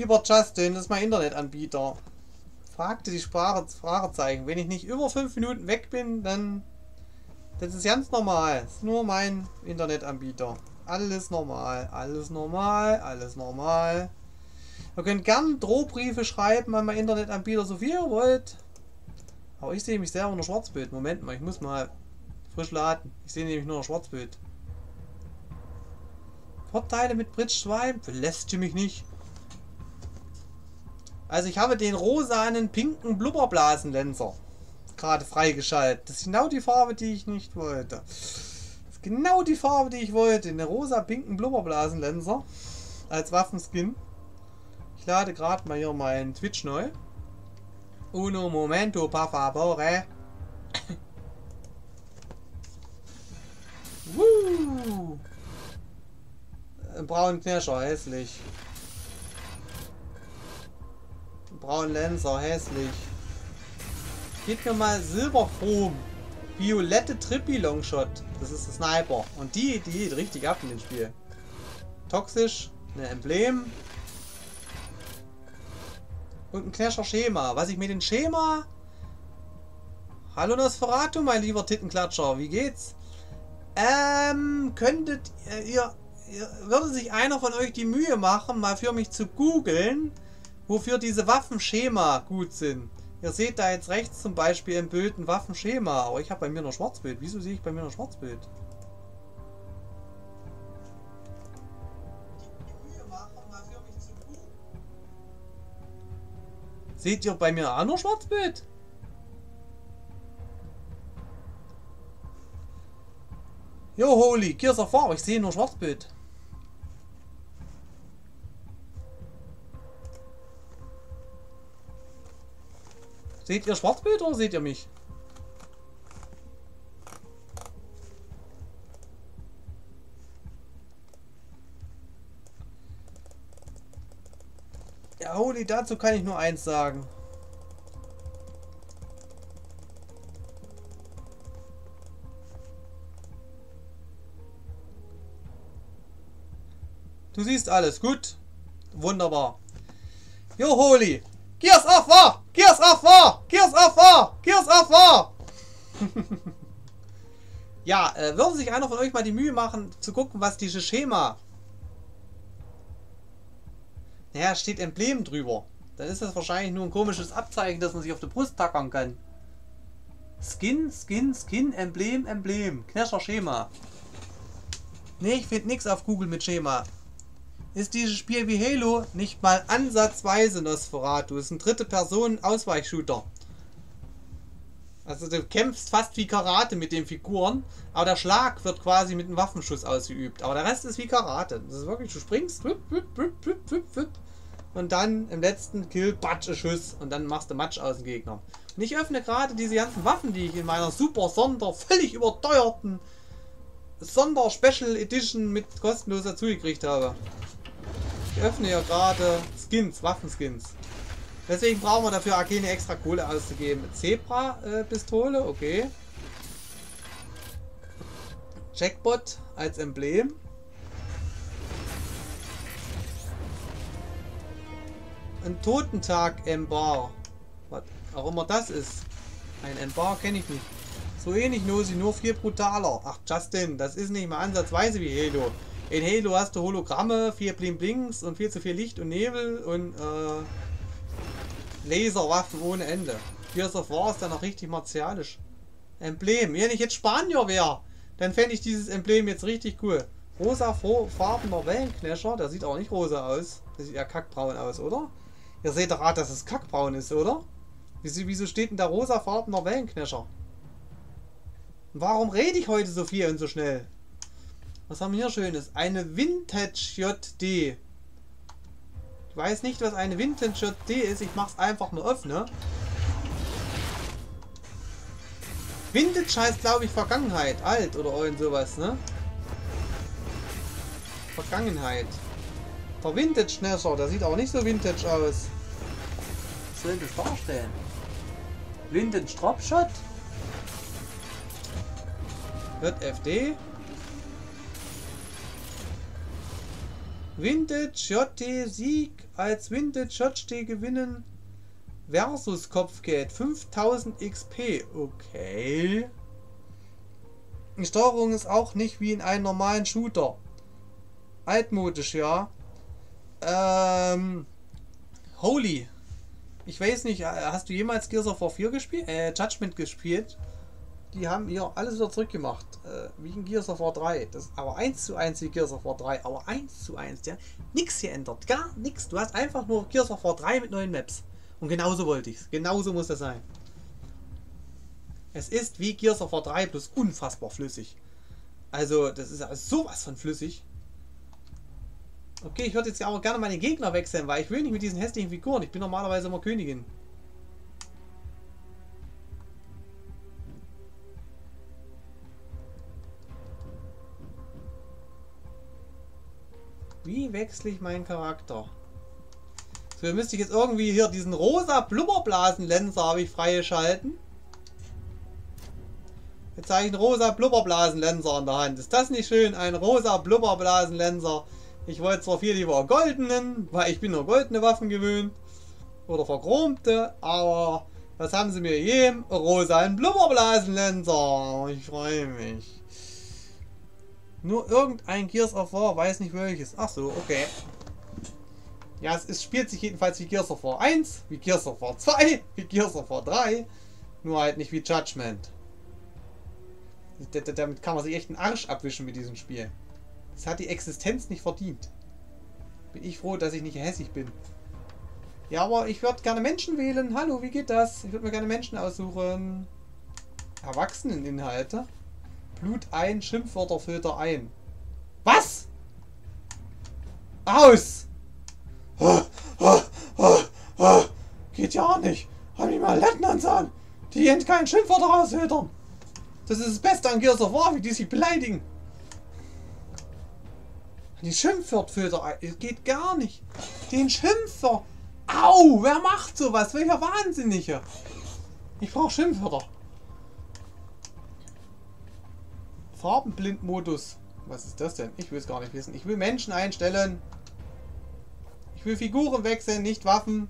Lieber Justin, das ist mein Internetanbieter. Fragte die Sprache, Fragezeichen. Wenn ich nicht über fünf Minuten weg bin, dann. Das ist ganz normal. Das ist nur mein Internetanbieter. Alles normal, alles normal, alles normal. Ihr könnt gern Drohbriefe schreiben an meinen Internetanbieter, so viel ihr wollt. Aber ich sehe mich selber nur Schwarzbild. Moment mal, ich muss mal frisch laden. Ich sehe nämlich nur noch Schwarzbild. Vorteile mit Bridge 2? Verlässt du mich nicht. Also ich habe den rosanen, pinken Blubberblasenlenser gerade freigeschaltet. Das ist genau die Farbe, die ich nicht wollte. Das ist genau die Farbe, die ich wollte. Den rosa, pinken Blubberblasenlenser als Waffenskin. Ich lade gerade mal hier meinen Twitch neu. Uno momento, per favore. Woo! Braun Knirscher, hässlich. Braun Lenser, hässlich. Gib mir mal Silberchrom. Violette Trippi Longshot. Das ist der Sniper. Und die, die geht richtig ab in dem Spiel. Toxisch, ein Emblem. Und ein Clasher Schema. Was ich mit dem Schema... Hallo Nosferatu, mein lieber Tittenklatscher. Wie geht's? Ähm, könntet ihr, ihr... Würde sich einer von euch die Mühe machen, mal für mich zu googeln, wofür diese Waffenschema gut sind? Ihr seht da jetzt rechts zum Beispiel im Bild ein Waffenschema, aber ich habe bei mir noch Schwarzbild. Wieso sehe ich bei mir noch Schwarzbild? Seht ihr bei mir auch noch Schwarzbild? Jo, holy, Gears of War, ich sehe nur Schwarzbild. Seht ihr Schwarzbild oder seht ihr mich? Ja, holy, dazu kann ich nur eins sagen. Du siehst alles, gut? Wunderbar. Jo, Holy. Gears of War! Gears of War! Gears of War! Gears of War! ja, äh, würde sich einer von euch mal die Mühe machen, zu gucken, was dieses Schema... Naja, steht Emblem drüber. Dann ist das wahrscheinlich nur ein komisches Abzeichen, das man sich auf die Brust tackern kann. Skin, Skin, Skin, Emblem, Emblem. Knescher Schema. Nee, ich finde nichts auf Google mit Schema ist dieses Spiel wie Halo nicht mal ansatzweise Nosferatu. Es ist ein dritte Person Ausweichshooter. Also du kämpfst fast wie Karate mit den Figuren, aber der Schlag wird quasi mit einem Waffenschuss ausgeübt. Aber der Rest ist wie Karate. Das ist wirklich, du springst und dann im letzten Kill batsch Schuss und dann machst du Matsch aus dem Gegner. Und ich öffne gerade diese ganzen Waffen, die ich in meiner super Sonder, völlig überteuerten Sonder Special Edition mit kostenlos dazu gekriegt habe. Ich öffne ja gerade Skins, Waffenskins. Deswegen brauchen wir dafür auch keine extra Kohle auszugeben. Zebra-Pistole, äh, okay. Jackpot als Emblem. Ein Totentag-Embar. Was auch immer das ist. Ein Embar kenne ich nicht. So ähnlich nur sie nur viel brutaler. Ach Justin, das ist nicht mal ansatzweise wie Halo. In Halo hast du Hologramme, vier Bling Blings und viel zu viel Licht und Nebel und äh, Laserwaffen ohne Ende. Gears of War ist dann auch richtig martialisch. Emblem. Wenn ich jetzt Spanier wäre, dann fände ich dieses Emblem jetzt richtig cool. Rosa farbener Wellenknäscher, der sieht auch nicht rosa aus. Der sieht ja kackbraun aus, oder? Ihr seht doch gerade, dass es kackbraun ist, oder? Wieso, wieso steht denn da rosa farbener Wellenknäscher? Warum rede ich heute so viel und so schnell? Was haben wir hier Schönes? Eine Vintage JD. Ich weiß nicht, was eine Vintage JD ist. Ich mach's einfach auf, ne? Vintage heißt, glaube ich, Vergangenheit. Alt oder irgend sowas, ne? Vergangenheit. Der Vintage Nasher, der sieht auch nicht so vintage aus. Was soll das darstellen? Vintage Dropshot? JFD? Vintage JT Sieg als Vintage JT gewinnen versus Kopfgeld 5000 XP. Okay. Die Steuerung ist auch nicht wie in einem normalen Shooter. Altmodisch, ja. Ähm, Holy. Ich weiß nicht, hast du jemals Gears of War 4 gespielt? Äh, Judgment gespielt? Die haben hier alles wieder zurückgemacht. Äh, wie in Gears of War 3. Das aber 1 zu 1 wie Gears of War 3. Aber 1 zu 1, ja. Nix geändert. Gar nichts. Du hast einfach nur Gears of War 3 mit neuen Maps. Und genauso wollte ich es. Genauso muss das sein. Es ist wie Gears of War 3 plus unfassbar flüssig. Also, das ist sowas von flüssig. Okay, ich würde jetzt aber gerne meine Gegner wechseln, weil ich will nicht mit diesen hässlichen Figuren. Ich bin normalerweise immer Königin. Wie wechsle ich meinen Charakter? So, hier müsste ich jetzt irgendwie hier diesen rosa Blubberblasen-Lenser habe ich freigeschalten. Jetzt habe ich einen rosa Blubberblasen-Lenser in der Hand. Ist das nicht schön? Ein rosa Blubberblasen-Lenser. Ich wollte zwar viel lieber goldenen, weil ich bin nur goldene Waffen gewöhnt. Oder verchromte, aber was haben sie mir gegeben? Rosa Blubberblasen-Lenser. Ich freue mich. Nur irgendein Gears of War, weiß nicht welches. Ach so, okay. Ja, es, es spielt sich jedenfalls wie Gears of War 1, wie Gears of War 2, wie Gears of War 3. Nur halt nicht wie Judgment. Damit kann man sich echt einen Arsch abwischen mit diesem Spiel. Es hat die Existenz nicht verdient. Bin ich froh, dass ich nicht hässlich bin. Ja, aber ich würde gerne Menschen wählen. Hallo, wie geht das? Ich würde mir gerne Menschen aussuchen. Erwachseneninhalte. Blut ein, Schimpfwörterfilter ein. Was? Aus! Geht ja nicht. Haben die mal Lettenansagen, die hier keinen Schimpfwörter rausfiltern. Das ist das Beste an Gears of War, wie die sich beleidigen. Die Schimpfwörterfilter, es geht gar nicht. Den Schimpfer. Au, wer macht sowas? Welcher Wahnsinnige? Ich brauche Schimpfwörter. Farbenblindmodus. Was ist das denn? Ich will es gar nicht wissen. Ich will Menschen einstellen. Ich will Figuren wechseln, nicht Waffen.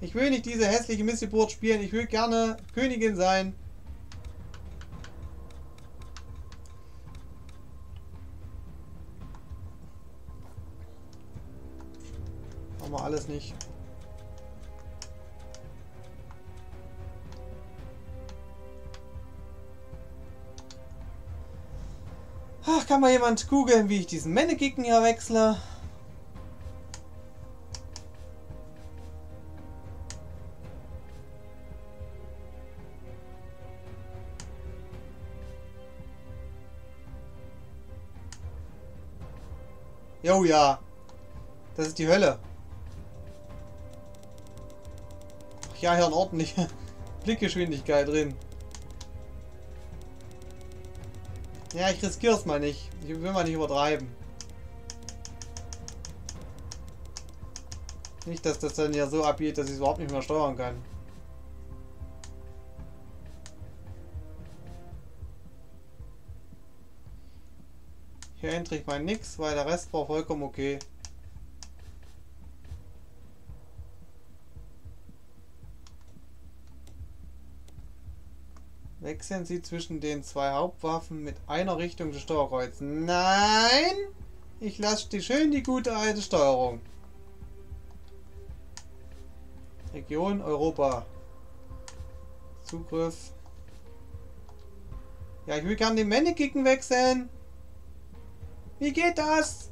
Ich will nicht diese hässliche Missgeburt spielen. Ich will gerne Königin sein. Haben wir alles nicht. Ach, kann mal jemand googeln, wie ich diesen Mannequin hier wechsle? Jo, ja. Das ist die Hölle. Ach ja, hier eine ordentliche Blickgeschwindigkeit drin. Ja, ich riskiere es mal nicht. Ich will mal nicht übertreiben. Nicht, dass das dann ja so abgeht, dass ich es überhaupt nicht mehr steuern kann. Hier ändere ich mal nichts, weil der Rest war vollkommen okay. Wechseln Sie zwischen den zwei Hauptwaffen mit einer Richtung des Steuerkreuzes. Nein! Ich lasse die schön die gute alte Steuerung. Region Europa. Zugriff. Ja, ich will gerne den Mannequin wechseln. Wie geht das?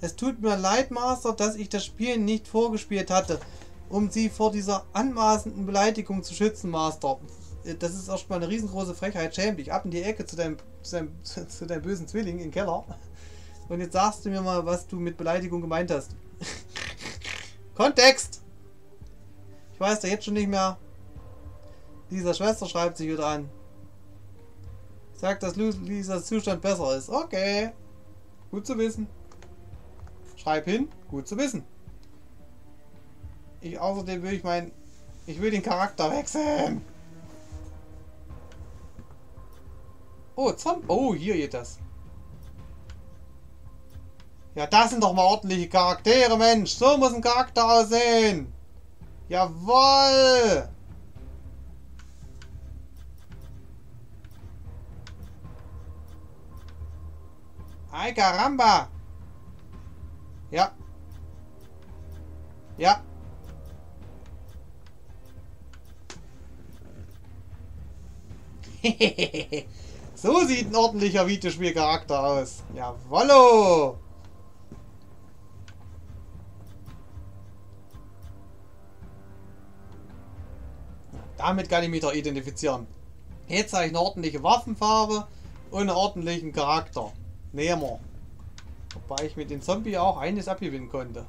Es tut mir leid, Master, dass ich das Spiel nicht vorgespielt hatte um sie vor dieser anmaßenden Beleidigung zu schützen, Master. Das ist erstmal eine riesengroße Frechheit. Schäm dich ab in die Ecke zu deinem, zu deinem, zu deinem bösen Zwilling im Keller. Und jetzt sagst du mir mal, was du mit Beleidigung gemeint hast. Kontext! Ich weiß da jetzt schon nicht mehr. Lisa Schwester schreibt sich wieder an. Sagt, dass Lisas Zustand besser ist. Okay. Gut zu wissen. Schreib hin. Gut zu wissen. Ich außerdem will ich mein... Ich will den Charakter wechseln. Oh, Zombie. Oh, hier geht das. Ja, das sind doch mal ordentliche Charaktere, Mensch. So muss ein Charakter aussehen. Jawoll. Ay, caramba. Ja. Ja. so sieht ein ordentlicher Videospielcharakter aus. Jawollo. Damit kann ich mich doch identifizieren. Jetzt habe ich eine ordentliche Waffenfarbe und einen ordentlichen Charakter. Nehmen wir. Wobei ich mit dem Zombie auch eines abgewinnen konnte.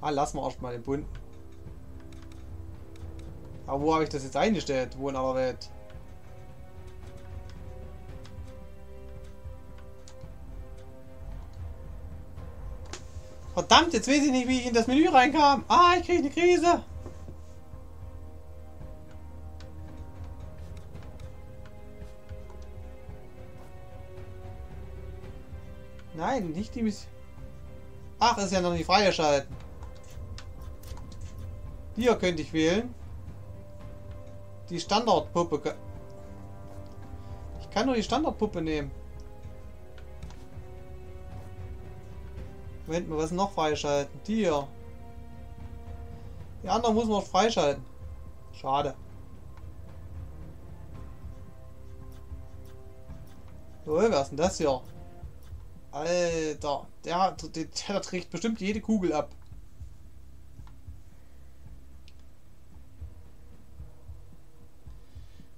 Ah, lassen wir erstmal den bunten. Aber wo habe ich das jetzt eingestellt? Wo in aller Welt? Verdammt, jetzt weiß ich nicht, wie ich in das Menü reinkam. Ah, ich kriege eine Krise. Nein, nicht die Mission. Ach, ist ja noch nicht freigeschalten. Hier könnte ich wählen. Die Standardpuppe. Ich kann nur die Standardpuppe nehmen. Moment mal, was noch freischalten? Die hier. Die anderen muss man freischalten. Schade. So, wer ist denn das hier? Alter, der, der, der trägt bestimmt jede Kugel ab.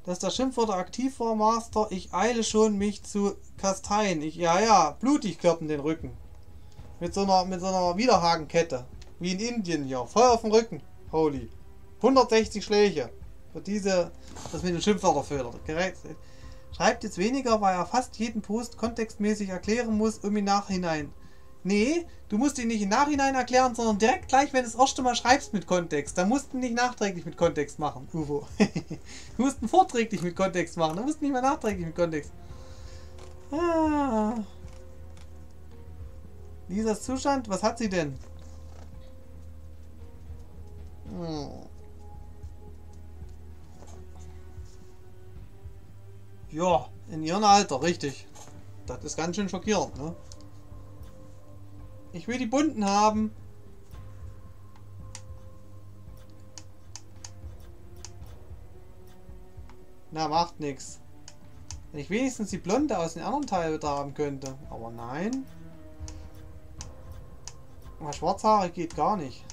Dass der Schimpfwörter aktiv war, Master. Ich eile schon, mich zu kasteien. Ich, ja, ja, blutig körpen den Rücken. Mit so einer, mit so einer Widerhakenkette. Wie in Indien hier. Voll auf dem Rücken. Holy. 160 Schläge. Für diese, das mit den Schimpfwörter fördert. Schreibt jetzt weniger, weil er fast jeden Post kontextmäßig erklären muss, um ihn nachhinein. Nee, du musst ihn nicht im Nachhinein erklären, sondern direkt gleich, wenn du das erste Mal schreibst mit Kontext. Da musst du nicht nachträglich mit Kontext machen, Uvo. du musst ihn vorträglich mit Kontext machen, da musst du nicht mehr nachträglich mit Kontext. Ah. Lisas Zustand, was hat sie denn? Hm. Ja, in ihrem Alter, richtig. Das ist ganz schön schockierend, ne? Ich will die bunten haben. Na, macht nichts. Wenn ich wenigstens die blonde aus den anderen Teilen da haben könnte. Aber nein. Aber Schwarzhaare geht gar nicht.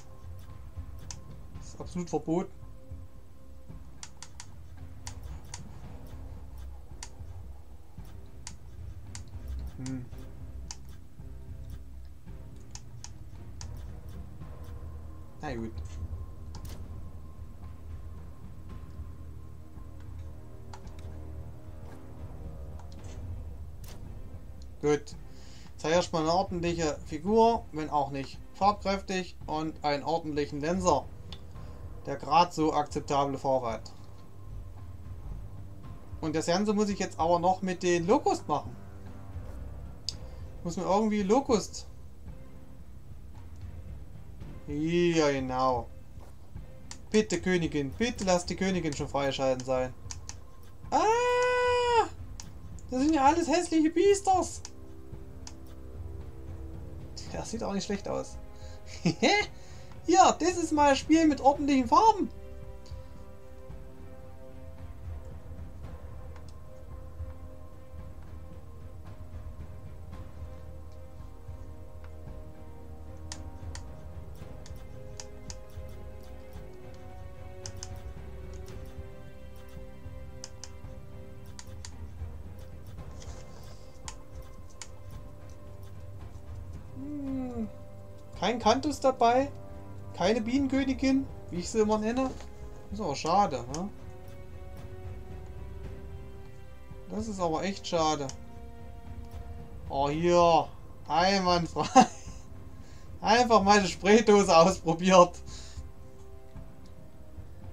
Das ist absolut verboten. Ordentliche Figur, wenn auch nicht farbkräftig und einen ordentlichen Lenser, der gerade so akzeptable hat. Und das Ganze muss ich jetzt aber noch mit den Locust machen. Muss man irgendwie Locust. Ja, genau. Bitte, Königin. Bitte lass die Königin schon freischalten sein. Ah! Das sind ja alles hässliche Biesters. Das sieht auch nicht schlecht aus. ja, das ist mal ein Spiel mit ordentlichen Farben. Kein Kantus dabei. Keine Bienenkönigin, wie ich sie immer nenne. ist aber schade, ne? Das ist aber echt schade. Oh, hier. Einwandfrei. Einfach mal eine Spraydose ausprobiert.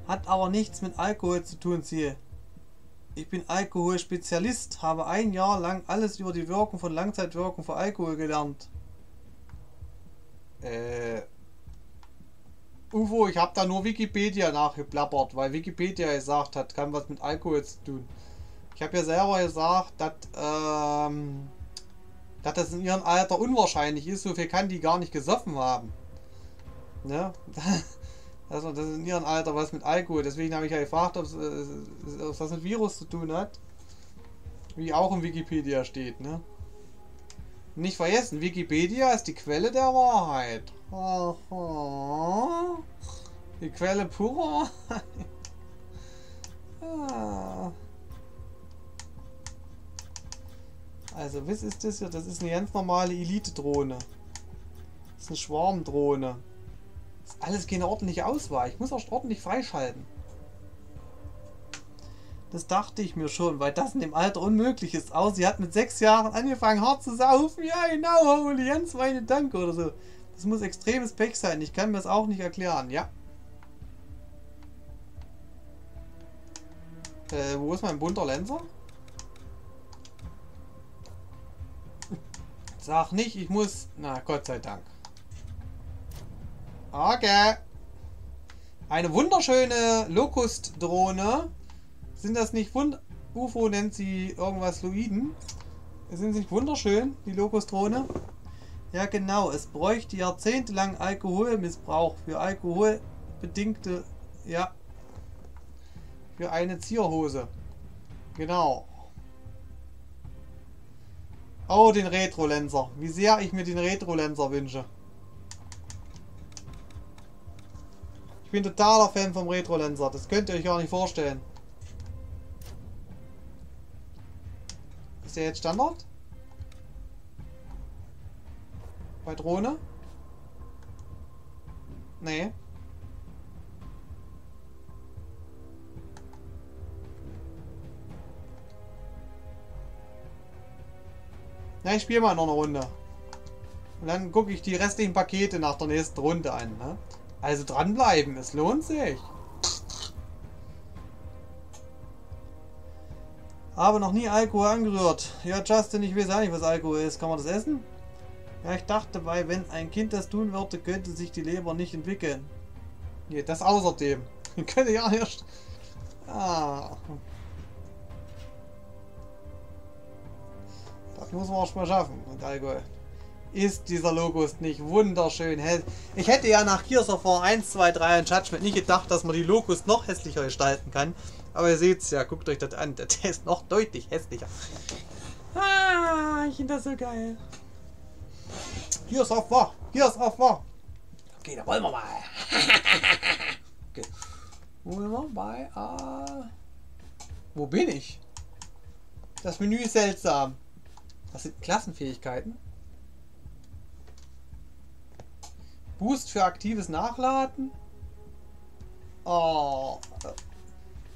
Hat aber nichts mit Alkohol zu tun, siehe. Ich bin Alkoholspezialist, habe ein Jahr lang alles über die Wirkung von Langzeitwirkung für Alkohol gelernt. Äh. Ufo, ich habe da nur Wikipedia nachgeplappert, weil Wikipedia gesagt hat, kann was mit Alkohol zu tun. Ich habe ja selber gesagt, dass, ähm, dass das in ihrem Alter unwahrscheinlich ist. So viel kann die gar nicht gesoffen haben. Ne? Also das ist in ihrem Alter was mit Alkohol. Deswegen habe ich ja gefragt, ob äh, was mit Virus zu tun hat. Wie auch im Wikipedia steht, ne? Nicht vergessen, Wikipedia ist die Quelle der Wahrheit. Die Quelle purer. Ah. Also, was ist das hier? Das ist eine ganz normale Elite-Drohne. Das ist eine Schwarmdrohne. Das ist alles keine ordentliche Auswahl. Ich muss erst ordentlich freischalten. Das dachte ich mir schon, weil das in dem Alter unmöglich ist. Außer sie hat mit sechs Jahren angefangen hart zu saufen. Ja, genau, holy ganz meine Danke oder so. Das muss extremes Pech sein. Ich kann mir das auch nicht erklären, ja. Äh, wo ist mein bunter Lenser? Sag nicht, ich muss... Na, Gott sei Dank. Okay. Eine wunderschöne Locust-Drohne. Sind das nicht Wund... UFO nennt sie irgendwas Luiden. Sind sie nicht wunderschön, die Locust-Drohne? Ja genau, es bräuchte jahrzehntelang Alkoholmissbrauch für alkoholbedingte... Ja. Für eine Zierhose. Genau. Oh, den Retro-Lenser. Wie sehr ich mir den Retro-Lenser wünsche. Ich bin totaler Fan vom Retro-Lenser. Das könnt ihr euch gar nicht vorstellen. Ist der jetzt Standard? Bei Drohne? Nee. Na, ich spiele mal noch eine Runde. Und dann gucke ich die restlichen Pakete nach der nächsten Runde an. Ne? Also dranbleiben, es lohnt sich. Habe noch nie Alkohol angerührt. Ja, Justin, ich weiß auch nicht, was Alkohol ist. Kann man das essen? Ja, ich dachte bei, wenn ein Kind das tun würde, könnte sich die Leber nicht entwickeln. Nee, das außerdem. könnte ja erst... Ah. Das muss man erstmal schaffen mit Alkohol. Ist dieser Logos nicht wunderschön hässlich? Ich hätte ja nach Gears of War 1, 2, 3 und Judgment nicht gedacht, dass man die Logos noch hässlicher gestalten kann. Aber ihr seht es ja, guckt euch das an. Der ist noch deutlich hässlicher. Ah, ich finde das so geil. Gears of War, Gears of War. Okay, da wollen wir mal. okay. Wollen wir bei... Uh, wo bin ich? Das Menü ist seltsam. Das sind Klassenfähigkeiten. Boost für aktives Nachladen. Oh.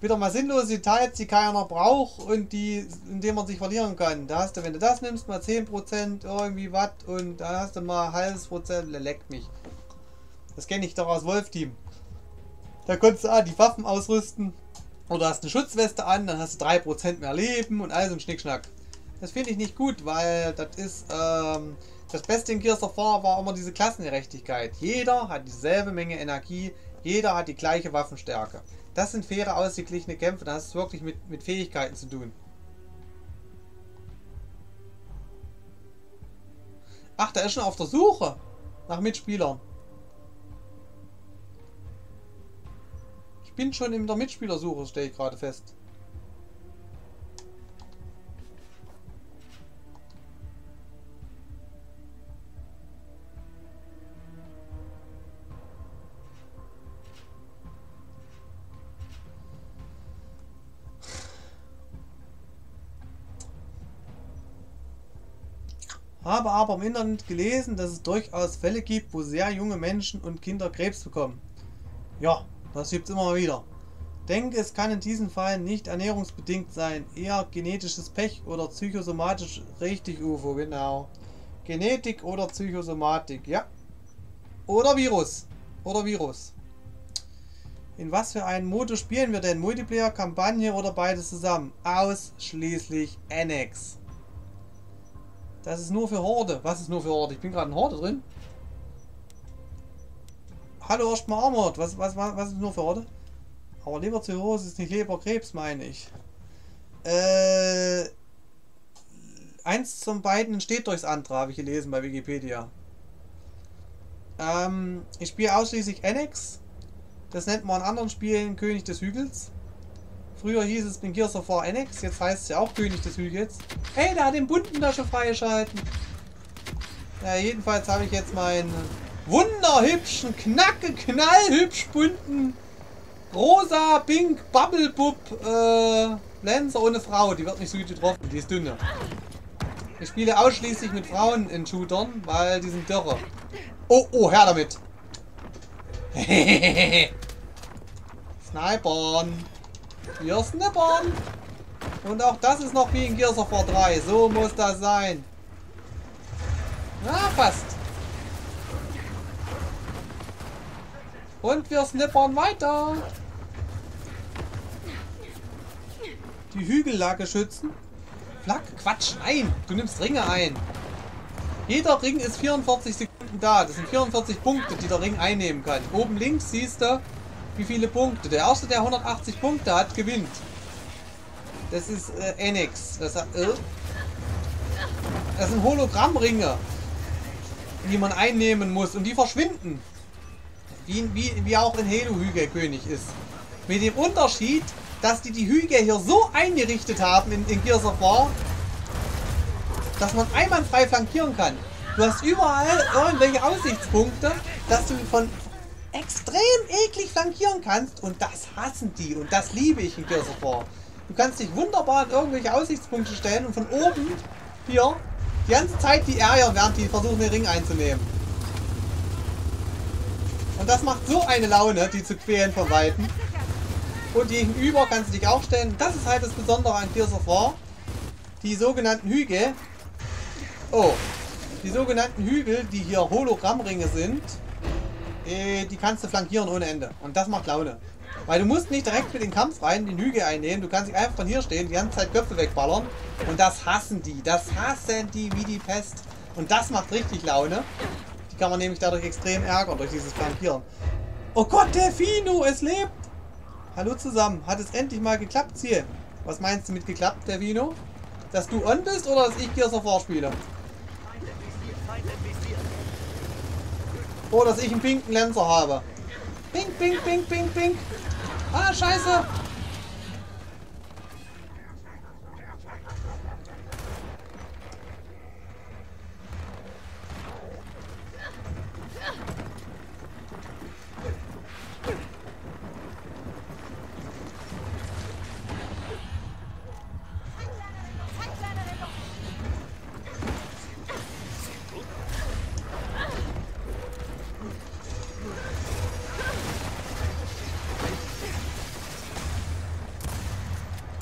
Wieder mal sinnlose Details, die keiner braucht und die, in denen man sich verlieren kann. Da hast du, wenn du das nimmst, mal 10% irgendwie Watt und da hast du mal halbes Prozent, leckt mich. Das kenne ich doch aus Wolf-Team. Da konntest du ah, die Waffen ausrüsten oder hast eine Schutzweste an, dann hast du 3% mehr Leben und all so ein Schnickschnack. Das finde ich nicht gut, weil das ist, ähm, das Beste in Gears of War war immer diese Klassengerechtigkeit. Jeder hat dieselbe Menge Energie, jeder hat die gleiche Waffenstärke. Das sind faire, ausgeglichene Kämpfe, das ist wirklich mit, mit Fähigkeiten zu tun. Ach, der ist schon auf der Suche nach Mitspielern. Ich bin schon in der Mitspielersuche, stelle ich gerade fest. Habe aber im Internet gelesen, dass es durchaus Fälle gibt, wo sehr junge Menschen und Kinder Krebs bekommen. Ja, das gibt es immer wieder. Denke, es kann in diesem Fall nicht ernährungsbedingt sein, eher genetisches Pech oder psychosomatisch. Richtig, UFO, genau. Genetik oder Psychosomatik, ja. Oder Virus. Oder Virus. In was für einen Modus spielen wir denn? Multiplayer, Kampagne oder beides zusammen? Ausschließlich Annex. Das ist nur für Horde. Was ist nur für Horde? Ich bin gerade in Horde drin. Hallo erstmal. Was, was, was, was ist nur für Horde? Aber Leberzirrhose ist nicht Leberkrebs, meine ich. Äh, eins zum beiden entsteht durchs andere, habe ich gelesen bei Wikipedia. Ähm, ich spiele ausschließlich Annex. Das nennt man in anderen Spielen König des Hügels. Früher hieß es in Gears of War Annex, jetzt heißt es ja auch König des Hügels. Ey, der hat den bunten da schon freigeschalten. Ja, jedenfalls habe ich jetzt meinen wunderhübschen, knacke, knallhübsch bunten rosa, pink, Bubble äh, Lancer ohne Frau. Die wird nicht so gut getroffen, die ist dünner. Ich spiele ausschließlich mit Frauen in Shootern, weil die sind dürre. Oh, oh, her damit. Snipern. Wir snippern. Und auch das ist noch wie in Gears of War 3. So muss das sein. Na, fast. Und wir snippern weiter. Die Hügellage schützen. Flak, Quatsch, nein. Du nimmst Ringe ein. Jeder Ring ist 44 Sekunden da. Das sind 44 Punkte, die der Ring einnehmen kann. Oben links siehst du, wie viele Punkte. Der erste, der 180 Punkte hat, gewinnt. Das ist äh, Enix. Das, äh, das sind Hologrammringe, die man einnehmen muss. Und die verschwinden. Wie, wie, wie auch in Halo Hügelkönig ist. Mit dem Unterschied, dass die die Hügel hier so eingerichtet haben in, in Gears of War, dass man einwandfrei flankieren kann. Du hast überall irgendwelche Aussichtspunkte, dass du von extrem eklig flankieren kannst und das hassen die und das liebe ich in Gears of. Du kannst dich wunderbar in irgendwelche Aussichtspunkte stellen und von oben hier die ganze Zeit die ärgern, während die versuchen den Ring einzunehmen. Und das macht so eine Laune, die zu quälen von Weitem. Und gegenüber kannst du dich auch stellen. Das ist halt das Besondere an Gears of War. Die sogenannten Hügel. Oh. Die sogenannten Hügel, die hier Hologrammringe sind, die kannst du flankieren ohne Ende. Und das macht Laune. Weil du musst nicht direkt mit den Kampf rein, den Hügel einnehmen. Du kannst dich einfach von hier stehen, die ganze Zeit Köpfe wegballern. Und das hassen die. Das hassen die wie die Pest. Und das macht richtig Laune. Die kann man nämlich dadurch extrem ärgern, durch dieses Flankieren. Oh Gott, Delfino, es lebt! Hallo zusammen. Hat es endlich mal geklappt, Ziel? Was meinst du mit geklappt, der Vino? Dass du on bist oder dass ich of War spiele? Oder dass ich einen pinken Lancer habe. Pink, pink, pink, pink, pink. Ah, scheiße.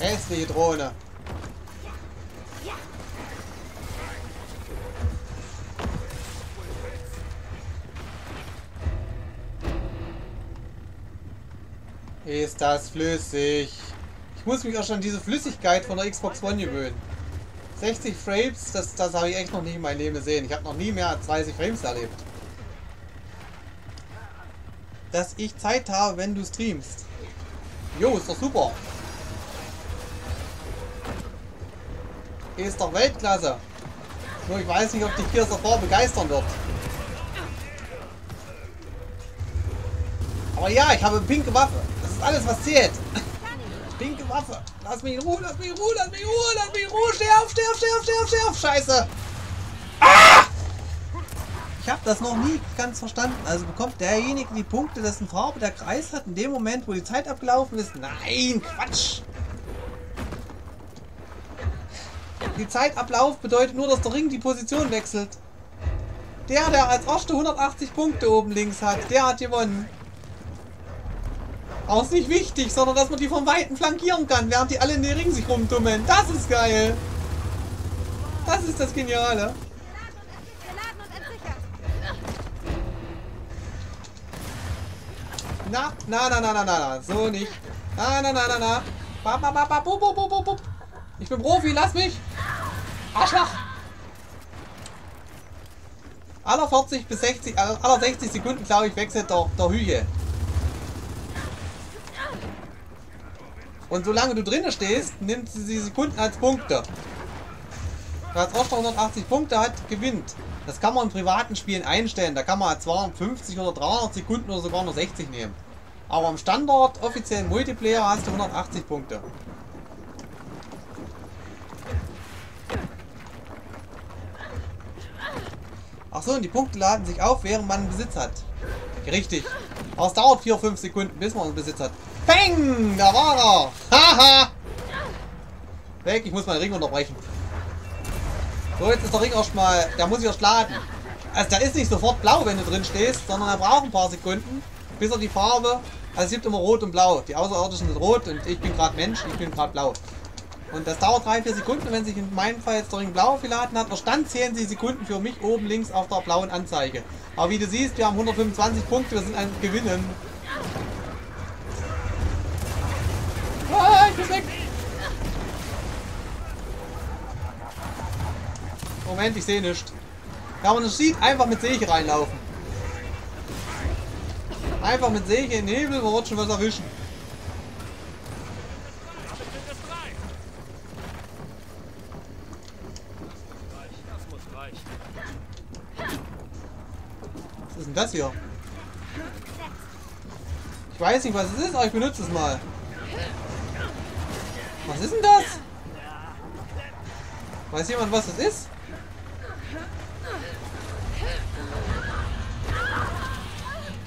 Hässliche Drohne. Ist das flüssig? Ich muss mich auch schon an diese Flüssigkeit von der Xbox One gewöhnen. 60 Frames, das, das habe ich echt noch nie in meinem Leben gesehen. Ich habe noch nie mehr als 30 Frames erlebt. Dass ich Zeit habe, wenn du streamst. Jo, ist doch super. Ist doch Weltklasse. Nur ich weiß nicht, ob dich of War begeistern wird. Aber ja, ich habe eine pinke Waffe. Das ist alles, was zählt. Pinke Waffe. Lass mich in Ruhe, lass mich in Ruhe, lass mich in Ruhe, lass mich in Ruhe. Auf, steh auf, steh auf. Scheiße. Ah! Ich habe das noch nie ganz verstanden. Also bekommt derjenige die Punkte, dessen Farbe der Kreis hat, in dem Moment, wo die Zeit abgelaufen ist? Nein, Quatsch. Die Zeitablauf bedeutet nur, dass der Ring die Position wechselt. Der, der als erste 180 Punkte oben links hat, der hat gewonnen. Auch ist nicht wichtig, sondern dass man die vom Weiten flankieren kann, während die alle in den Ring sich rumtummeln. Das ist geil. Das ist das Geniale. Na, na, na, na, na, na, na. So nicht. Na, na, na, na, na. Ba, ba, ba, ba, bu, bu, bu, bu, bu. Ich bin Profi, lass mich. Arschloch. Aller 40 bis 60, aller 60 Sekunden, glaube ich, wechselt der, der Hüge. Und solange du drinnen stehst, nimmt sie die Sekunden als Punkte. Wer als Rostock 180 Punkte hat, gewinnt. Das kann man in privaten Spielen einstellen. Da kann man 250 oder 300 Sekunden oder sogar nur 60 nehmen. Aber im Standard offiziellen Multiplayer hast du 180 Punkte. Ach so, und die Punkte laden sich auf, während man einen Besitz hat. Richtig. Aber es dauert 4-5 Sekunden, bis man einen Besitz hat. Peng! Da war er! Haha! Weg, ich muss meinen Ring unterbrechen. So, jetzt ist der Ring erstmal, der muss erst laden. Also der ist nicht sofort blau, wenn du drin stehst, sondern er braucht ein paar Sekunden, bis er die Farbe, also es gibt immer rot und blau. Die Außerirdischen sind rot und ich bin gerade Mensch, ich bin gerade blau. Und das dauert 3-4 Sekunden, wenn sich in meinem Fall jetzt der Ring blau geladen hat. Dann zählen sie Sekunden für mich oben links auf der blauen Anzeige. Aber wie du siehst, wir haben 125 Punkte, wir sind ein Gewinnen. Ah, ich bin weg! Moment, ich sehe nichts. Wenn man sieht, einfach mit Säge reinlaufen. Einfach mit Säge in den Nebel, wird schon was erwischen. Was ist denn das hier? Ich weiß nicht, was es ist, aber ich benutze es mal. Was ist denn das? Weiß jemand, was das ist?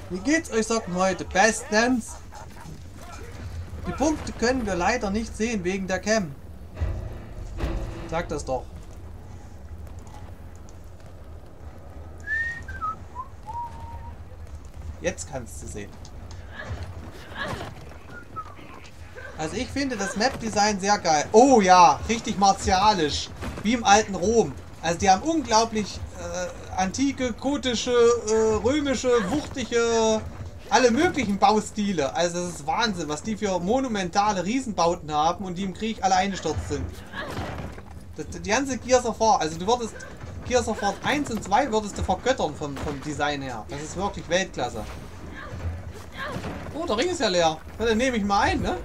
Wie geht's euch Socken heute? Bestens! Die Punkte können wir leider nicht sehen wegen der Cam. Sag das doch. Jetzt kannst du sehen. Also ich finde das Map-Design sehr geil. Oh ja, richtig martialisch. Wie im alten Rom. Also die haben unglaublich äh, antike, gotische, äh, römische, wuchtige, alle möglichen Baustile. Also das ist Wahnsinn, was die für monumentale Riesenbauten haben und die im Krieg alle eingestürzt sind. Das, die ganze Gears of War, also du würdest Of War 1 und 2 würdest du vergöttern vom, vom Design her. Das ist wirklich Weltklasse. Oh, der Ring ist ja leer. Ja, dann nehme ich mal ein, ne?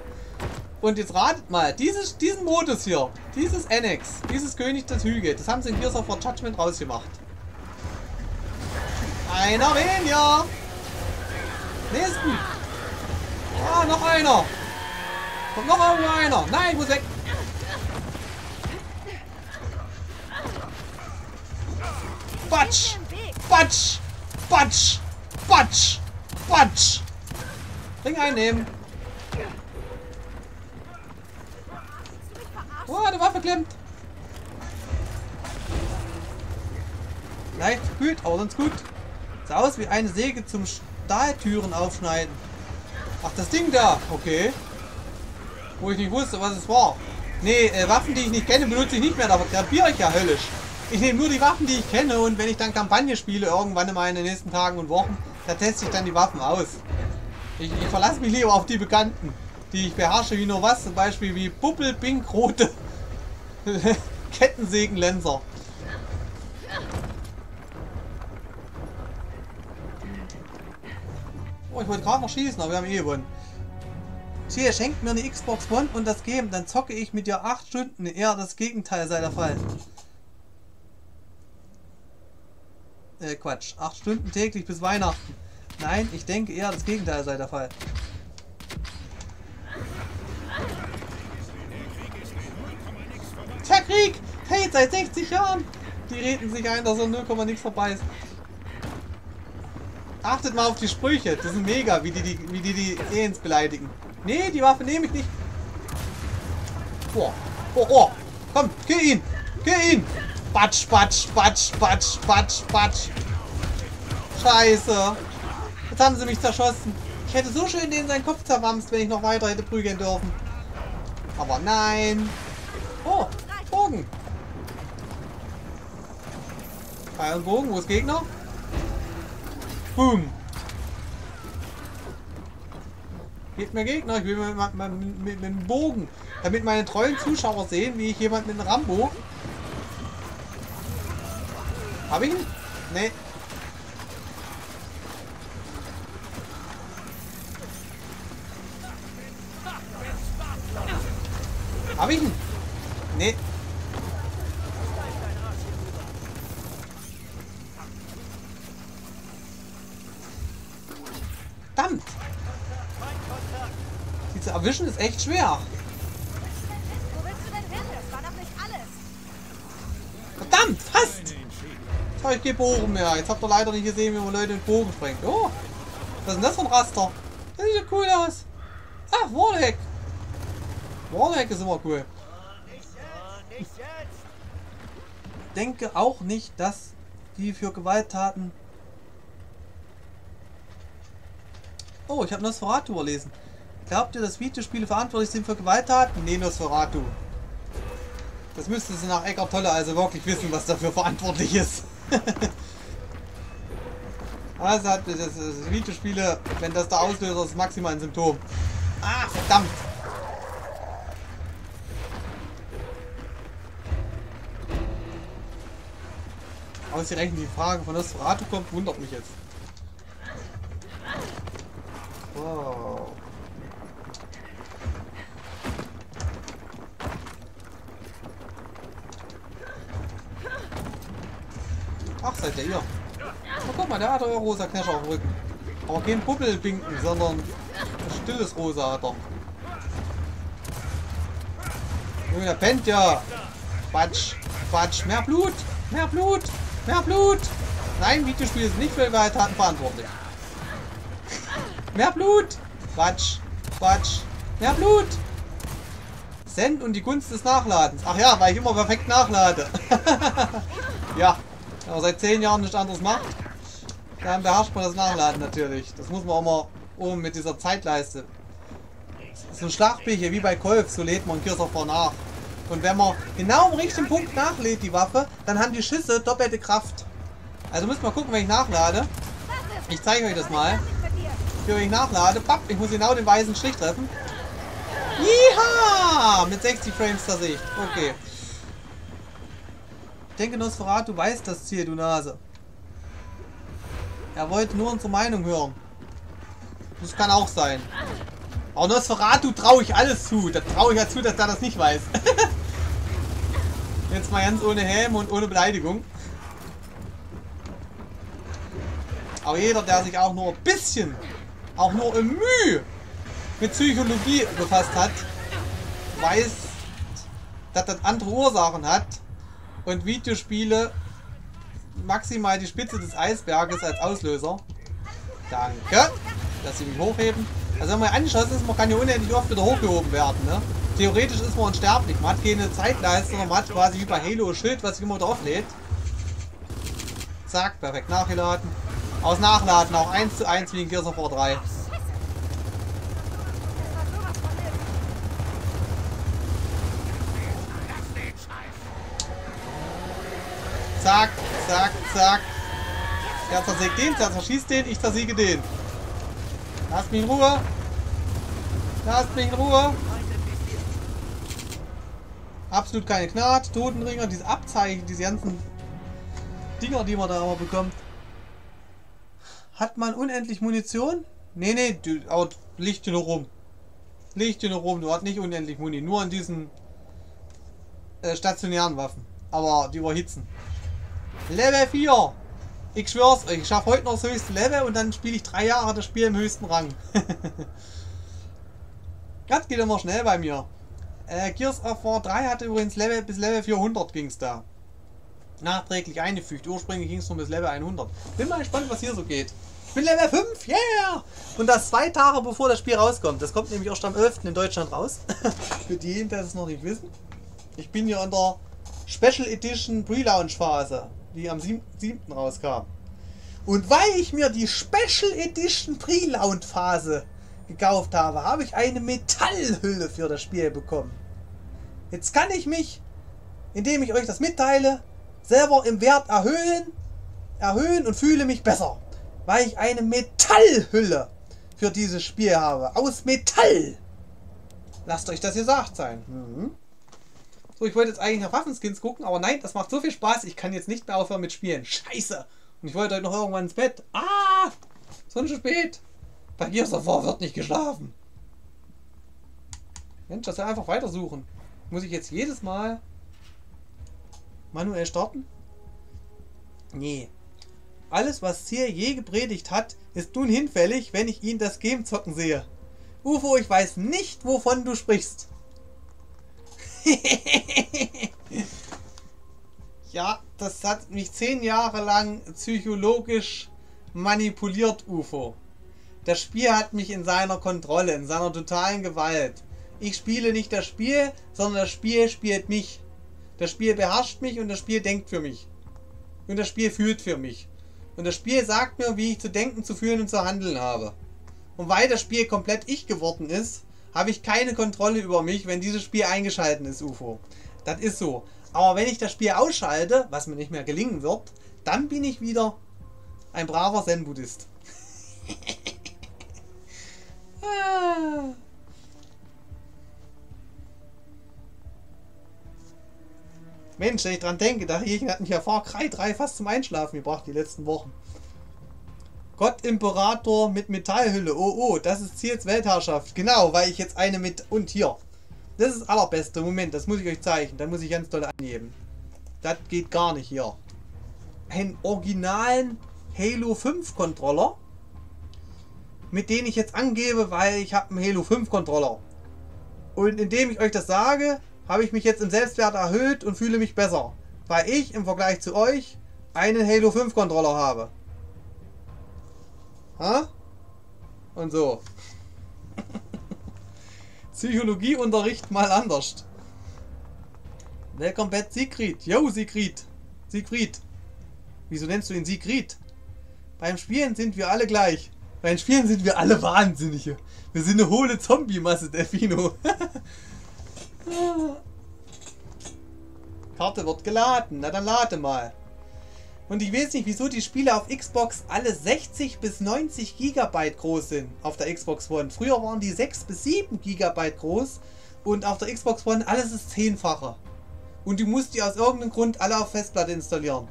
Und jetzt ratet mal, dieses, diesen Modus hier, dieses Annex, dieses König des Hügel, das haben sie in Gears of War Judgment rausgemacht. Einer weniger! Nächsten! Ah, noch einer! Kommt noch irgendwo einer! Nein, muss weg! Batsch! Batsch! Batsch! Batsch! Batsch! Ring einnehmen! Oh, eine Waffe klemmt. Leicht gekühlt, aber sonst gut. Sieht aus wie eine Säge zum Stahltüren aufschneiden. Ach, das Ding da. Okay. Wo ich nicht wusste, was es war. Nee, äh, Waffen, die ich nicht kenne, benutze ich nicht mehr. Da kapiere ich ja höllisch. Ich nehme nur die Waffen, die ich kenne. Und wenn ich dann Kampagne spiele, irgendwann in meinen nächsten Tagen und Wochen, da teste ich dann die Waffen aus. Ich, ich verlasse mich lieber auf die Bekannten die ich beherrsche wie nur was, zum Beispiel wie Bubbel, Pink, rote Kettensägenlenser. Oh, ich wollte gerade noch schießen, aber wir haben eh gewonnen. Hier, schenkt mir eine Xbox One und das Game, dann zocke ich mit dir 8 Stunden. Eher das Gegenteil sei der Fall. Äh, Quatsch. 8 Stunden täglich bis Weihnachten. Nein, ich denke eher das Gegenteil sei der Fall. Der Krieg! Hey, seit 60 Jahren! Die reden sich ein, dass er 0, nichts vorbei ist. Achtet mal auf die Sprüche. Das sind mega, wie die die, wie die, die Aliens beleidigen. Nee, die Waffe nehme ich nicht. Boah. Oh, oh. Komm, kill ihn. Kill ihn. Batsch, batsch, batsch, batsch, batsch, batsch. Scheiße. Jetzt haben sie mich zerschossen. Ich hätte so schön den seinen Kopf zerwamst, wenn ich noch weiter hätte prügeln dürfen. Aber nein. Oh, Bogen. Pfeil und Bogen, wo ist Gegner? Boom. Gebt mir Gegner, ich will mit, mit, mit, mit, dem Bogen. Damit meine treuen Zuschauer sehen, wie ich jemand mit einem Rambo. Hab ich ihn? Nee. Hab ich ihn? Nee. Verdammt! Die zu erwischen ist echt schwer. Verdammt, fast! So, ich gehe Bogen mehr. Jetzt habt ihr leider nicht gesehen, wie man Leute mit Bogen sprengt. Oh! Was ist denn das für ein Raster? Das sieht ja cool aus. Ah, Warlock! Warlock ist immer cool. denke auch nicht, dass die für Gewalttaten... Oh, ich habe Nosferatu überlesen. Glaubt ihr, dass Videospiele verantwortlich sind für Gewalttaten? Nee, Nosferatu. Das müsste sie nach Eckart Tolle also wirklich wissen, was dafür verantwortlich ist. also hat das, das Videospiele, wenn das der Auslöser ist, maximal ein Symptom. Ah, verdammt! Ausgerechnet die Frage von Nosferatu kommt, wundert mich jetzt. Wow. Ach, seid ihr ihr? Oh, guck mal, der hat euer rosa Knäscher auf dem Rücken. Aber kein Puppelbinken, sondern ein stilles Rosa hat er. Junge, der pennt ja. Quatsch, Quatsch, mehr Blut, mehr Blut. Mehr Blut! Nein, Videospiele sind nicht für Gewalttaten verantwortlich. Mehr Blut! Quatsch, Quatsch. Mehr Blut! Send und die Gunst des Nachladens. Ach ja, weil ich immer perfekt nachlade. ja, wenn man seit 10 Jahren nichts anderes macht, dann beherrscht man das Nachladen natürlich. Das muss man auch mal oben mit dieser Zeitleiste. So ein Schlachtbücher wie bei Golf, so lädt man Gears of War nach. Und wenn man genau am richtigen Punkt nachlädt, die Waffe, dann haben die Schüsse doppelte Kraft. Also müsst mal gucken, wenn ich nachlade. Ich zeige euch das mal. Für wenn ich nachlade, papp, ich muss genau den weißen Strich treffen. Jiha! Mit 60 Frames der Sicht. Okay. Ich denke, Nosferatu weiß das Ziel, du Nase. Er wollte nur unsere Meinung hören. Das kann auch sein. Aber Nosferatu traue ich alles zu. Da traue ich ja zu, dass er das nicht weiß. Jetzt mal ganz ohne Helm und ohne Beleidigung. Aber jeder, der sich auch nur ein bisschen, auch nur im Mühe mit Psychologie befasst hat, weiß, dass das andere Ursachen hat und Videospiele maximal die Spitze des Eisberges als Auslöser. Danke, dass Sie mich hochheben. Also wenn man angeschossen ist, man kann ja unendlich oft wieder hochgehoben werden. Ne? Theoretisch ist man unsterblich. Man hat keine Zeitleiste, sondern man hat quasi bei Halo Schild, was sich immer wieder auflädt. Zack, perfekt nachgeladen. Aus Nachladen auch 1 zu 1 wie in Gears of War 3. Zack, zack, zack. Der zersägt den, der zerschießt den, ich zersiege den. Lasst mich in Ruhe. Lasst mich in Ruhe. Absolut keine Gnade. Totenringer, diese Abzeichen, diese ganzen Dinger, die man da aber bekommt. Hat man unendlich Munition? Nee, nee, du, aber liegt hier nur rum. Liegt hier nur rum. Du hast nicht unendlich Muni. Nur an diesen äh, stationären Waffen. Aber die überhitzen. Level 4. Ich schwör's euch, ich schaffe heute noch das höchste Level und dann spiele ich drei Jahre das Spiel im höchsten Rang. das geht immer schnell bei mir. Äh, Gears of War 3 hatte übrigens Level bis Level 400 ging es da. Nachträglich eingefügt. Ursprünglich ging es nur bis Level 100. Bin mal gespannt, was hier so geht. Ich bin Level 5, yeah! Und das zwei Tage bevor das Spiel rauskommt. Das kommt nämlich erst am 11. in Deutschland raus. Für die, die es noch nicht wissen. Ich bin hier in der Special Edition Pre-Launch Phase die am 7. rauskam. Und weil ich mir die Special Edition Pre-Launch Phase gekauft habe, habe ich eine Metallhülle für das Spiel bekommen. Jetzt kann ich mich, indem ich euch das mitteile, selber im Wert erhöhen, erhöhen und fühle mich besser, weil ich eine Metallhülle für dieses Spiel habe. Aus Metall! Lasst euch das gesagt sein. Mhm. So, ich wollte jetzt eigentlich nach Waffenskins gucken, aber nein, das macht so viel Spaß, ich kann jetzt nicht mehr aufhören mit Spielen. Scheiße! Und ich wollte heute noch irgendwann ins Bett. Ah! So spät. Bei Gears of War wird nicht geschlafen. Mensch, das soll einfach weitersuchen. Muss ich jetzt jedes Mal manuell starten? Nee. Alles, was Zier je gepredigt hat, ist nun hinfällig, wenn ich ihn das Game zocken sehe. UFO, ich weiß nicht, wovon du sprichst. Ja, das hat mich zehn Jahre lang psychologisch manipuliert, UFO. Das Spiel hat mich in seiner Kontrolle, in seiner totalen Gewalt. Ich spiele nicht das Spiel, sondern das Spiel spielt mich. Das Spiel beherrscht mich und das Spiel denkt für mich. Und das Spiel fühlt für mich. Und das Spiel sagt mir, wie ich zu denken, zu fühlen und zu handeln habe. Und weil das Spiel komplett ich geworden ist, habe ich keine Kontrolle über mich, wenn dieses Spiel eingeschalten ist, UFO. Das ist so. Aber wenn ich das Spiel ausschalte, was mir nicht mehr gelingen wird, dann bin ich wieder ein braver Zen-Buddhist. ah. Mensch, wenn ich dran denke, da hat mich ja Far Cry 3 fast zum Einschlafen gebracht die letzten Wochen. Gott Imperator mit Metallhülle. Oh, oh, das ist Ziels Weltherrschaft. Genau, weil ich jetzt eine mit... Und hier. Das ist das allerbeste. Moment, das muss ich euch zeigen. Da muss ich ganz doll angeben. Das geht gar nicht hier. Einen originalen Halo 5 Controller. Mit dem ich jetzt angebe, weil ich habe einen Halo 5 Controller. Und indem ich euch das sage, habe ich mich jetzt im Selbstwert erhöht und fühle mich besser. Weil ich im Vergleich zu euch einen Halo 5 Controller habe. Ha? Und so. Psychologieunterricht mal anders. Welcome back Siegfried. Yo Siegfried. Siegfried. Wieso nennst du ihn Siegfried? Beim Spielen sind wir alle gleich. Beim Spielen sind wir alle Wahnsinnige. Wir sind eine hohle Zombie-Masse, Delfino. Karte wird geladen. Na dann lade mal. Und ich weiß nicht, wieso die Spiele auf Xbox alle 60 bis 90 Gigabyte groß sind auf der Xbox One. Früher waren die 6 bis 7 Gigabyte groß und auf der Xbox One alles ist zehnfacher. Und du musst die aus irgendeinem Grund alle auf Festplatte installieren.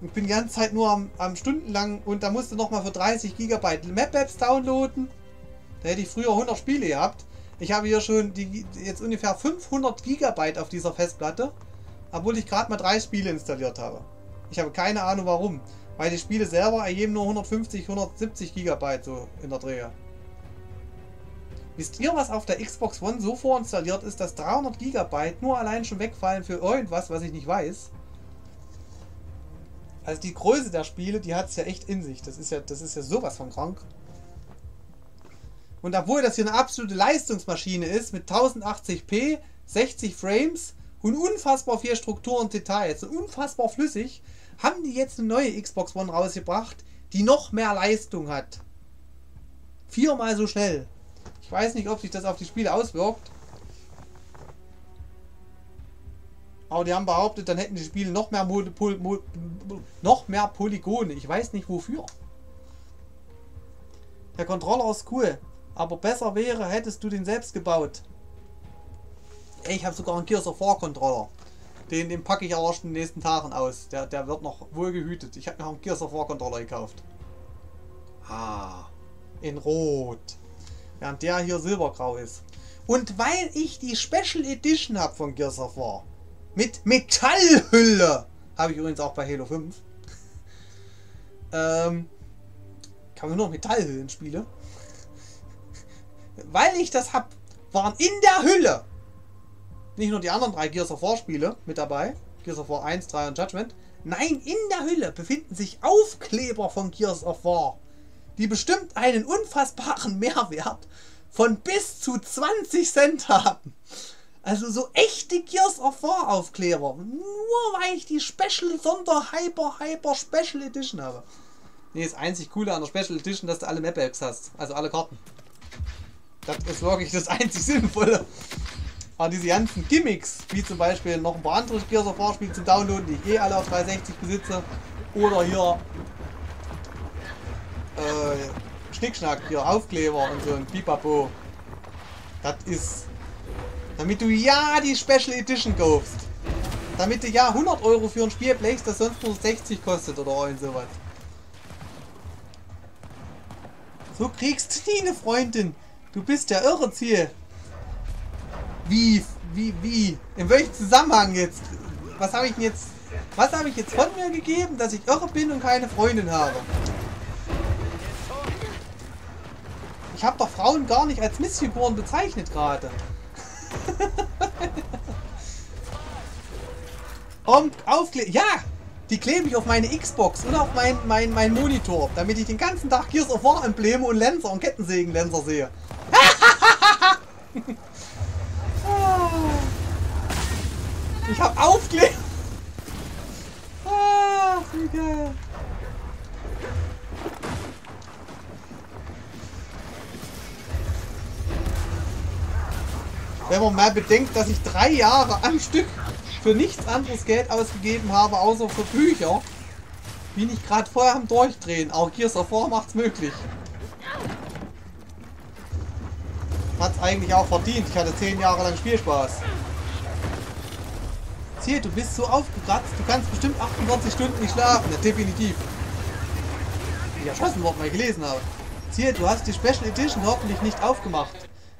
Ich bin die ganze Zeit nur am, am stundenlang und da musst du nochmal für 30 Gigabyte Map-Apps downloaden. Da hätte ich früher 100 Spiele gehabt. Ich habe hier schon die, jetzt ungefähr 500 Gigabyte auf dieser Festplatte, obwohl ich gerade mal drei Spiele installiert habe. Ich habe keine Ahnung warum, weil die Spiele selber ergeben nur 150, 170 Gigabyte so in der Drehe. Wisst ihr, was auf der Xbox One so vorinstalliert ist, dass 300 Gigabyte nur allein schon wegfallen für irgendwas, was ich nicht weiß? Also die Größe der Spiele, die hat es ja echt in sich. Das ist ja, das ist ja sowas von krank. Und obwohl das hier eine absolute Leistungsmaschine ist mit 1080p, 60 Frames und unfassbar viel Struktur und Details und unfassbar flüssig, haben die jetzt eine neue Xbox One rausgebracht, die noch mehr Leistung hat. Viermal so schnell. Ich weiß nicht, ob sich das auf die Spiele auswirkt. Aber die haben behauptet, dann hätten die Spiele noch mehr, Mol Pol Mol noch mehr Polygone. Ich weiß nicht wofür. Der Controller ist cool. Aber besser wäre, hättest du den selbst gebaut. Ich habe sogar einen Gears of War Controller. Den, den packe ich aber erst in den nächsten Tagen aus. Der, der wird noch wohl gehütet. Ich habe mir einen Gears of War Controller gekauft. Ah, in Rot. Während der hier silbergrau ist. Und weil ich die Special Edition habe von Gears of War. Mit Metallhülle. Habe ich übrigens auch bei Halo 5. ähm, kann man nur Metallhüllen spielen weil ich das hab, waren in der Hülle nicht nur die anderen drei Gears of War Spiele mit dabei, Gears of War 1, 3 und Judgment. Nein, in der Hülle befinden sich Aufkleber von Gears of War, die bestimmt einen unfassbaren Mehrwert von bis zu 20 Cent haben. Also so echte Gears of War Aufkleber. Nur weil ich die Special Sonder Hyper Hyper Special Edition habe. Nee, das einzig coole an der Special Edition, dass du alle Map Apps hast. Also alle Karten. Das ist wirklich das einzig Sinnvolle. Aber diese ganzen Gimmicks, wie zum Beispiel noch ein paar andere Gears of War Spiele zum Downloaden, die ich eh alle auf 360 besitze, oder hier äh, Schnickschnack hier, Aufkleber und so ein Pipapo. Das ist... Damit du ja die Special Edition kaufst. Damit du ja 100 Euro für ein Spiel bläst, das sonst nur 60 kostet oder irgend sowas. So kriegst du nie eine Freundin. Du bist der irre Ziel. Wie, wie, wie? In welchem Zusammenhang jetzt? Was habe ich denn jetzt... Was habe ich jetzt von mir gegeben, dass ich irre bin und keine Freundin habe? Ich habe doch Frauen gar nicht als Missfiguren bezeichnet gerade. Und aufkle... Ja! Die klebe ich auf meine Xbox und auf mein, mein, mein Monitor, damit ich den ganzen Tag Gears of War Embleme und Lenser und Kettensägen-Lenser sehe. ich habe Aufkleber. Ah, wie. Wenn man mal bedenkt, dass ich drei Jahre am Stück für nichts anderes Geld ausgegeben habe, außer für Bücher, bin ich gerade vorher am Durchdrehen. Auch Gears of War macht's möglich. Hat's eigentlich auch verdient. Ich hatte zehn Jahre lang Spielspaß. Ziel, du bist so aufgekratzt, du kannst bestimmt 48 Stunden nicht schlafen. Ja, definitiv. Wie erschossen worden, weil ich gelesen habe. Ziel, du hast die Special Edition hoffentlich nicht aufgemacht.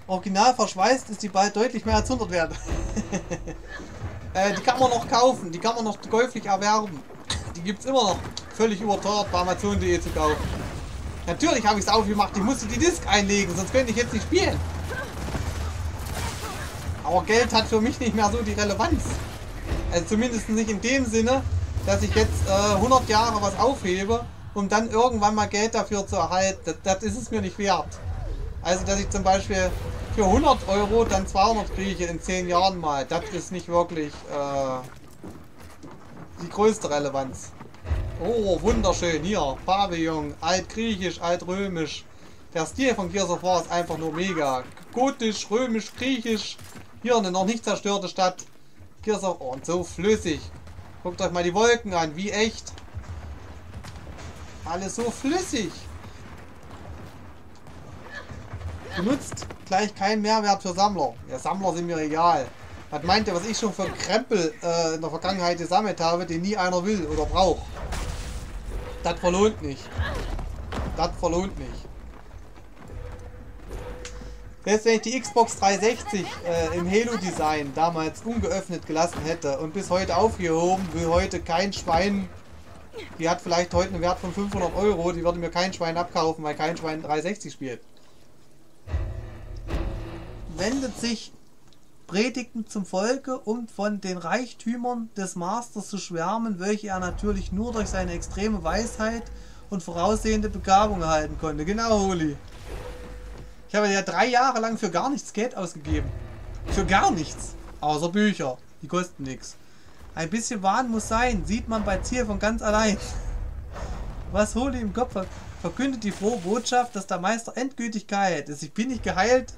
Original verschweißt ist die bald deutlich mehr als 100 wert. äh, die kann man noch kaufen, die kann man noch käuflich erwerben. Die gibt es immer noch völlig überteuert bei Amazon.de zu kaufen. Natürlich habe ich es aufgemacht, ich musste die Disk einlegen, sonst könnte ich jetzt nicht spielen. Aber Geld hat für mich nicht mehr so die Relevanz. Also zumindest nicht in dem Sinne, dass ich jetzt äh, 100 Jahre was aufhebe, um dann irgendwann mal Geld dafür zu erhalten. Das, das ist es mir nicht wert. Also, dass ich zum Beispiel für 100 Euro dann 200 kriege in 10 Jahren mal, das ist nicht wirklich äh, die größte Relevanz. Oh, wunderschön. Hier, Pavillon, altgriechisch, altrömisch. Der Stil von Gears of War ist einfach nur mega. Gotisch, römisch, griechisch. Hier eine noch nicht zerstörte Stadt. Gears of War und so flüssig. Guckt euch mal die Wolken an, wie echt. Alles so flüssig. Benutzt gleich keinen Mehrwert für Sammler. Ja, Sammler sind mir egal. Was meint ihr, was ich schon für Krempel äh, in der Vergangenheit gesammelt habe, den nie einer will oder braucht? Das verlohnt nicht. Das verlohnt nicht. Selbst wenn ich die Xbox 360 äh, im Halo-Design damals ungeöffnet gelassen hätte und bis heute aufgehoben, will heute kein Schwein, die hat vielleicht heute einen Wert von 500 Euro, die würde mir kein Schwein abkaufen, weil kein Schwein 360 spielt wendet sich Predigten zum Volke, um von den Reichtümern des Masters zu schwärmen, welche er natürlich nur durch seine extreme Weisheit und voraussehende Begabung erhalten konnte. Genau, Holi. Ich habe ja drei Jahre lang für gar nichts Geld ausgegeben. Für gar nichts. Außer Bücher. Die kosten nichts. Ein bisschen Wahn muss sein, sieht man bei Ziel von ganz allein. Was Holi im Kopf verkündet die frohe Botschaft, dass der Meister endgültig geheilt ist. Ich bin nicht geheilt,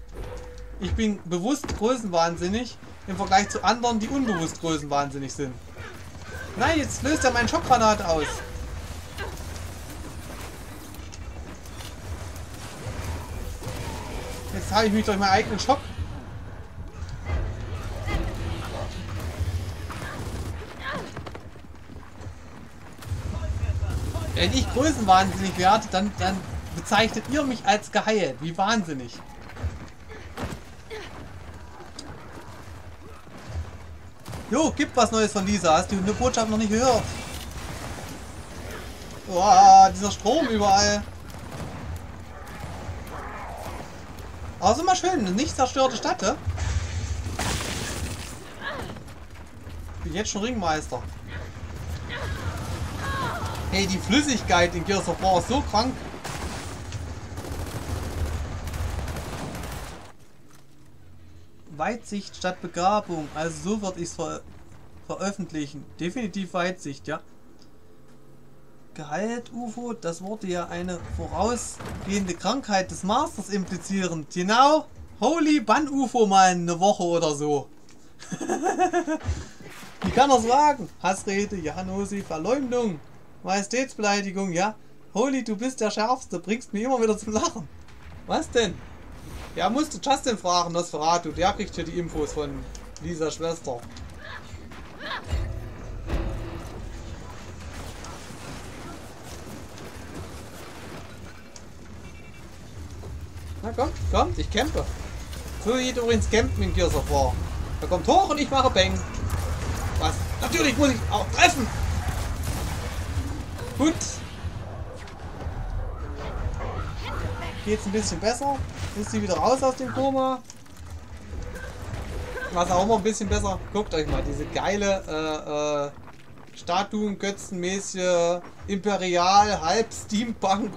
ich bin bewusst größenwahnsinnig im Vergleich zu anderen, die unbewusst größenwahnsinnig sind. Nein, jetzt löst er meinen Schockgranat aus. Jetzt habe ich mich durch meinen eigenen Schock. Wenn ich größenwahnsinnig werde, dann, dann bezeichnet ihr mich als geheilt. Wie wahnsinnig. Jo, gibt was Neues von Lisa. Hast du eine Botschaft noch nicht gehört? Boah, dieser Strom überall. Also mal schön, eine nicht zerstörte Stadt, ne? Bin jetzt schon Ringmeister. Hey, die Flüssigkeit in Gears of War ist so krank. Weitsicht statt Begabung. Also so würde ich es ver veröffentlichen. Definitiv Weitsicht, ja. Geheilt UFO, das wurde ja eine vorausgehende Krankheit des Masters implizieren. Genau. Holy Bann UFO mal eine Woche oder so. Wie kann er sagen? Hassrede, ja, Nosi, Verleumdung, Majestätsbeleidigung, ja. Holy, du bist der Schärfste, bringst mich immer wieder zum Lachen. Was denn? Ja, musst du Justin fragen, Nosferatu. Der kriegt hier die Infos von Lisas Schwester. Na komm, kommt, ich campe. So geht übrigens campen in Gears of War. Er kommt hoch und ich mache Bang. Was? Natürlich muss ich auch treffen. Gut. Geht's ein bisschen besser. Ist sie wieder raus aus dem Koma. Was auch immer ein bisschen besser. Guckt euch mal diese geile äh, äh, Statuen, götzenmäßige, imperial, halb Steampunk,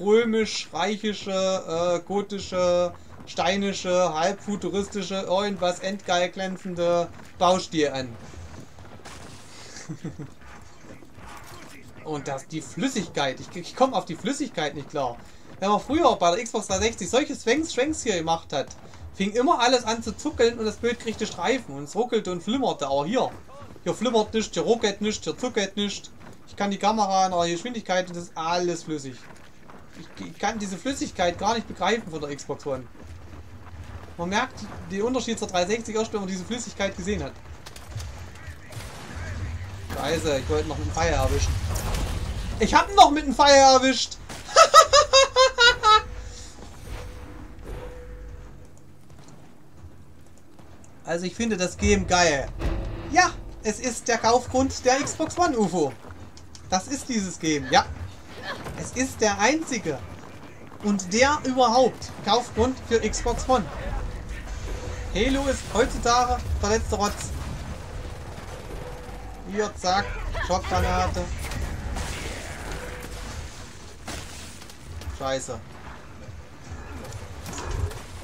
römisch, reichische, äh, gotische, steinische, halb futuristische, irgendwas endgeil glänzende Baustil an. Und das die Flüssigkeit. Ich, ich komme auf die Flüssigkeit nicht klar. Wenn man früher bei der Xbox 360 solche Schwenks, Schwenks hier gemacht hat, fing immer alles an zu zuckeln und das Bild kriegte Streifen und es ruckelte und flimmerte. Aber hier, hier flimmert nicht, hier ruckelt nicht, hier zuckelt nicht. Ich kann die Kamera in einer Geschwindigkeit das ist alles flüssig. Ich, ich kann diese Flüssigkeit gar nicht begreifen von der Xbox One. Man merkt den Unterschied zur 360 erst, wenn man diese Flüssigkeit gesehen hat. Scheiße, ich wollte noch dem Feier erwischen. Ich hab ihn noch mit dem Feier erwischt! also ich finde das Game geil. Es ist der Kaufgrund der Xbox One UFO. Das ist dieses Game, ja. Es ist der einzige und der überhaupt Kaufgrund für Xbox One. Halo ist heutzutage der letzte Rotz. Hier, zack, Schockgranate. Scheiße.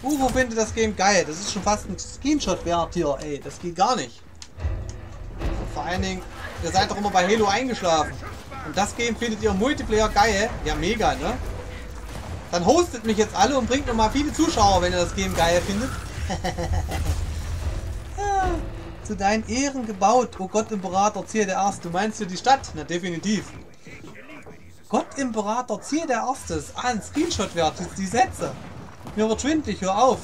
UFO findet das Game geil. Das ist schon fast ein Screenshot wert hier. Ey, das geht gar nicht. Vor allen Dingen, ihr seid doch immer bei Halo eingeschlafen. Und das Game findet ihr Multiplayer geil. Ja, mega, ne? Dann hostet mich jetzt alle und bringt nochmal viele Zuschauer, wenn ihr das Game geil findet. ja, zu deinen Ehren gebaut, oh Gott Imperator, Ziel der Erste. Du meinst du die Stadt? Na, definitiv. Gott Imperator, Ziel der Erste. Ah, ein Screenshot wert, die Sätze. Mir wird schwindlig, hör auf.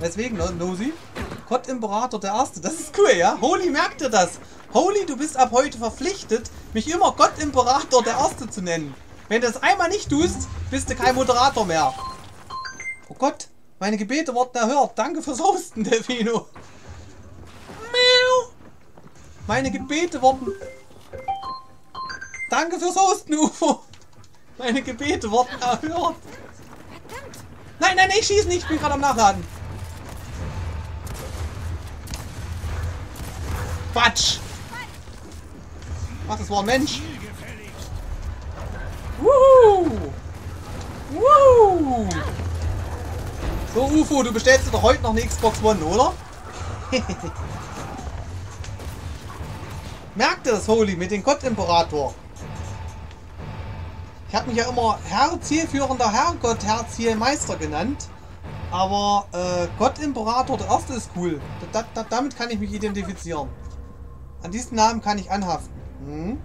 Weswegen, Nosi? Gott Imperator der Erste. Das ist cool, ja? Holy, merkt ihr das? Holy, du bist ab heute verpflichtet, mich immer Gott Imperator der Erste zu nennen. Wenn du das einmal nicht tust, bist du kein Moderator mehr. Oh Gott, meine Gebete wurden erhört. Danke fürs Hosten, Delfino. Meine Gebete wurden... Danke fürs Hosten, UFO. Meine Gebete wurden erhört. Nein, nein, ich schieße nicht. Ich bin gerade am Nachladen. Quatsch. Ach, das war ein Mensch. Wuhu. Wuhu. So, UFO, du bestellst dir doch heute noch eine Xbox One, oder? Merkt ihr das, Holy, mit dem Gott-Imperator? Ich habe mich ja immer Herr Zielführender Herrgott, Herr Zielmeister genannt. Aber äh, Gott-Imperator, der erste ist cool. Da, da, damit kann ich mich identifizieren. An diesen Namen kann ich anhaften. Hm?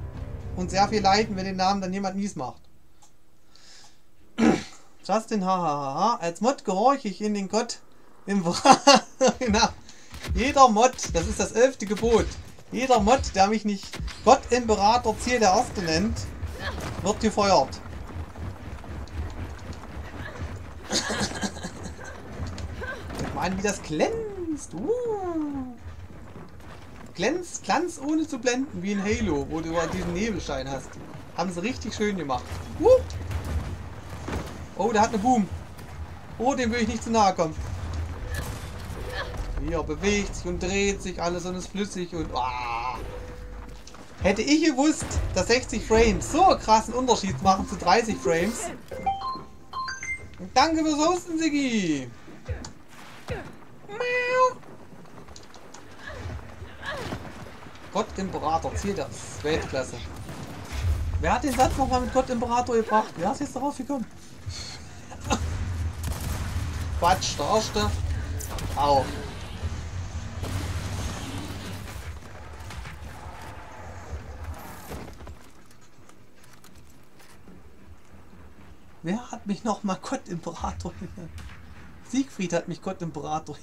Und sehr viel leiden, wenn den Namen dann jemand mies macht. Justin, hahaha. Als Mod gehorche ich in den Gott Imperator. genau. Jeder Mod, das ist das elfte Gebot. Jeder Mod, der mich nicht Gott Imperator Ziel der Erste nennt, wird gefeuert. Mann, wie das glänzt. Uh. Glänz, Glanz ohne zu blenden, wie in Halo, wo du diesen Nebelstein hast. Haben sie richtig schön gemacht. Uh. Oh, der hat eine Boom. Oh, dem will ich nicht zu nahe kommen. Hier bewegt sich und dreht sich alles und ist flüssig und... Oh. Hätte ich gewusst, dass 60 Frames so krassen Unterschied machen zu 30 Frames. Danke fürs Hosten, Siggi. Gott Imperator, zieh das. Weltklasse. Wer hat den Satz nochmal mit Gott Imperator gebracht? Wer ist jetzt darauf gekommen? Quatsch, der erste. Auch. Wer hat mich noch mal Gott Imperator genannt? Siegfried hat mich Gott Imperator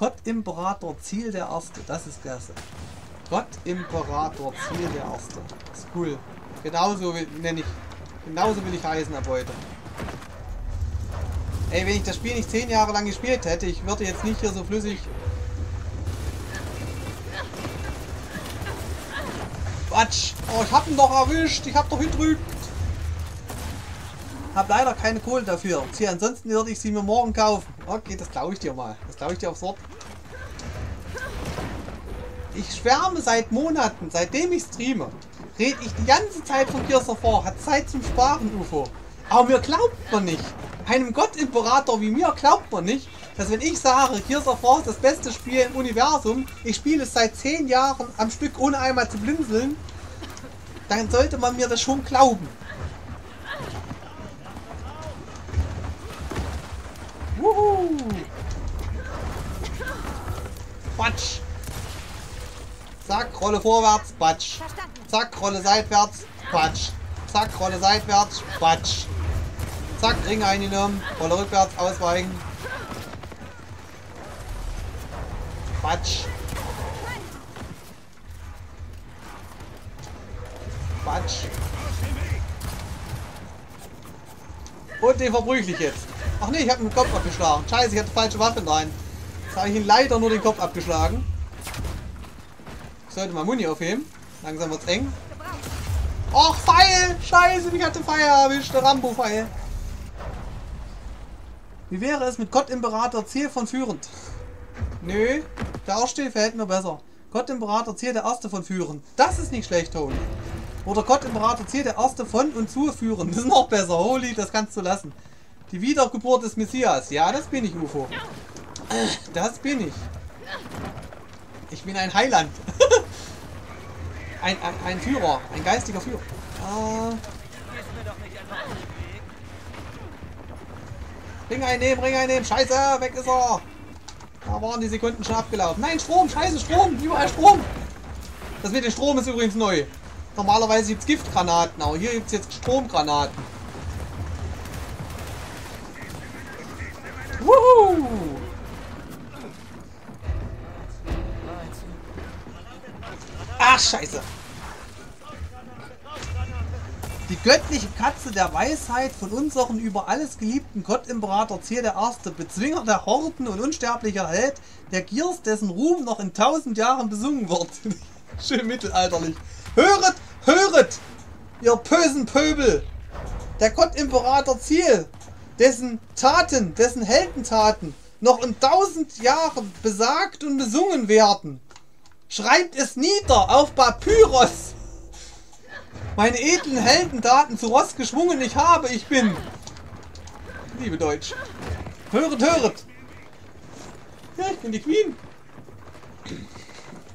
Gott Imperator Ziel der Erste. Das ist klasse. Gott Imperator Ziel der Erste. Das ist cool. Genauso nenne ich. Genauso will ich heißen ab heute. Ey, wenn ich das Spiel nicht zehn Jahre lang gespielt hätte, ich würde jetzt nicht hier so flüssig... Quatsch! Oh, ich hab ihn doch erwischt! Ich hab doch gedrückt! Hab leider keine Kohle dafür. Sie, ansonsten würde ich sie mir morgen kaufen. Okay, das glaube ich dir mal. Das glaube ich dir aufs Wort. Ich schwärme seit Monaten, seitdem ich streame. Rede ich die ganze Zeit von Gears of. Hat Zeit zum Sparen, UFO. Aber mir glaubt man nicht einem Gott-Imperator wie mir glaubt man nicht, dass wenn ich sage, Gears of ist das beste Spiel im Universum, ich spiele es seit 10 Jahren am Stück ohne einmal zu blinzeln, dann sollte man mir das schon glauben. Wuhu! Quatsch! Zack, Rolle vorwärts, Quatsch. Zack, Rolle seitwärts, Quatsch. Zack, Rolle seitwärts, Quatsch. Zack, Ring eingenommen. Rolle rückwärts, ausweichen. Quatsch. Quatsch. Und den verprügel ich jetzt. Ach nee, ich habe den Kopf abgeschlagen. Scheiße, ich hatte falsche Waffe rein. Jetzt habe ich ihn leider nur den Kopf abgeschlagen. Ich sollte mal Muni aufheben. Langsam wird's eng. Och, Pfeil! Scheiße, mich hat der Pfeil erwischt. Der Rambo-Pfeil. Wie wäre es mit Gott Imperator Ziel von führend? Nö, der Ausstieg gefällt mir besser. Gott Imperator Ziel der erste von führen. Das ist nicht schlecht, Holy. Oder Gott Imperator Ziel der erste von und zu führen. Das ist noch besser. Holy, das kannst du lassen. Die Wiedergeburt des Messias. Ja, das bin ich, UFO. Das bin ich. Ich bin ein Heiland. ein, ein, ein Führer. Ein geistiger Führer. Ah. Ring einnehmen, Ring einnehmen. Scheiße, weg ist er. Da waren die Sekunden schon abgelaufen. Nein, Strom, scheiße, Strom. Überall Strom. Das mit dem Strom ist übrigens neu. Normalerweise gibt es Giftgranaten, aber hier gibt es jetzt Stromgranaten. Wuhu! Ach, scheiße. Die göttliche Katze der Weisheit von unserem über alles geliebten Gott-Imperator Zier der Erste, Bezwinger der Horden und unsterblicher Held, der Gears, dessen Ruhm noch in tausend Jahren besungen wird. Schön mittelalterlich. Höret, höret, ihr bösen Pöbel! Der Gott-Imperator Ziel, dessen Taten, dessen Heldentaten noch in tausend Jahren besagt und besungen werden. Schreibt es nieder auf Papyrus! meine edlen Heldendaten zu Ross geschwungen ich habe, ich bin. Liebe Deutsch. Höret, höret. Ja, ich bin die Queen.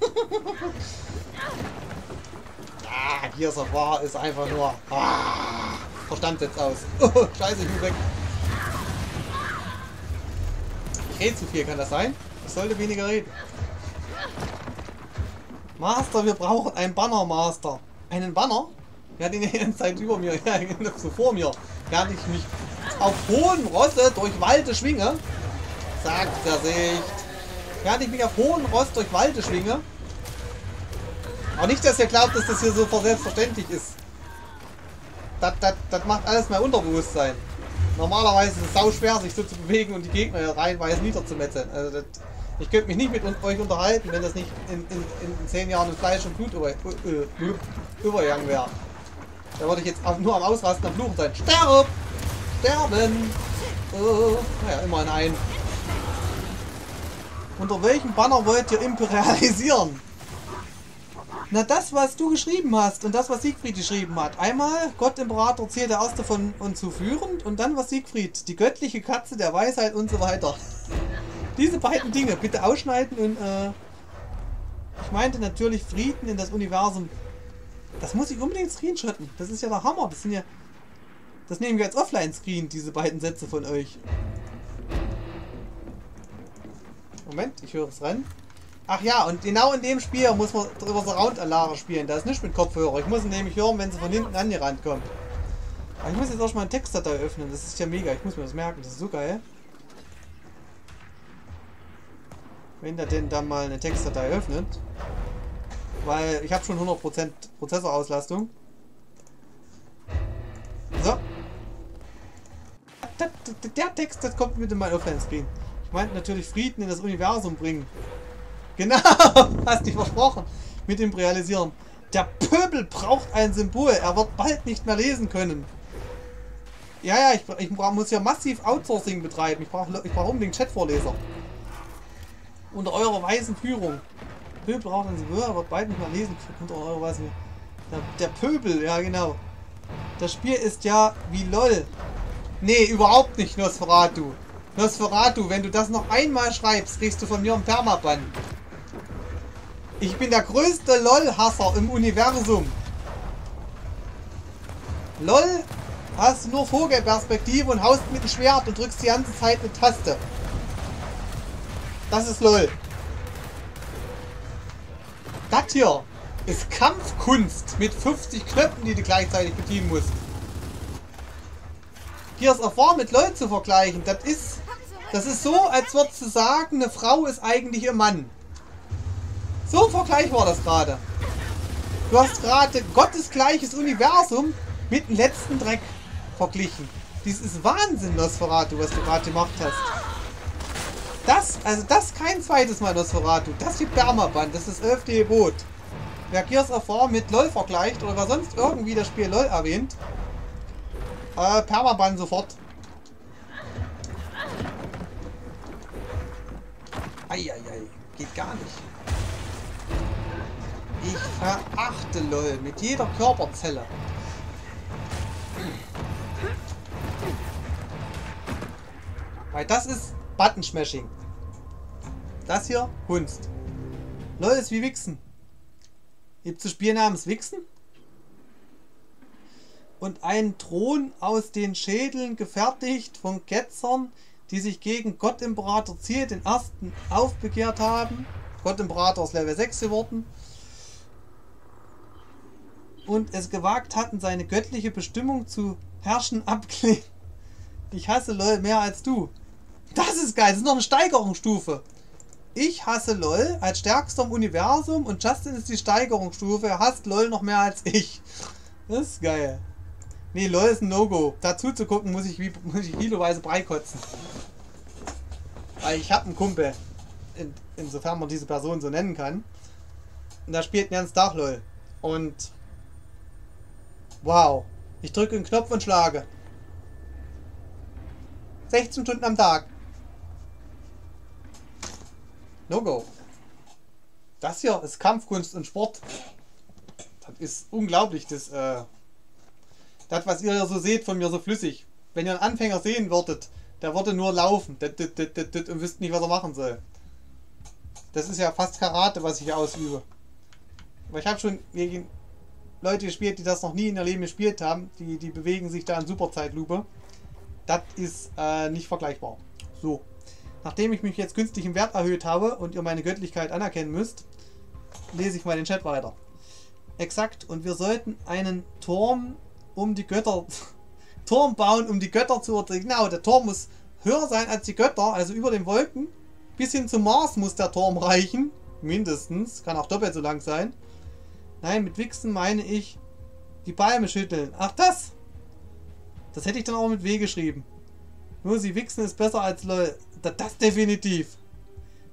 ah, Gears of War ist einfach nur... Ah, Verstand jetzt aus. Scheiße, ich bin weg. Ich rede zu viel, kann das sein? Ich sollte weniger reden. Master, wir brauchen einen Banner, Master. Einen Banner? Er hat ihn die ganze Zeit über mir, ja, so vor mir. Während ich mich auf hohen Rosse durch Walde schwinge. Zack, Sicht. Während ich mich auf hohen Ross durch Walde schwinge. Aber nicht, dass ihr glaubt, dass das hier so selbstverständlich ist. Das, das, das macht alles mein Unterbewusstsein. Normalerweise ist es sau schwer, sich so zu bewegen und die Gegner reinweise niederzumetzeln. Also das, ich könnte mich nicht mit euch unterhalten, wenn das nicht in, in, in zehn Jahren in Fleisch und Blut über, über, übergegangen wäre. Da würde ich jetzt nur am Ausrasten am Fluchen sein. Sterb! Sterben! Oh, naja, immerhin ein. Unter welchem Banner wollt ihr imperialisieren? Na, das, was du geschrieben hast und das, was Siegfried geschrieben hat. Einmal, Gott Imperator zählt der erste von uns zu führend und dann was Siegfried, die göttliche Katze der Weisheit und so weiter. Diese beiden Dinge bitte ausschneiden und äh, ich meinte natürlich Frieden in das Universum das muss ich unbedingt screenshotten. Das ist ja der Hammer. Das sind ja. Das nehmen wir als Offline-Screen, diese beiden Sätze von euch. Moment, ich höre es rein. Ach ja, und genau in dem Spiel muss man drüber Surround-Alarme spielen. Da ist nicht mit Kopfhörer. Ich muss nämlich hören, wenn sie von hinten angerannt kommt. Aber ich muss jetzt auch schon mal eine Textdatei öffnen. Das ist ja mega. Ich muss mir das merken. Das ist so geil. Wenn der denn dann mal eine Textdatei öffnet. Weil ich habe schon 100% Prozessorauslastung. So. Der Text, das kommt mit in mein Offline-Screen. Ich meinte natürlich Frieden in das Universum bringen. Genau, hast dich versprochen. Mit dem Realisieren. Der Pöbel braucht ein Symbol. Er wird bald nicht mehr lesen können. Ja, ja, ich, ich muss ja massiv Outsourcing betreiben. Ich brauche ich brauch unbedingt Chatvorleser. Unter eurer weisen Führung. Pöbel braucht ein Symbol. Er wird bald nicht mehr lesen können. Unter eurer weisen der, der Pöbel, ja genau. Das Spiel ist ja wie LOL. Nee, überhaupt nicht, Nosferatu. Nosferatu, wenn du das noch einmal schreibst, kriegst du von mir einen Permaban. Ich bin der größte LOL-Hasser im Universum. LOL hast du nur Vogelperspektive und haust mit dem Schwert und drückst die ganze Zeit eine Taste. Das ist LOL. Das hier ist Kampfkunst mit 50 Knöpfen, die du gleichzeitig bedienen musst. Gears of War mit LOL zu vergleichen, das ist, das ist so, als würdest du sagen, eine Frau ist eigentlich ihr Mann. So Vergleich war das gerade. Du hast gerade gottesgleiches Universum mit dem letzten Dreck verglichen. Dies ist Wahnsinn, Nosferatu, was du gerade gemacht hast. Das, also das kein zweites Mal Nosferatu. Das wie Permaband, das ist das 11. Gebot. Wer Gears of War mit LOL vergleicht oder wer sonst irgendwie das Spiel LOL erwähnt, äh, Permaban sofort. Eieiei, geht gar nicht. Ich verachte LOL mit jeder Körperzelle. Weil das ist Button-Smashing. Das hier, Kunst. LOL ist wie Wichsen. Gibt es ein Spiel namens Wichsen? und ein Thron aus den Schädeln gefertigt von Ketzern, die sich gegen Gott-Imperator Ziel den ersten aufbegehrt haben. Gott-Imperator ist Level 6 geworden. Und es gewagt hatten, seine göttliche Bestimmung zu herrschen, abgelehnt. Ich hasse LOL mehr als du. Das ist geil, das ist noch eine Steigerungsstufe. Ich hasse LOL als stärkster im Universum und Justin ist die Steigerungsstufe. Er hasst LOL noch mehr als ich. Das ist geil. Nee, LOL ist ein No-Go. Dazu zu gucken, muss ich, muss ich kiloweise Brei. Weil ich habe einen Kumpel, in, insofern man diese Person so nennen kann. Und da spielt ein ganz Tag LOL. Und wow, ich drücke einen Knopf und schlage. 16 Stunden am Tag. No-Go. Das hier ist Kampfkunst und Sport. Das ist unglaublich, das äh, das, was ihr so seht von mir so flüssig. Wenn ihr einen Anfänger sehen würdet, der würde nur laufen und wüsste nicht, was er machen soll. Das ist ja fast Karate, was ich ausübe. Aber ich habe schon gegen Leute gespielt, die das noch nie in ihr Leben gespielt haben. Die, die bewegen sich da in Superzeitlupe. Das ist äh, nicht vergleichbar. So. Nachdem ich mich jetzt künstlich im Wert erhöht habe und ihr meine Göttlichkeit anerkennen müsst, lese ich mal den Chat weiter. Exakt. Und wir sollten einen Turm um die Götter. Turm bauen, um die Götter zu ertrinken. Genau, der Turm muss höher sein als die Götter, also über den Wolken. Bis hin zum Mars muss der Turm reichen. Mindestens. Kann auch doppelt so lang sein. Nein, mit Wichsen meine ich die Palme schütteln. Ach, das! Das hätte ich dann auch mit W geschrieben. Nur sie wichsen ist besser als LOL. Das, das definitiv.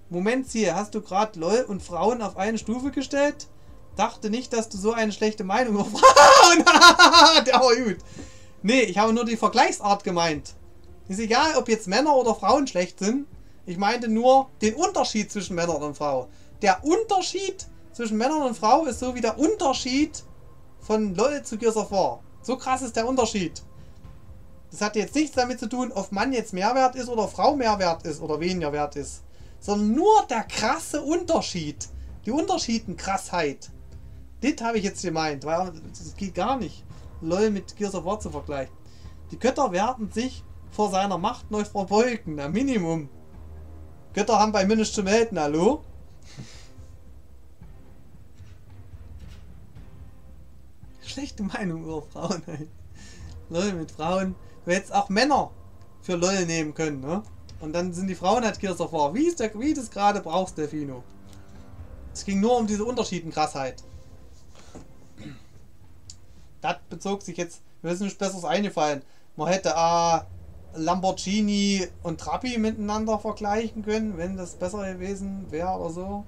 Moment, hier, hast du gerade LOL und Frauen auf eine Stufe gestellt? dachte nicht, dass du so eine schlechte Meinung über Frauen hast. Aber gut. Nee, ich habe nur die Vergleichsart gemeint. Ist egal, ob jetzt Männer oder Frauen schlecht sind. Ich meinte nur den Unterschied zwischen Männern und Frauen. Der Unterschied zwischen Männern und Frauen ist so wie der Unterschied von LOL zu Gears of War. So krass ist der Unterschied. Das hat jetzt nichts damit zu tun, ob Mann jetzt Mehrwert ist oder Frau Mehrwert ist oder weniger wert ist. Sondern nur der krasse Unterschied. Die Unterschiedenkrassheit. Das habe ich jetzt gemeint, weil das geht gar nicht. LOL mit Gears of War zu vergleichen. Die Götter werden sich vor seiner Macht neu verbeugen, na Minimum. Götter haben bei mir nichts zu melden, hallo? Schlechte Meinung über Frauen. LOL mit Frauen. Du hättest auch Männer für LOL nehmen können, ne? Und dann sind die Frauen halt Gears of War. Wie, ist der, wie du gerade brauchst, Delfino. Es ging nur um diese Unterschiedenkrassheit. Das bezog sich jetzt, mir ist nichts Besseres eingefallen. Man hätte äh, Lamborghini und Trabi miteinander vergleichen können, wenn das besser gewesen wäre oder so.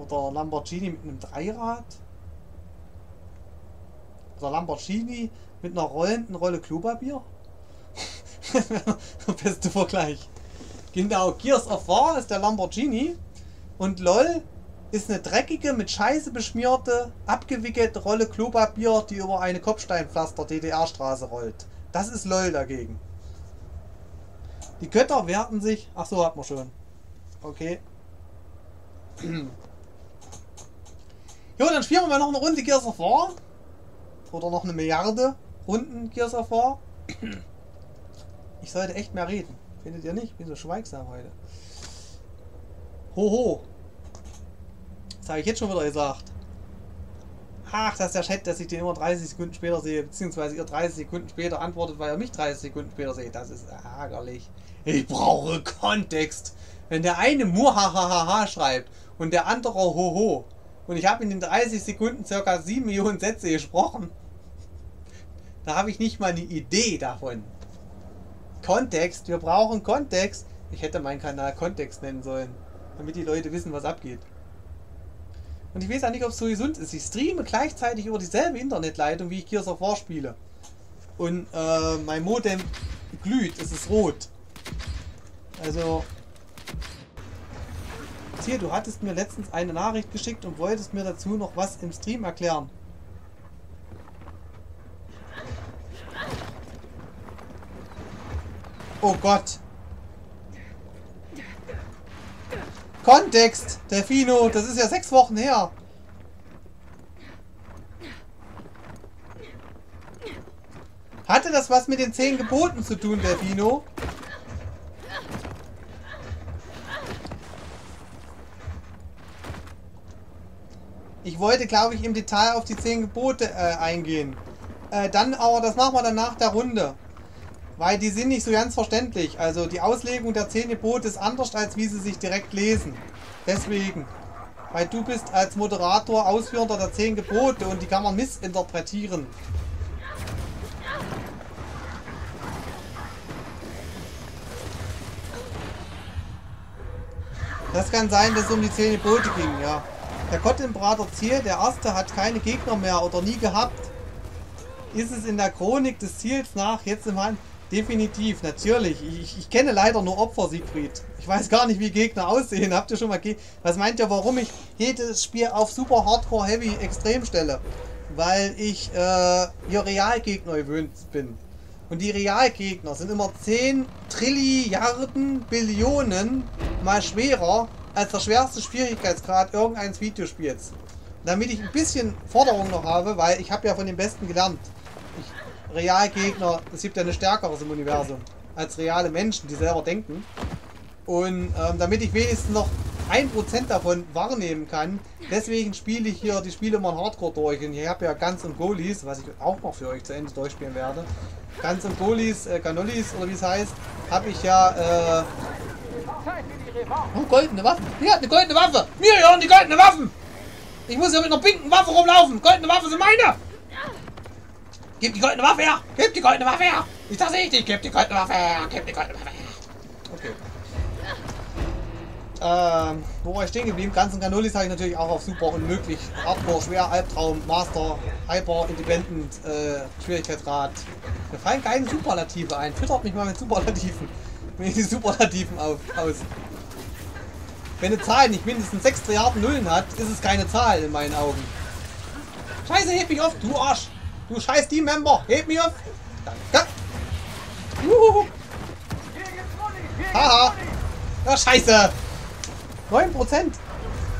Oder Lamborghini mit einem Dreirad. Oder Lamborghini mit einer rollenden Rolle Klopapier. Beste Vergleich. Genau, Gears of War ist der Lamborghini und LOL ist eine dreckige, mit Scheiße beschmierte, abgewickelte Rolle Klopapier, die über eine Kopfsteinpflaster DDR-Straße rollt. Das ist LOL dagegen. Die Götter werten sich. Ach so, hat man schon. Okay. Jo, dann spielen wir mal noch eine Runde Gears of War. Oder noch eine Milliarde Runden Gears of War. Ich sollte echt mehr reden. Findet ihr nicht? Ich bin so schweigsam heute. Hoho. Das habe ich jetzt schon wieder gesagt. Ach, das ist der Chat, dass ich den immer 30 Sekunden später sehe, beziehungsweise ihr 30 Sekunden später antwortet, weil ihr mich 30 Sekunden später seht. Das ist ärgerlich. Ich brauche Kontext. Wenn der eine Muhahaha schreibt und der andere Hoho, und ich habe in den 30 Sekunden circa 7 Millionen Sätze gesprochen. Da habe ich nicht mal eine Idee davon. Kontext, wir brauchen Kontext. Ich hätte meinen Kanal Kontext nennen sollen, damit die Leute wissen, was abgeht. Und ich weiß auch nicht, ob es so gesund ist. Ich streame gleichzeitig über dieselbe Internetleitung, wie ich Gears of War spiele. Und äh, mein Modem glüht, es ist rot. Also, hier, du hattest mir letztens eine Nachricht geschickt und wolltest mir dazu noch was im Stream erklären. Oh Gott. Kontext, Delfino, das ist ja sechs Wochen her. Hatte das was mit den zehn Geboten zu tun, Delfino? Ich wollte, glaube ich, im Detail auf die zehn Gebote äh, eingehen. Äh, dann aber, das machen wir dann nach der Runde. Weil die sind nicht so ganz verständlich. Also die Auslegung der zehn Gebote ist anders, als wie sie sich direkt lesen. Deswegen. Weil du bist als Moderator Ausführender der zehn Gebote und die kann man missinterpretieren. Das kann sein, dass es um die zehn Gebote ging, ja. Der Gottenbrater Ziel, der erste, hat keine Gegner mehr oder nie gehabt. Ist es in der Chronik des Ziels nach jetzt im Hand? Definitiv, natürlich. Ich, ich, kenne leider nur Opfer, Siegfried. Ich weiß gar nicht, wie Gegner aussehen. Habt ihr schon mal... Ge Was meint ihr, warum ich jedes Spiel auf Super Hardcore Heavy Extrem stelle? Weil ich äh, hier Realgegner gewöhnt bin. Und die Realgegner sind immer 10 Trilliarden Billionen mal schwerer als der schwerste Schwierigkeitsgrad irgendeines Videospiels. Damit ich ein bisschen Forderung noch habe, weil ich habe ja von den Besten gelernt. Ich, Realgegner, es gibt ja eine stärkeres im Universum als reale Menschen, die selber denken. Und ähm, damit ich wenigstens noch ein Prozent davon wahrnehmen kann, deswegen spiele ich hier die Spiele immer Hardcore durch. Und ich habe ja Guns und Goalies, was ich auch noch für euch zu Ende durchspielen werde. Guns und Goalies, äh, Ganolis oder wie es heißt, habe ich ja äh, Oh, goldene Waffen. Mir hat eine goldene Waffe. Mir gehören die goldenen Waffen. Ich muss ja mit einer pinken Waffe rumlaufen. Goldene Waffe sind meine. Gib die goldene Waffe her. Gib die goldene Waffe her. Ich sag richtig. Gib die goldene Waffe her. Gib die goldene Waffe her. Ähm, wo war ich stehen geblieben? Ganzen Canolis habe ich natürlich auch auf super unmöglich. Hardcore, schwer, Albtraum, Master, Hyper, Independent, äh, Schwierigkeitsgrad. Mir fallen keine Superlative ein. Füttert mich mal mit Superlativen. Mir die Superlativen auf, aus. Wenn eine Zahl nicht mindestens 6 Trilliarden Nullen hat, ist es keine Zahl in meinen Augen. Scheiße, heb mich auf, du Arsch! Du scheiß Team-Member, heb mich auf! Danke! Juhu. Haha! Ja, scheiße! 9%!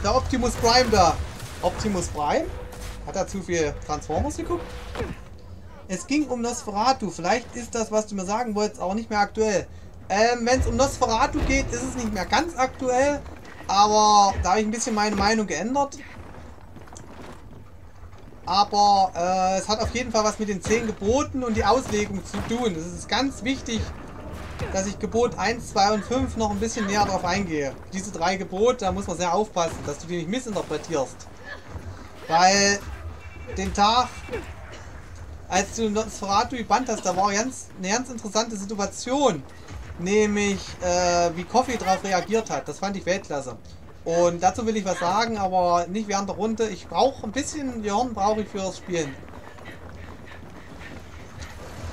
Der Optimus Prime da! Optimus Prime? Hat er zu viel Transformers geguckt? Es ging um Nosferatu. Vielleicht ist das, was du mir sagen wolltest, auch nicht mehr aktuell. Ähm, Wenn es um Nosferatu geht, ist es nicht mehr ganz aktuell. Aber da habe ich ein bisschen meine Meinung geändert. Aber äh, es hat auf jeden Fall was mit den 10 Geboten und die Auslegung zu tun. Es ist ganz wichtig, dass ich Gebot 1, 2 und 5 noch ein bisschen näher darauf eingehe. Diese drei Gebote, da muss man sehr aufpassen, dass du die nicht missinterpretierst. Weil den Tag, als du Nosferatu gebannt hast, da war ganz, eine ganz interessante Situation. Nämlich, äh, wie Coffee darauf reagiert hat. Das fand ich Weltklasse. Und dazu will ich was sagen, aber nicht während der Runde. Ich brauche ein bisschen Gehirn brauche ich fürs Spielen.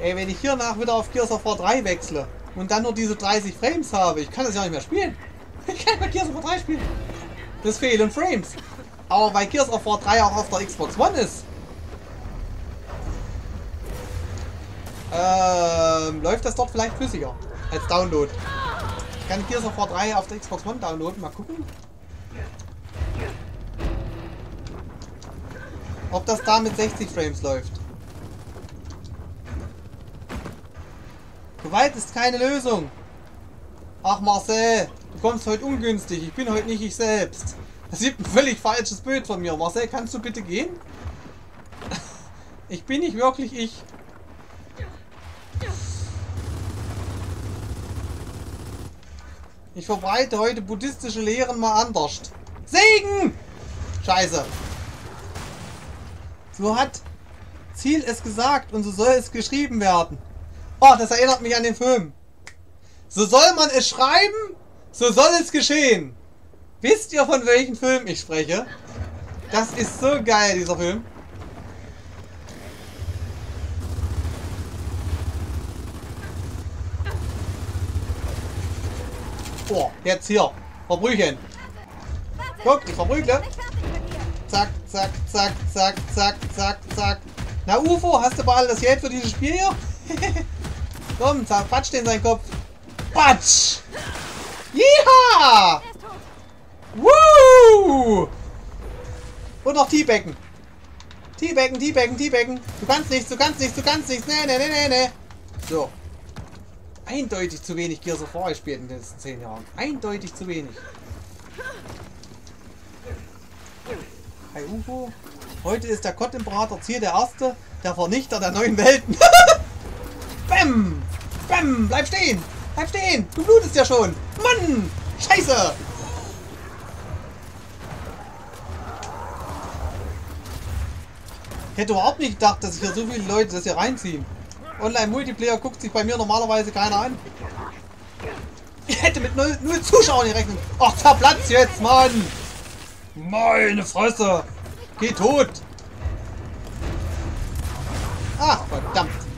Ey, wenn ich hier nach wieder auf Gears of War 3 wechsle und dann nur diese 30 Frames habe, ich kann das ja nicht mehr spielen. Ich kann mehr Gears of War 3 spielen. Das fehlen Frames. Aber weil Gears of War 3 auch auf der Xbox One ist, ähm, läuft das dort vielleicht flüssiger als Download. Ich kann Gears of War 3 auf der Xbox One downloaden. Mal gucken. Ob das da mit 60 Frames läuft. Gewalt ist keine Lösung. Ach Marcel, du kommst heute ungünstig. Ich bin heute nicht ich selbst. Das gibt ein völlig falsches Bild von mir. Marcel, kannst du bitte gehen? Ich bin nicht wirklich ich. Ich verbreite heute buddhistische Lehren mal anders. Segen! Scheiße. So hat Ziel es gesagt und so soll es geschrieben werden. Oh, das erinnert mich an den Film. So soll man es schreiben, so soll es geschehen. Wisst ihr, von welchem Film ich spreche? Das ist so geil, dieser Film. Oh, jetzt hier. Verbrüchen. Guck, ich verbrügle. Zack, zack, zack, zack, zack, zack, zack. Na, UFO, hast du mal das Geld für dieses Spiel hier? Komm, patsch den seinen Kopf. Patsch! Ja! Woo! Und noch Teabaggen. Teabaggen, Teabaggen, Teabaggen. Du kannst nichts, du kannst nichts, du kannst nichts. Nee, nee, nee, nee, nee. So. Eindeutig zu wenig Gears of War gespielt in den letzten 10 Jahren. Eindeutig zu wenig. Hi UFO. Heute ist der Gott-Imperator Ziel der Erste, der Vernichter der neuen Welten. Bäm! Bäm! Bleib stehen! Bleib stehen! Du blutest ja schon! Mann! Scheiße! Ich hätte überhaupt nicht gedacht, dass hier so viele Leute das hier reinziehen. Online-Multiplayer guckt sich bei mir normalerweise keiner an. Ich hätte mit null, null Zuschauern gerechnet. Ach, Platz jetzt, Mann! Meine Fresse! Geh tot! Ach, verdammt!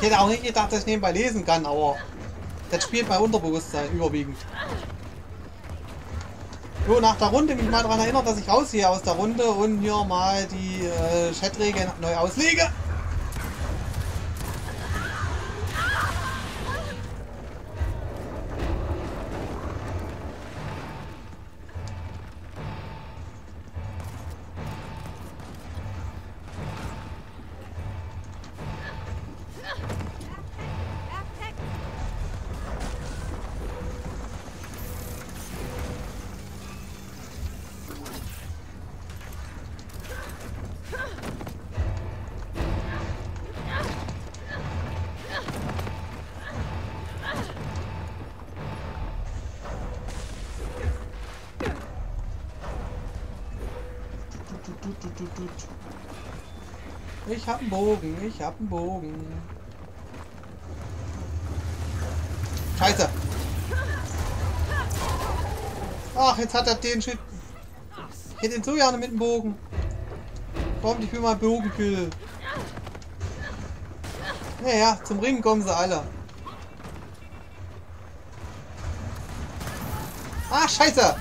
Ich hätte auch nicht gedacht, dass ich nebenbei lesen kann, aber das spielt mein Unterbewusstsein überwiegend. So, nach der Runde mich mal daran erinnern, dass ich rausgehe aus der Runde und hier mal die äh, Chatregeln neu auslege. Ich hab einen Bogen, ich hab einen Bogen. Scheiße. Ach, jetzt hat er den Schild. Ich hätte ihn so gerne mit dem Bogen. Kommt, ich will mal Bogenkill. Naja, zum Ringen kommen sie alle. Ah, scheiße!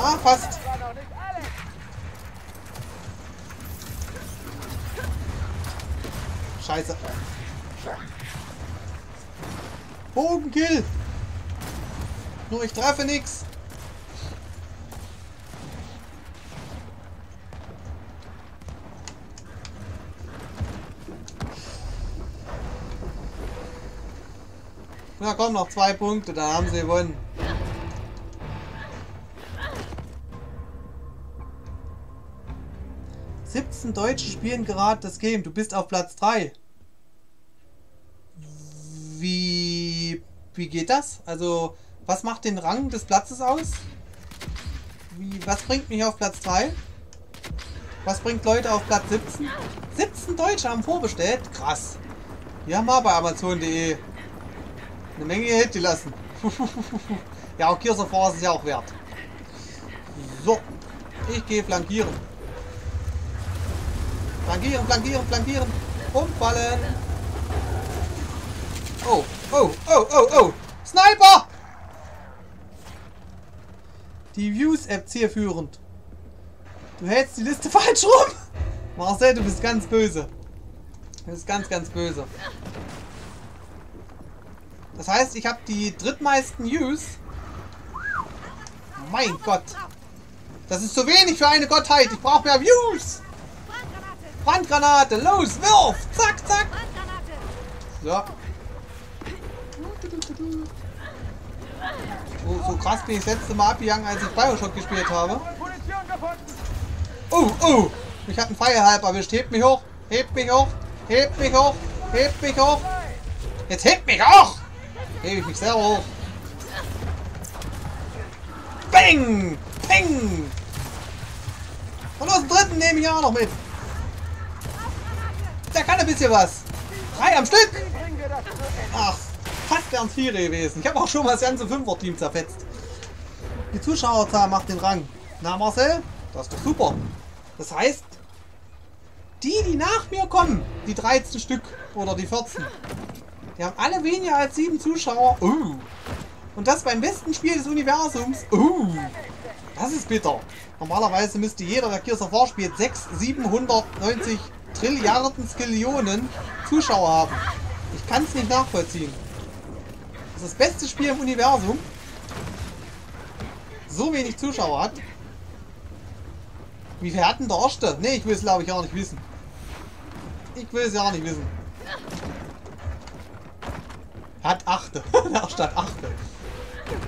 Ah, fast. Scheiße. Bogenkill! Nur ich treffe nix. Na komm, noch zwei Punkte, dann haben sie gewonnen. Siebzehn Deutsche spielen gerade das Game. Du bist auf Platz 3. Wie, wie geht das? Also, was macht den Rang des Platzes aus? Wie, was bringt mich auf Platz 3? Was bringt Leute auf Platz 17? 17 Deutsche haben vorbestellt? Krass. Wir haben mal bei Amazon.de eine Menge Geld gelassen. ja, auch Gears of War ist es ja auch wert. So, ich gehe flankieren. Flankieren, flankieren, flankieren. Umfallen. Oh, oh, oh, oh, oh. Sniper! Die Views-App zielführend. Du hältst die Liste falsch rum. Marcel, du bist ganz böse. Du bist ganz, ganz böse. Das heißt, ich habe die drittmeisten Views. Mein Gott. Das ist zu wenig für eine Gottheit. Ich brauche mehr Views. Brandgranate. Los, wirf. Zack, zack. So. So, so krass bin ich das letzte Mal abgegangen, als ich Bioshock gespielt habe. Oh, oh. Mich hat ein Feierhalb erwischt. Hebt mich hoch. Hebt mich hoch. Hebt mich hoch. Hebt mich hoch. Jetzt hebt mich hoch. Hebe ich mich selber hoch. Bang! Peng! Und aus dem dritten nehme ich auch noch mit. Der kann ein bisschen was. Drei am Stück. Ach, fast wären es vier gewesen. Ich habe auch schon mal das ganze Fünfer-Team zerfetzt. Die Zuschauerzahl macht den Rang. Na Marcel, das ist doch super. Das heißt, die, die nach mir kommen, die 13 Stück oder die 14, die haben alle weniger als sieben Zuschauer. Uh. Und das beim besten Spiel des Universums. Uh. Das ist bitter. Normalerweise müsste jeder, der Gears of War spielt, 6, 790 Trilliarden Skillionen Zuschauer haben. Ich kann es nicht nachvollziehen. Das ist das beste Spiel im Universum. So wenig Zuschauer hat. Wie viel hatten der erste? Ne, ich will es glaube ich auch nicht wissen. Ich will es ja auch nicht wissen. Hat achte. Der Stadt achte.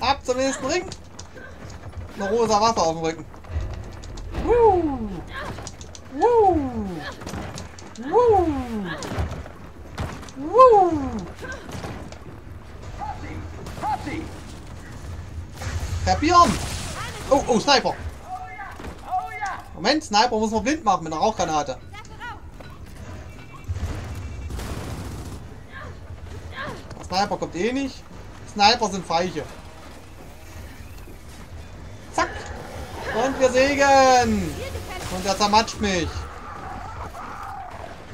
Ab zum nächsten Ring. Eine rosa Waffe auf dem Rücken. Woo. Woo. Woo. Woo. Kapieren! Oh, oh, Sniper! Moment, Sniper muss man blind machen mit einer Rauchgranate. Sniper kommt eh nicht. Sniper sind Feiche. Zack. Und wir sägen. Und er zermatscht mich.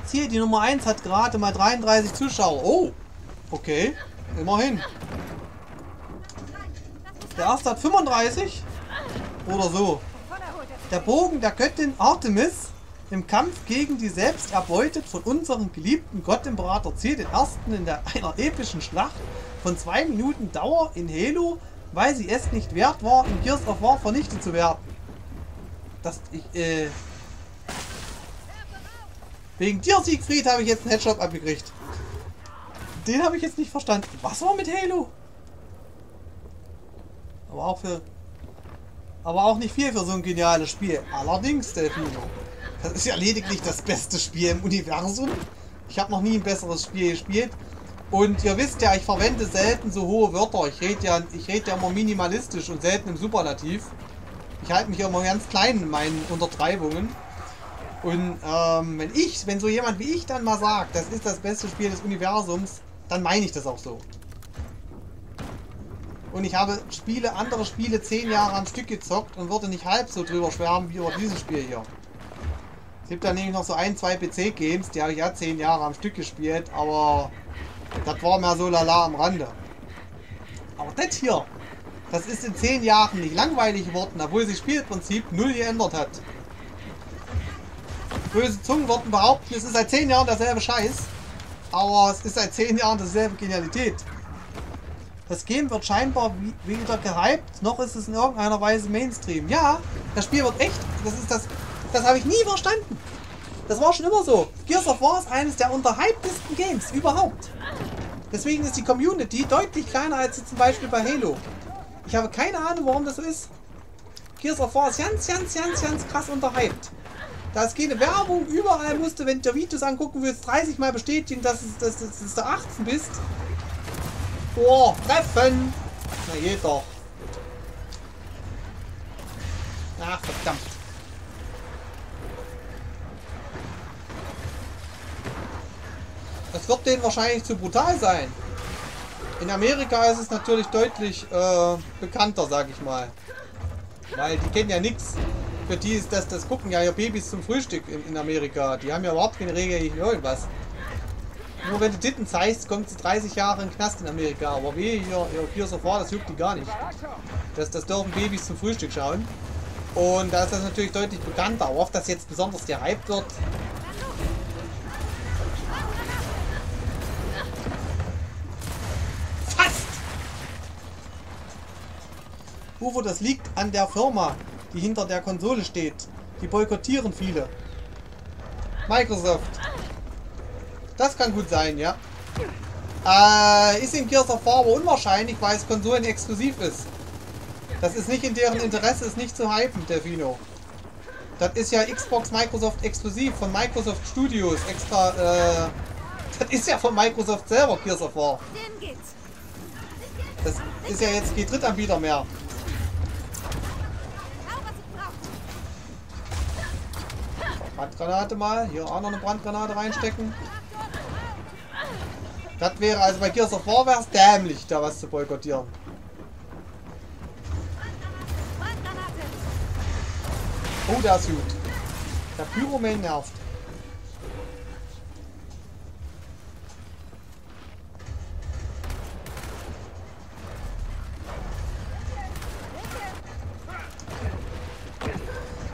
Ziel, die Nummer 1 hat gerade mal 33 Zuschauer. Oh. Okay. Immerhin. Der erste hat 35. Oder so. Der Bogen der Göttin Artemis im Kampf gegen die selbst erbeutet von unserem geliebten Gottimperator zählt den ersten in der, einer epischen Schlacht von zwei Minuten Dauer in Halo, weil sie es nicht wert war, in Gears of War vernichtet zu werden. Das, ich, äh... Wegen dir, Siegfried, habe ich jetzt einen Headshot abgekriegt. Den habe ich jetzt nicht verstanden. Was war mit Halo? Aber auch für... Aber auch nicht viel für so ein geniales Spiel. Allerdings, Delfino. Das ist ja lediglich das beste Spiel im Universum. Ich habe noch nie ein besseres Spiel gespielt. Und ihr wisst ja, ich verwende selten so hohe Wörter. Ich rede ja, rede ja immer minimalistisch und selten im Superlativ. Ich halte mich immer ganz klein in meinen Untertreibungen. Und ähm, wenn ich, wenn so jemand wie ich dann mal sagt, das ist das beste Spiel des Universums, dann meine ich das auch so. Und ich habe Spiele, andere Spiele zehn Jahre am Stück gezockt und würde nicht halb so drüber schwärmen wie über dieses Spiel hier. Es gibt da nämlich noch so ein, zwei PC-Games, die habe ich ja zehn Jahre am Stück gespielt, aber das war mehr so lala am Rande. Aber das hier, das ist in zehn Jahren nicht langweilig geworden, obwohl sich Spielprinzip null geändert hat. Böse Zungen würden behaupten, es ist seit zehn Jahren derselbe Scheiß, aber es ist seit zehn Jahren dieselbe Genialität. Das Game wird scheinbar weder gehypt, noch ist es in irgendeiner Weise Mainstream. Ja, das Spiel wird echt, das ist das, das habe ich nie verstanden. Das war schon immer so. Gears of War ist eines der unterhyptesten Games überhaupt. Deswegen ist die Community deutlich kleiner als zum Beispiel bei Halo. Ich habe keine Ahnung, warum das so ist. Gears of War ist ganz, ganz, ganz, ganz krass unterhyped. Da ist keine Werbung, überall musste, wenn du Videos angucken willst, 30 Mal bestätigen, dass, es, dass, dass, dass du 18 bist. Oh, treffen! Na geht doch. Ach, verdammt. Das wird denen wahrscheinlich zu brutal sein. In Amerika ist es natürlich deutlich äh, bekannter, sag ich mal. Weil die kennen ja nichts. Für die ist das, das gucken ja ja Babys zum Frühstück in, in Amerika. Die haben ja überhaupt keine Regel gegen irgendwas. Nur wenn du Titten zeigst, kommt sie 30 Jahre in den Knast in Amerika. Aber wie hier, hier War, das juckt die gar nicht. Das, das dürfen Babys zum Frühstück schauen. Und da ist das natürlich deutlich bekannter. Aber ob das jetzt besonders gehypt wird, UFO, das liegt an der Firma, die hinter der Konsole steht. Die boykottieren viele. Microsoft. Das kann gut sein, ja. Äh, ist in Gears of War aber unwahrscheinlich, weil es Konsolen exklusiv ist. Das ist nicht in deren Interesse, ist nicht zu hypen, Delfino. Das ist ja Xbox Microsoft exklusiv von Microsoft Studios extra, äh, das ist ja von Microsoft selber Gears of War. Das ist ja jetzt kein Drittanbieter mehr. Brandgranate mal. Hier auch noch eine Brandgranate reinstecken. Das wäre, also bei Gears of War wäre es dämlich, da was zu boykottieren. Oh, der ist gut. Der Pyroman nervt.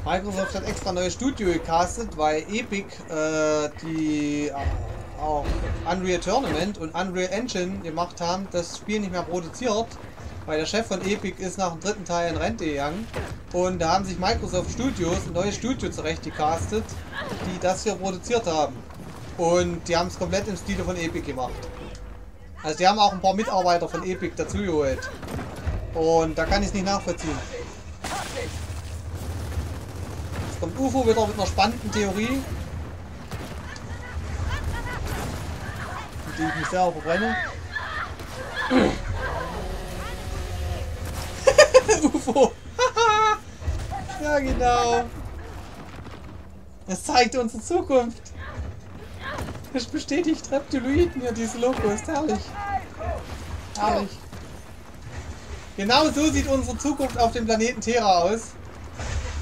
Microsoft hat extra neues Studio gecastet, weil Epic äh, die äh, auch Unreal Tournament und Unreal Engine gemacht haben, das Spiel nicht mehr produziert, weil der Chef von Epic ist nach dem dritten Teil in Rente gegangen. Und da haben sich Microsoft Studios ein neues Studio zurecht gecastet, die das hier produziert haben. Und die haben es komplett im Stile von Epic gemacht. Also die haben auch ein paar Mitarbeiter von Epic dazugeholt. Und da kann ich es nicht nachvollziehen kommt UFO wieder mit einer spannenden Theorie. Der ich mich selber verbrenne. UFO! ja genau. Es zeigt unsere Zukunft. Es bestätigt Reptiloiden ja diese Logo. Ist herrlich. Herrlich. Genau so sieht unsere Zukunft auf dem Planeten Terra aus.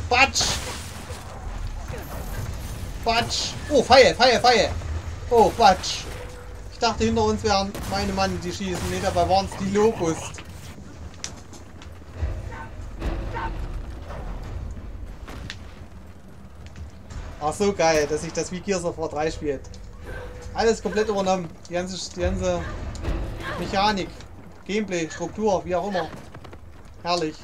Batsch! Quatsch. Oh, Pfeil, Pfeil, Pfeil. Oh, Quatsch. Ich dachte, hinter uns wären meine Mann, die schießen. Nee, dabei waren es die Locust. Ach so, geil, dass sich das wie Gears of War 3 spielt. Alles komplett übernommen. Die ganze, die ganze Mechanik, Gameplay, Struktur, wie auch immer. Herrlich.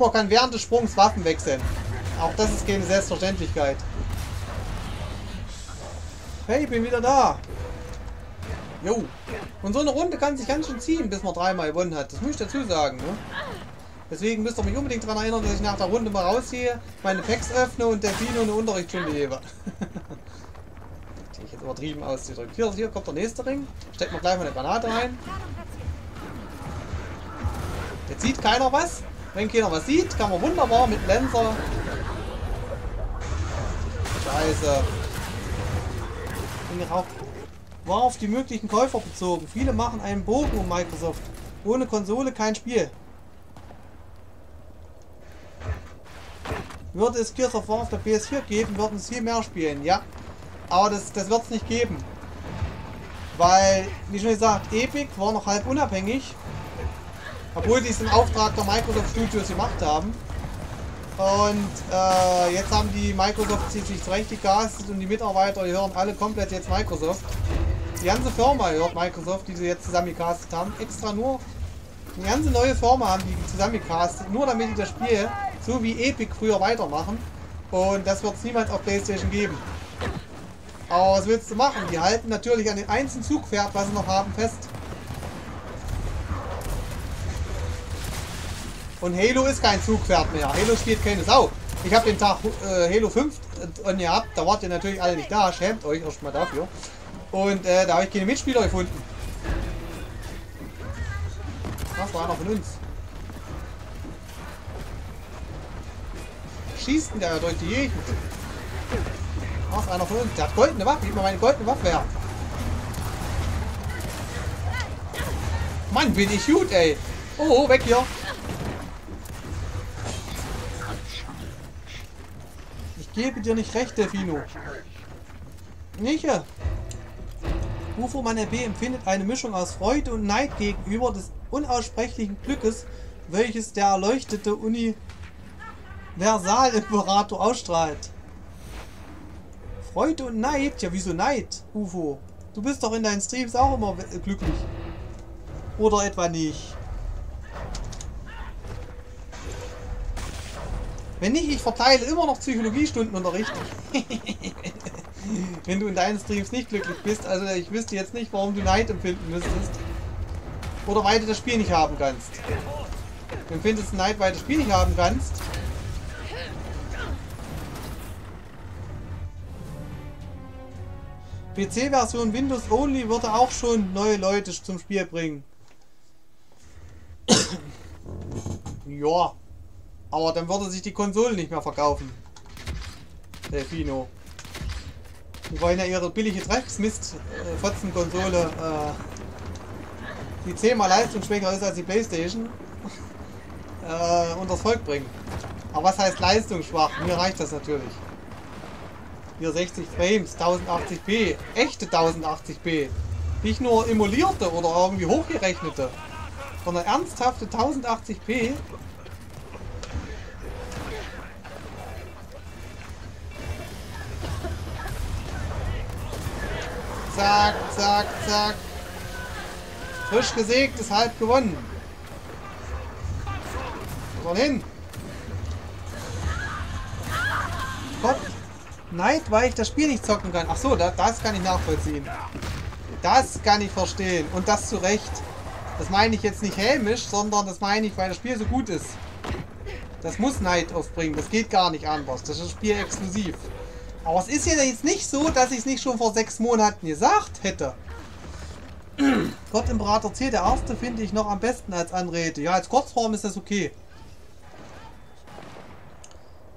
Cooper kann während des Sprungs Waffen wechseln. Auch das ist keine Selbstverständlichkeit. Hey, bin wieder da. Jo. Und so eine Runde kann sich ganz schön ziehen, bis man dreimal gewonnen hat. Das muss ich dazu sagen. Ne? Deswegen müsst ihr mich unbedingt daran erinnern, dass ich nach der Runde mal rausgehe, meine Packs öffne und der Delfino eine Unterrichtsstunde gebe. ich jetzt übertrieben ausgedrückt. Hier, hier kommt der nächste Ring. Steckt man gleich mal eine Granate rein. Jetzt sieht keiner was. Wenn keiner was sieht, kann man wunderbar mit Lenser. Scheiße. War auf die möglichen Käufer bezogen. Viele machen einen Bogen um Microsoft. Ohne Konsole kein Spiel. Würde es Gears of War auf der PS4 geben, würden es viel mehr spielen, ja. Aber das, das wird es nicht geben. Weil, wie schon gesagt, Epic war noch halb unabhängig. Obwohl die es im Auftrag der Microsoft Studios gemacht haben. Und äh, jetzt haben die Microsoft sich zurecht gegastet und die Mitarbeiter die hören alle komplett jetzt Microsoft. Die ganze Firma hört Microsoft, die sie jetzt zusammengecastet haben. Extra nur eine ganze neue Firma haben die zusammengecastet, nur damit die das Spiel so wie Epic früher weitermachen. Und das wird es niemals auf Playstation geben. Aber was willst du machen? Die halten natürlich an dem einzigen Zugpferd, was sie noch haben, fest. Und Halo ist kein Zugpferd mehr. Halo spielt keine Sau. Ich habe den Tag äh, Halo 5 äh, gehabt, da wart ihr natürlich alle nicht da. Schämt euch erstmal dafür. Und äh, da habe ich keine Mitspieler gefunden. Das war einer von uns. Schießt denn der durch die Gegend? Was einer von uns? Der hat goldene Waffe. Gib mal meine goldene Waffe her. Mann, bin ich gut, ey. Oh, weg hier. Gebe dir nicht recht, Delfino. Nicht? Ufo B empfindet eine Mischung aus Freude und Neid gegenüber des unaussprechlichen Glückes, welches der erleuchtete Universalimperator ausstrahlt. Freude und Neid? Ja, wieso Neid, Ufo? Du bist doch in deinen Streams auch immer glücklich. Oder etwa nicht? Wenn nicht, ich verteile immer noch Psychologiestundenunterricht. Wenn du in deinen Streams nicht glücklich bist, also ich wüsste jetzt nicht, warum du Neid empfinden müsstest. Oder weil du das Spiel nicht haben kannst. Du empfindest Neid, weil du das Spiel nicht haben kannst. PC-Version Windows Only würde auch schon neue Leute zum Spiel bringen. ja. Aber dann würde sich die Konsole nicht mehr verkaufen. Delfino. Die wollen ja ihre billige Drecksmist-Fotzen-Konsole, äh, die zehnmal leistungsschwächer ist als die Playstation, äh, unters Volk bringen. Aber was heißt leistungsschwach? Mir reicht das natürlich. Hier 60 Frames, 1080p, echte 1080p. Nicht nur emulierte oder irgendwie hochgerechnete, sondern ernsthafte 1080p Zack, zack, zack. Frisch gesägt ist halb gewonnen. Wo hin? Gott. Neid, weil ich das Spiel nicht zocken kann. Ach so, das, das kann ich nachvollziehen. Das kann ich verstehen. Und das zu Recht. Das meine ich jetzt nicht hämisch, sondern das meine ich, weil das Spiel so gut ist. Das muss Neid aufbringen. Das geht gar nicht anders. Das ist Spiel exklusiv. Aber es ist ja jetzt nicht so, dass ich es nicht schon vor sechs Monaten gesagt hätte. Gott Imperator C, der erste finde ich noch am besten als Anrede. Ja, als Kurzform ist das okay.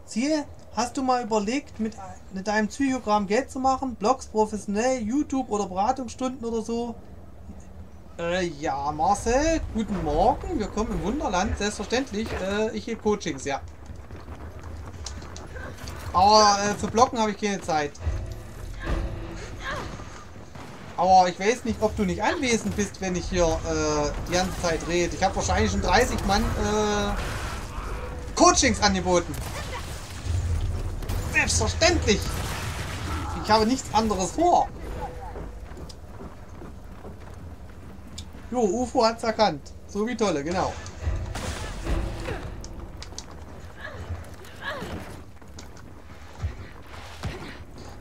Ziel, hast du mal überlegt, mit, mit deinem Psychogramm Geld zu machen? Blogs professionell, YouTube oder Beratungsstunden oder so? Äh, ja, Marcel, guten Morgen. Wir kommen im Wunderland, selbstverständlich. Äh, ich gebe Coachings, ja. Aber äh, für Blocken habe ich keine Zeit. Aber ich weiß nicht, ob du nicht anwesend bist, wenn ich hier äh, die ganze Zeit rede. Ich habe wahrscheinlich schon 30 Mann äh, Coachings angeboten. Selbstverständlich. Ich habe nichts anderes vor. Jo, UFO hat's erkannt. So wie tolle, genau.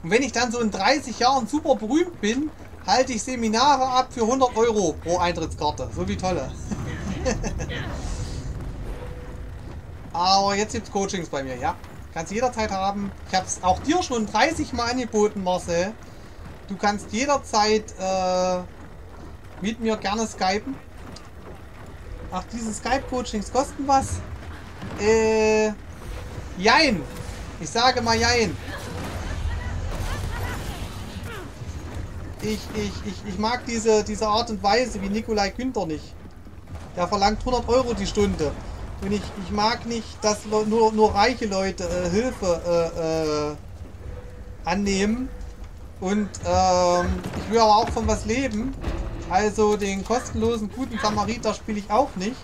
Und wenn ich dann so in 30 Jahren super berühmt bin, halte ich Seminare ab für 100 Euro pro Eintrittskarte. So wie tolle. Aber jetzt gibt es Coachings bei mir, ja. Kannst jederzeit haben. Ich habe es auch dir schon 30 Mal angeboten, Marcel. Du kannst jederzeit äh, mit mir gerne skypen. Ach, diese Skype-Coachings kosten was? Äh, jein. Ich sage mal jein. Ich, ich, ich, ich mag diese, diese Art und Weise wie Nikolai Günther nicht. Der verlangt 100 Euro die Stunde. Und ich, ich mag nicht, dass nur, nur reiche Leute äh, Hilfe äh, äh, annehmen. Und ähm, ich will aber auch von was leben. Also den kostenlosen guten Samariter spiele ich auch nicht.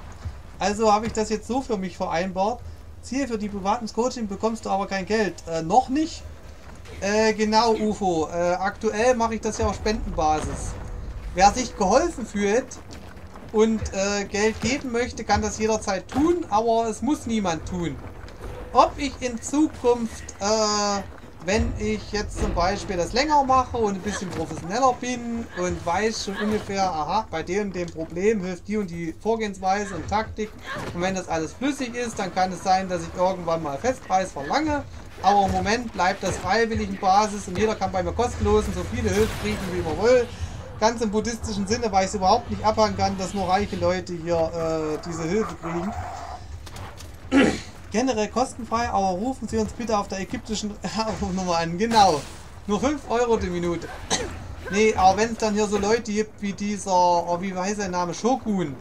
Also habe ich das jetzt so für mich vereinbart. Ziel für die privaten Coaching bekommst du aber kein Geld. Äh, noch nicht. Äh, genau, UFO. Äh, aktuell mache ich das ja auf Spendenbasis. Wer sich geholfen fühlt und äh, Geld geben möchte, kann das jederzeit tun, aber es muss niemand tun. Ob ich in Zukunft, äh, wenn ich jetzt zum Beispiel das länger mache und ein bisschen professioneller bin und weiß schon ungefähr, aha, bei dem dem Problem hilft die und die Vorgehensweise und Taktik und wenn das alles flüssig ist, dann kann es sein, dass ich irgendwann mal Festpreis verlange aber im Moment bleibt das freiwilligen Basis und jeder kann bei mir kostenlos und so viele Hilfe kriegen, wie man will. Ganz im buddhistischen Sinne, weil ich es überhaupt nicht abhängen kann, dass nur reiche Leute hier äh, diese Hilfe kriegen. Generell kostenfrei, aber rufen Sie uns bitte auf der ägyptischen Nummer an. Genau. Nur 5 Euro die Minute. nee, aber wenn es dann hier so Leute gibt wie dieser, oh, wie heißt der Name, Shogun,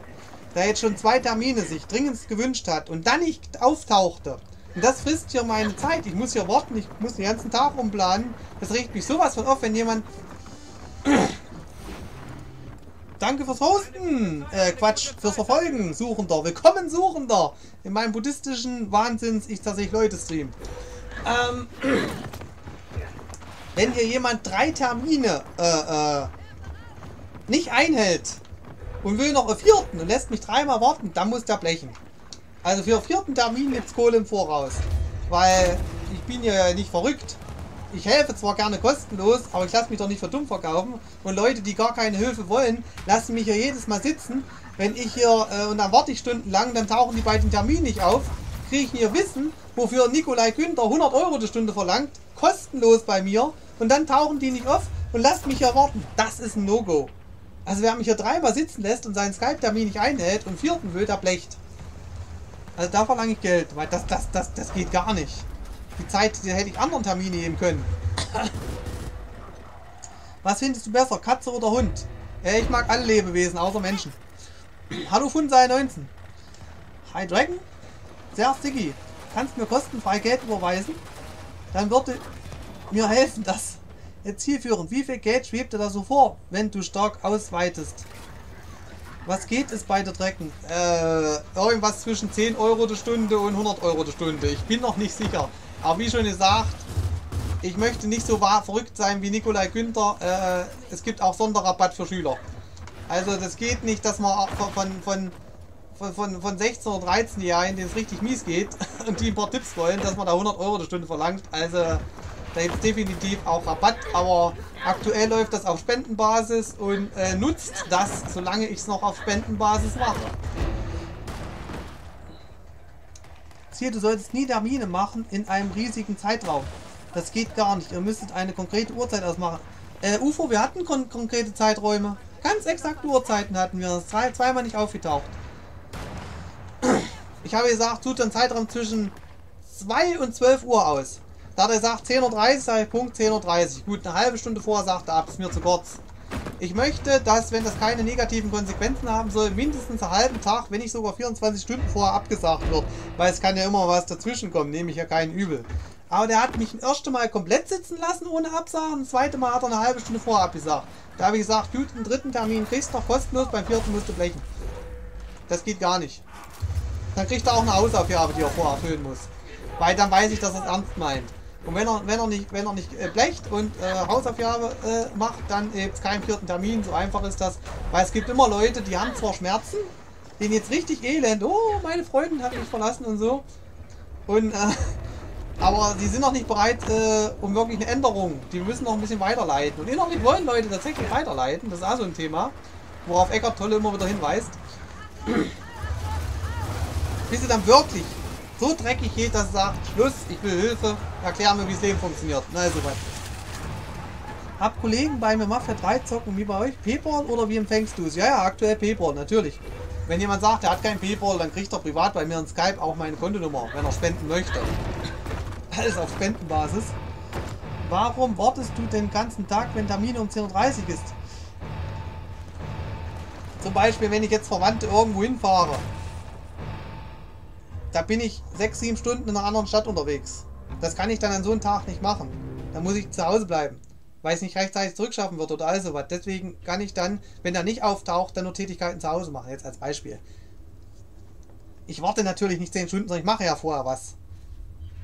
der jetzt schon zwei Termine sich dringend gewünscht hat und dann nicht auftauchte, und das frisst hier meine Zeit. Ich muss hier warten, ich muss den ganzen Tag umplanen. Das regt mich sowas von auf, wenn jemand... Danke fürs Hosten. Äh, Quatsch, fürs Verfolgen, Suchender. Willkommen, Suchender. In meinem buddhistischen Wahnsinns, ich tatsächlich Leute stream. Ähm, wenn hier jemand drei Termine äh, äh, nicht einhält und will noch einen vierten und lässt mich dreimal warten, dann muss der blechen. Also für vierten Termin gibt es Kohle im Voraus. Weil ich bin ja nicht verrückt. Ich helfe zwar gerne kostenlos, aber ich lasse mich doch nicht für dumm verkaufen. Und Leute, die gar keine Hilfe wollen, lassen mich ja jedes Mal sitzen. Wenn ich hier, äh, und dann warte ich stundenlang, dann tauchen die beiden Termine nicht auf. Kriege ich hier Wissen, wofür Nikolai Günther 100 Euro die Stunde verlangt, kostenlos bei mir. Und dann tauchen die nicht auf und lasst mich hier warten. Das ist ein No-Go. Also wer mich hier dreimal sitzen lässt und seinen Skype-Termin nicht einhält und vierten will, der blecht. Also da verlange ich Geld, weil das, das, das, das geht gar nicht. Die Zeit, die hätte ich anderen Termine nehmen können. Was findest du besser, Katze oder Hund? Äh, ich mag alle Lebewesen, außer Menschen. Hallo Funsei 19. Hi Dragon. Sehr Sticky. Kannst mir kostenfrei Geld überweisen? Dann würde mir helfen, das zielführend. Wie viel Geld schwebt dir da so vor, wenn du stark ausweitest? Was geht es bei der Drecken? Äh, irgendwas zwischen 10 Euro die Stunde und 100 Euro die Stunde. Ich bin noch nicht sicher. Aber wie schon gesagt, ich möchte nicht so verrückt sein wie Nikolai Günther. Äh, es gibt auch Sonderrabatt für Schüler. Also das geht nicht, dass man von, von, von, von, von 16 oder 13 Jahren, denen es richtig mies geht und die ein paar Tipps wollen, dass man da 100 Euro die Stunde verlangt. Also da gibt es definitiv auch Rabatt, aber aktuell läuft das auf Spendenbasis und äh, nutzt das, solange ich es noch auf Spendenbasis mache. Ziel, du solltest nie Termine machen in einem riesigen Zeitraum. Das geht gar nicht. Ihr müsstet eine konkrete Uhrzeit ausmachen. Äh, UFO, wir hatten kon konkrete Zeiträume. Ganz exakte Uhrzeiten hatten wir. Das ist zweimal nicht aufgetaucht. Ich habe gesagt, tut einen Zeitraum zwischen 2 und 12 Uhr aus. Da hat er sagt 10.30 Uhr, sage Punkt 10.30 Uhr. Gut, eine halbe Stunde vorher sagt er ab, ist mir zu kurz. Ich möchte, dass, wenn das keine negativen Konsequenzen haben soll, mindestens einen halben Tag, wenn nicht sogar 24 Stunden vorher abgesagt wird. Weil es kann ja immer was dazwischen kommen, nehme ich ja keinen übel. Aber der hat mich das erste Mal komplett sitzen lassen ohne Absagen. Das zweite Mal hat er eine halbe Stunde vorher abgesagt. Da habe ich gesagt, gut, den dritten Termin kriegst du noch kostenlos, beim vierten musst du blechen. Das geht gar nicht. Dann kriegt er auch eine Hausaufgabe, die er vorher erfüllen muss. Weil dann weiß ich, dass er es ernst meint. Und wenn er, wenn er nicht, wenn er nicht äh, blecht und äh, Hausaufgabe äh, macht, dann gibt es keinen vierten Termin. So einfach ist das. Weil es gibt immer Leute, die haben zwar Schmerzen, denen jetzt richtig elend, oh, meine Freundin hat mich verlassen und so. Und, äh, aber die sind noch nicht bereit, äh, um wirklich eine Änderung. Die müssen noch ein bisschen weiterleiten. Und innerlich wollen Leute tatsächlich weiterleiten. Das ist auch so ein Thema, worauf Eckart Tolle immer wieder hinweist. Bis sie dann wirklich so dreckig geht, dass er sagt, Schluss, ich will Hilfe, erklär mir, wie das Leben funktioniert. Na, soweit. Hab Kollegen bei mir Mafia 3 zocken wie bei euch Paypal oder wie empfängst du es? Ja, ja, aktuell Paypal, natürlich. Wenn jemand sagt, er hat kein Paypal, dann kriegt er privat bei mir in Skype auch meine Kontonummer, wenn er spenden möchte. Alles auf Spendenbasis. Warum wartest du den ganzen Tag, wenn Termin um 10.30 Uhr ist? Zum Beispiel, wenn ich jetzt Verwandte irgendwo hinfahre. Da bin ich 6, 7 Stunden in einer anderen Stadt unterwegs. Das kann ich dann an so einem Tag nicht machen. Da muss ich zu Hause bleiben. Weil es nicht rechtzeitig zurückschaffen wird oder all sowas. Deswegen kann ich dann, wenn er nicht auftaucht, dann nur Tätigkeiten zu Hause machen. Jetzt als Beispiel. Ich warte natürlich nicht 10 Stunden, sondern ich mache ja vorher was.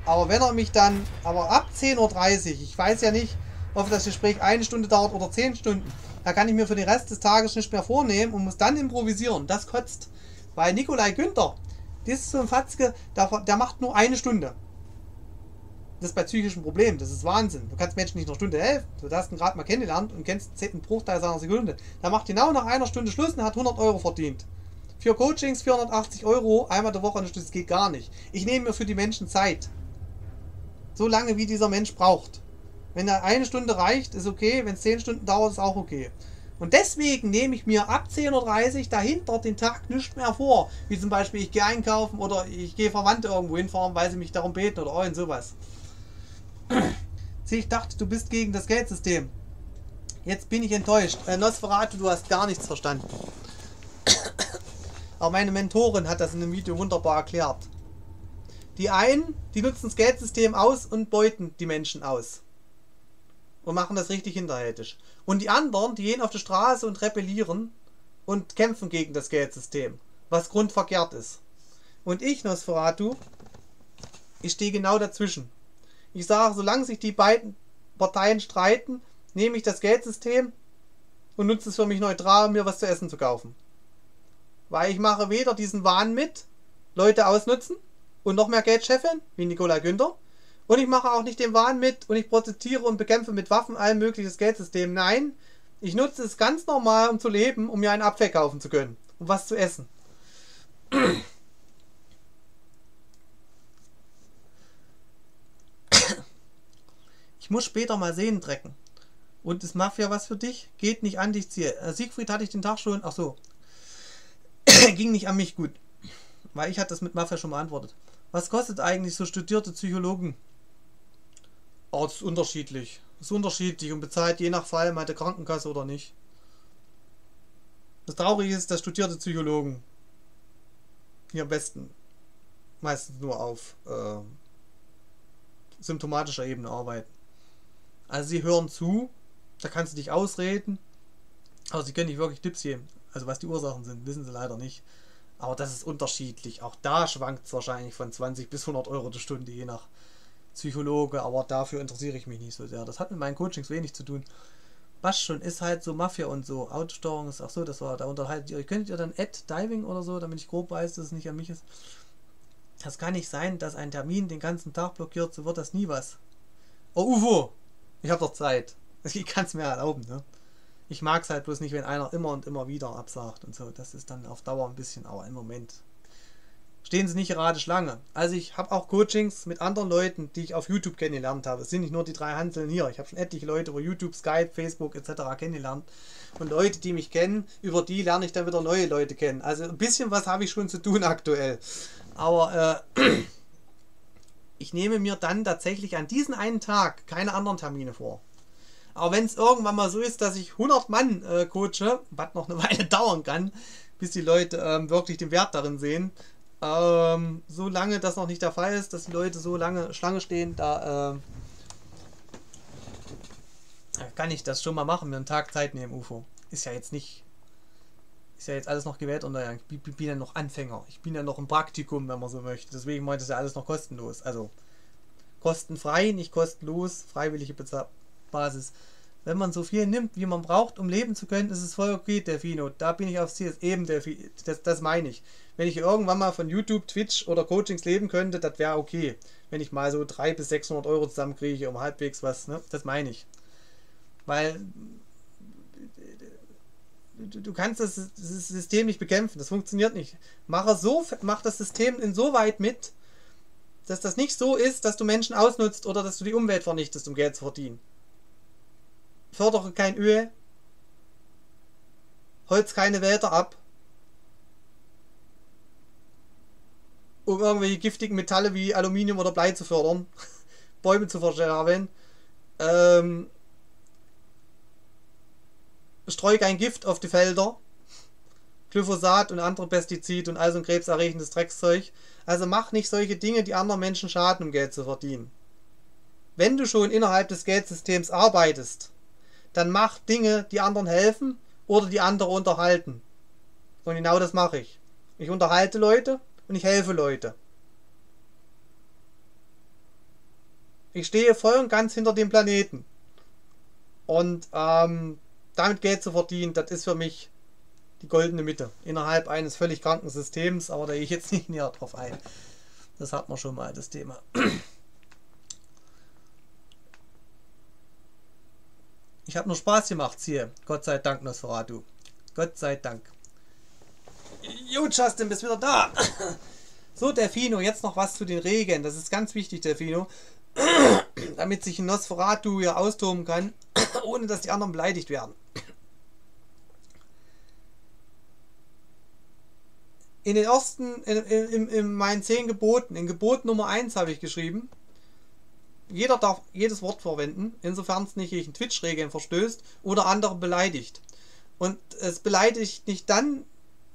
Aber wenn er mich dann, aber ab 10.30 Uhr, ich weiß ja nicht, ob das Gespräch eine Stunde dauert oder 10 Stunden, da kann ich mir für den Rest des Tages nicht mehr vornehmen und muss dann improvisieren. Das kotzt. Weil Nikolai Günther, das ist so ein Fatzke, der, macht nur eine Stunde. Das ist bei psychischen Problemen, das ist Wahnsinn. Du kannst Menschen nicht eine Stunde helfen. Du hast ihn gerade mal kennengelernt und kennst einen Bruchteil seiner Sekunde. Der macht genau nach einer Stunde Schluss und hat 100 Euro verdient. Für Coachings 480 Euro, einmal der Woche eine Stunde, das geht gar nicht. Ich nehme mir für die Menschen Zeit. So lange, wie dieser Mensch braucht. Wenn er eine Stunde reicht, ist okay. Wenn es 10 Stunden dauert, ist auch okay. Und deswegen nehme ich mir ab 10.30 Uhr dahinter den Tag nicht mehr vor. Wie zum Beispiel, ich gehe einkaufen oder ich gehe Verwandte irgendwo hinfahren, weil sie mich darum beten oder irgend sowas. Ich dachte, du bist gegen das Geldsystem. Jetzt bin ich enttäuscht. Äh, Nosferatu, du hast gar nichts verstanden. Aber meine Mentorin hat das in einem Video wunderbar erklärt. Die einen, die nutzen das Geldsystem aus und beuten die Menschen aus. Und machen das richtig hinterhältig. Und die anderen, die gehen auf die Straße und rebellieren und kämpfen gegen das Geldsystem. Was grundverkehrt ist. Und ich, Nosferatu, ich stehe genau dazwischen. Ich sage, solange sich die beiden Parteien streiten, nehme ich das Geldsystem und nutze es für mich neutral, um mir was zu essen zu kaufen. Weil ich mache weder diesen Wahn mit, Leute ausnutzen, und noch mehr Geld scheffeln, wie Nikola Günther. Und ich mache auch nicht den Wahn mit und ich protestiere und bekämpfe mit Waffen allen mögliches Geldsystem. Nein, ich nutze es ganz normal, um zu leben, um mir einen Apfel kaufen zu können. Um was zu essen. Ich muss später mal Sehnen drecken. Und ist Mafia was für dich? Geht nicht an dich, ziehe. Äh, Siegfried hatte ich den Tag schon. Ach so. Ging nicht an mich gut. Weil ich hatte das mit Mafia schon beantwortet. Was kostet eigentlich so studierte Psychologen? Oh, das ist unterschiedlich. Das ist unterschiedlich und bezahlt je nach Fall der Krankenkasse oder nicht. Das Traurige ist, dass studierte Psychologen hier am besten meistens nur auf äh, symptomatischer Ebene arbeiten. Also sie hören zu, da kannst du dich ausreden, aber sie können nicht wirklich Tipps geben. Also was die Ursachen sind, wissen sie leider nicht. Aber das ist unterschiedlich. Auch da schwankt es wahrscheinlich von 20 bis 100 Euro die Stunde, je nach Psychologe. Aber dafür interessiere ich mich nicht so sehr. Das hat mit meinen Coachings wenig zu tun. Was schon ist halt so Mafia und so. Autosteuerung ist auch so, das war, da unterhaltet ihr euch. Könntet ihr dann Add Diving oder so, damit ich grob weiß, dass es nicht an mich ist. Das kann nicht sein, dass ein Termin den ganzen Tag blockiert, so wird das nie was. Oh, UFO! Ich habe doch Zeit. Ich kann es mir erlauben, ne? Ich mag es halt bloß nicht, wenn einer immer und immer wieder absagt und so. Das ist dann auf Dauer ein bisschen, aber im Moment stehen sie nicht gerade Schlange. Also ich habe auch Coachings mit anderen Leuten, die ich auf YouTube kennengelernt habe. Es sind nicht nur die drei Hanseln hier. Ich habe schon etliche Leute über YouTube, Skype, Facebook etc. kennengelernt. Und Leute, die mich kennen, über die lerne ich dann wieder neue Leute kennen. Also ein bisschen was habe ich schon zu tun aktuell. Aber äh, ich nehme mir dann tatsächlich an diesen einen Tag keine anderen Termine vor. Aber wenn es irgendwann mal so ist, dass ich 100 Mann äh, coache, was noch eine Weile dauern kann, bis die Leute ähm, wirklich den Wert darin sehen, ähm, solange das noch nicht der Fall ist, dass die Leute so lange Schlange stehen, da äh, kann ich das schon mal machen, mir einen Tag Zeit nehmen, UFO. Ist ja jetzt nicht, ist ja jetzt alles noch gewählt und ich bin ja noch Anfänger. Ich bin ja noch im Praktikum, wenn man so möchte. Deswegen meint es ja alles noch kostenlos. Also kostenfrei, nicht kostenlos, freiwillige. Basis. Wenn man so viel nimmt, wie man braucht, um leben zu können, ist es voll okay, Delfino. Da bin ich aufs Ziel. Eben, Delfino. Das, das meine ich. Wenn ich irgendwann mal von YouTube, Twitch oder Coachings leben könnte, das wäre okay. Wenn ich mal so 300 bis 600 Euro zusammenkriege, um halbwegs was, ne? Das meine ich. Weil du, du kannst das, das, System nicht bekämpfen. Das funktioniert nicht. Mache so, mach das System insoweit mit, dass das nicht so ist, dass du Menschen ausnutzt oder dass du die Umwelt vernichtest, um Geld zu verdienen fördere kein Öl, holz keine Wälder ab, um irgendwelche giftigen Metalle wie Aluminium oder Blei zu fördern, Bäume zu verschärfen, ähm, streu kein Gift auf die Felder, Glyphosat und andere Pestizide und all so ein krebserregendes Dreckszeug. Also mach nicht solche Dinge, die anderen Menschen schaden, um Geld zu verdienen. Wenn du schon innerhalb des Geldsystems arbeitest, dann mach Dinge, die anderen helfen oder die andere unterhalten. Und genau das mache ich. Ich unterhalte Leute und ich helfe Leute. Ich stehe voll und ganz hinter dem Planeten. Und ähm, damit Geld zu verdienen, das ist für mich die goldene Mitte innerhalb eines völlig kranken Systems, aber da gehe ich jetzt nicht näher drauf ein. Das hat man schon mal, das Thema. Ich habe nur Spaß gemacht hier. Gott sei Dank, Nosferatu. Gott sei Dank. Jo, Justin, bist wieder da. So, Delfino, jetzt noch was zu den Regeln. Das ist ganz wichtig, Delfino. Damit sich ein Nosferatu hier austoben kann, ohne dass die anderen beleidigt werden. in den ersten, in, in, in, meinen zehn Geboten, in Gebot Nummer 1 habe ich geschrieben, jeder darf jedes Wort verwenden, insofern es nicht gegen Twitch-Regeln verstößt oder andere beleidigt. Und es beleidigt nicht dann,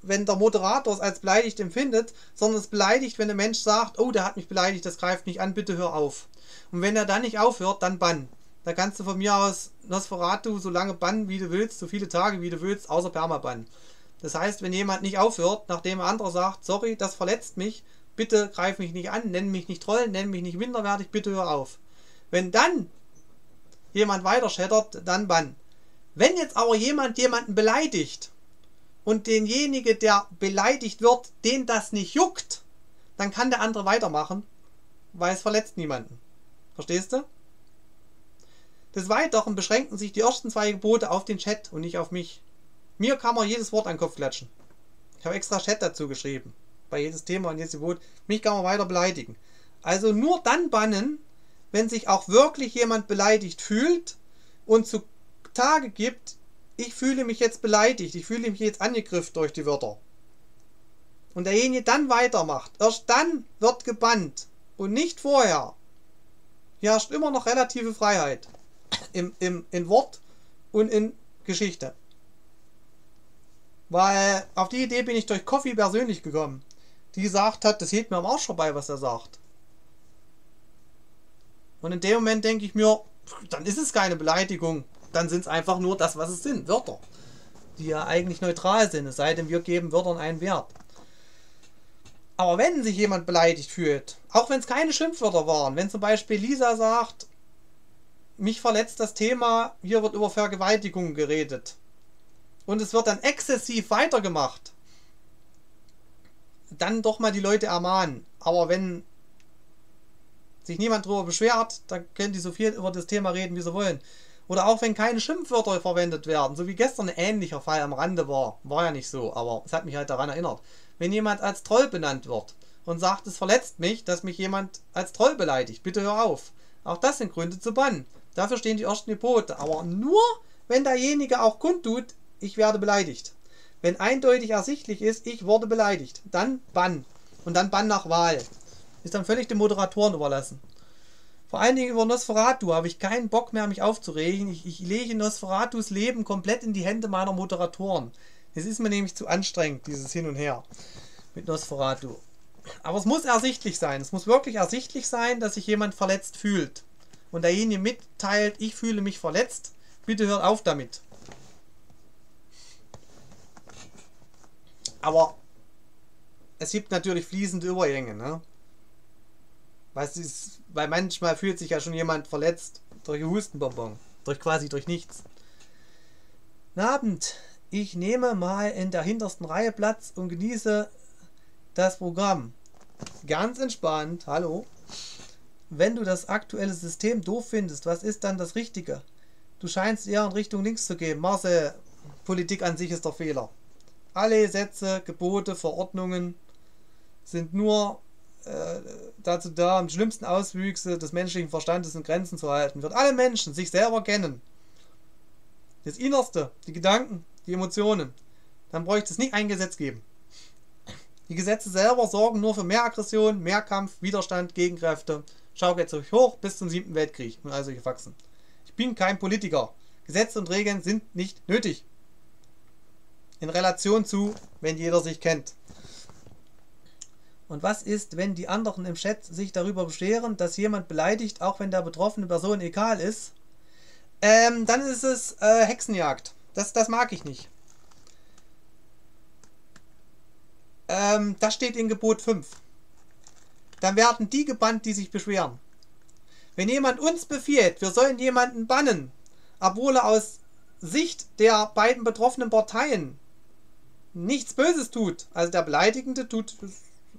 wenn der Moderator es als beleidigt empfindet, sondern es beleidigt, wenn der Mensch sagt, oh, der hat mich beleidigt, das greift mich an, bitte hör auf. Und wenn er dann nicht aufhört, dann bann. Da kannst du von mir aus Nosferatu so lange bannen, wie du willst, so viele Tage, wie du willst, außer Permaban. Das heißt, wenn jemand nicht aufhört, nachdem ein anderer sagt, sorry, das verletzt mich, bitte greif mich nicht an, nenn mich nicht Troll, nenn mich nicht minderwertig, bitte hör auf. Wenn dann jemand weiter schettert, dann bann. Wenn jetzt aber jemand jemanden beleidigt und denjenige, der beleidigt wird, den das nicht juckt, dann kann der andere weitermachen, weil es verletzt niemanden. Verstehst du? Des Weiteren beschränken sich die ersten zwei Gebote auf den Chat und nicht auf mich. Mir kann man jedes Wort an den Kopf klatschen. Ich habe extra Chat dazu geschrieben. Bei jedes Thema und jedes Gebot. Mich kann man weiter beleidigen. Also nur dann bannen, wenn sich auch wirklich jemand beleidigt fühlt und zu Tage gibt, ich fühle mich jetzt beleidigt, ich fühle mich jetzt angegriffen durch die Wörter. Und derjenige dann weitermacht. Erst dann wird gebannt und nicht vorher. Hier herrscht immer noch relative Freiheit. Im, im, in Wort und in Geschichte. Weil auf die Idee bin ich durch Coffee persönlich gekommen. Die gesagt hat, das geht mir am Arsch vorbei, was er sagt. Und in dem Moment denke ich mir, dann ist es keine Beleidigung. Dann sind es einfach nur das, was es sind. Wörter. Die ja eigentlich neutral sind. Es sei denn, wir geben Wörtern einen Wert. Aber wenn sich jemand beleidigt fühlt, auch wenn es keine Schimpfwörter waren, wenn zum Beispiel Lisa sagt, mich verletzt das Thema, hier wird über Vergewaltigung geredet und es wird dann exzessiv weitergemacht, dann doch mal die Leute ermahnen. Aber wenn sich niemand darüber beschwert, dann können die so viel über das Thema reden, wie sie wollen. Oder auch wenn keine Schimpfwörter verwendet werden, so wie gestern ein ähnlicher Fall am Rande war. War ja nicht so, aber es hat mich halt daran erinnert. Wenn jemand als Troll benannt wird und sagt, es verletzt mich, dass mich jemand als Troll beleidigt, bitte hör auf. Auch das sind Gründe zu bannen. Dafür stehen die ersten Gebote. Aber nur, wenn derjenige auch kundtut, ich werde beleidigt. Wenn eindeutig ersichtlich ist, ich wurde beleidigt, dann Bann. Und dann Bann nach Wahl. Ist dann völlig den Moderatoren überlassen. Vor allen Dingen über Nosferatu habe ich keinen Bock mehr, mich aufzuregen. Ich, ich lege Nosferatus Leben komplett in die Hände meiner Moderatoren. Es ist mir nämlich zu anstrengend, dieses Hin und Her mit Nosferatu. Aber es muss ersichtlich sein. Es muss wirklich ersichtlich sein, dass sich jemand verletzt fühlt. Und derjenige mitteilt, ich fühle mich verletzt. Bitte hört auf damit. Aber es gibt natürlich fließende Übergänge, ne? Was ist, weil manchmal fühlt sich ja schon jemand verletzt durch Hustenbonbon. Durch quasi durch nichts. Guten Abend. Ich nehme mal in der hintersten Reihe Platz und genieße das Programm. Ganz entspannt. Hallo. Wenn du das aktuelle System doof findest, was ist dann das Richtige? Du scheinst eher in Richtung links zu gehen. Marcel, Politik an sich ist der Fehler. Alle Gesetze, Gebote, Verordnungen sind nur äh, dazu da, die schlimmsten Auswüchse des menschlichen Verstandes in Grenzen zu halten. Wird alle Menschen sich selber kennen, das Innerste, die Gedanken, die Emotionen, dann bräuchte es nicht ein Gesetz geben. Die Gesetze selber sorgen nur für mehr Aggression, mehr Kampf, Widerstand, Gegenkräfte. Schaukelt euch hoch bis zum siebten Weltkrieg und all solche Faxen. bin kein Politiker. Gesetze und Regeln sind nicht nötig. In Relation zu, wenn jeder sich kennt. Und was ist, wenn die anderen im Chat sich darüber beschweren, dass jemand beleidigt, auch wenn der betroffene Person egal ist? Ähm, dann ist es äh, Hexenjagd. Das, das mag ich nicht. Ähm, das steht in Gebot 5. Dann werden die gebannt, die sich beschweren. Wenn jemand uns befiehlt, wir sollen jemanden bannen, obwohl er aus Sicht der beiden betroffenen Parteien nichts Böses tut, also der Beleidigende tut,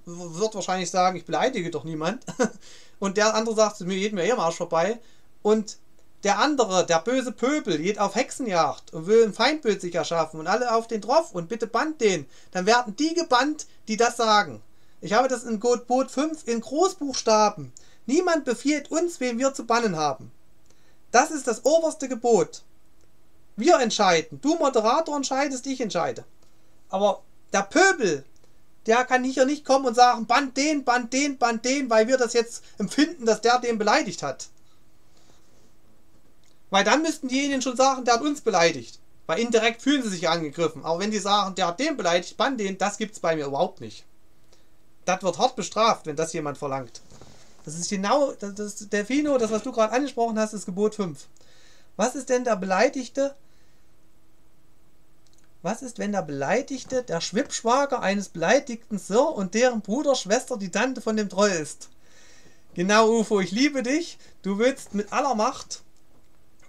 wird wahrscheinlich sagen, ich beleidige doch niemand, und der andere sagt, mir geht mir eh Arsch vorbei, und der andere, der böse Pöbel, geht auf Hexenjagd und will ein Feindbild sich erschaffen und alle auf den drauf und bitte bannt den. Dann werden die gebannt, die das sagen. Ich habe das in Boot 5 in Großbuchstaben. Niemand befiehlt uns, wen wir zu bannen haben. Das ist das oberste Gebot. Wir entscheiden. Du Moderator entscheidest, ich entscheide. Aber der Pöbel, der kann hier nicht kommen und sagen, band den, band den, band den, weil wir das jetzt empfinden, dass der den beleidigt hat. Weil dann müssten diejenigen schon sagen, der hat uns beleidigt. Weil indirekt fühlen sie sich angegriffen. Aber wenn die sagen, der hat den beleidigt, band den, das gibt es bei mir überhaupt nicht. Das wird hart bestraft, wenn das jemand verlangt. Das ist genau, das, das Delfino, das was du gerade angesprochen hast, ist Gebot 5. Was ist denn der Beleidigte? Was ist, wenn der Beleidigte der Schwippschwager eines beleidigten Sir und deren Bruder, Schwester die Tante von dem Troll ist? Genau, Ufo, ich liebe dich. Du willst mit aller Macht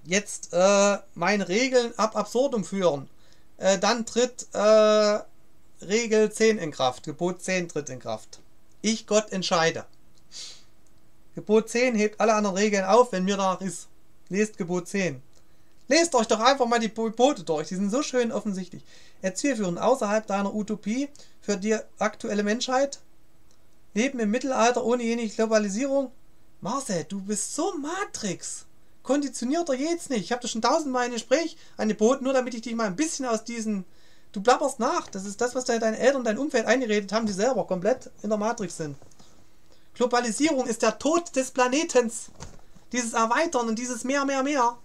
jetzt äh, meine Regeln ab absurdum führen, äh, dann tritt äh, Regel 10 in Kraft. Gebot 10 tritt in Kraft. Ich Gott entscheide. Gebot 10 hebt alle anderen Regeln auf, wenn mir danach ist. Lest Gebot 10. Lest euch doch einfach mal die Gebote durch. Die sind so schön offensichtlich. Erzielführen außerhalb deiner Utopie für die aktuelle Menschheit. Leben im Mittelalter ohne jene Globalisierung. Marcel, du bist so Matrix konditionierter geht's nicht. Ich habe das schon tausendmal in Gespräch angeboten, nur damit ich dich mal ein bisschen aus diesen. Du blabberst nach. Das ist das, was deine Eltern, dein Umfeld eingeredet haben, die selber komplett in der Matrix sind. Globalisierung ist der Tod des Planetens. Dieses Erweitern und dieses mehr, mehr, mehr.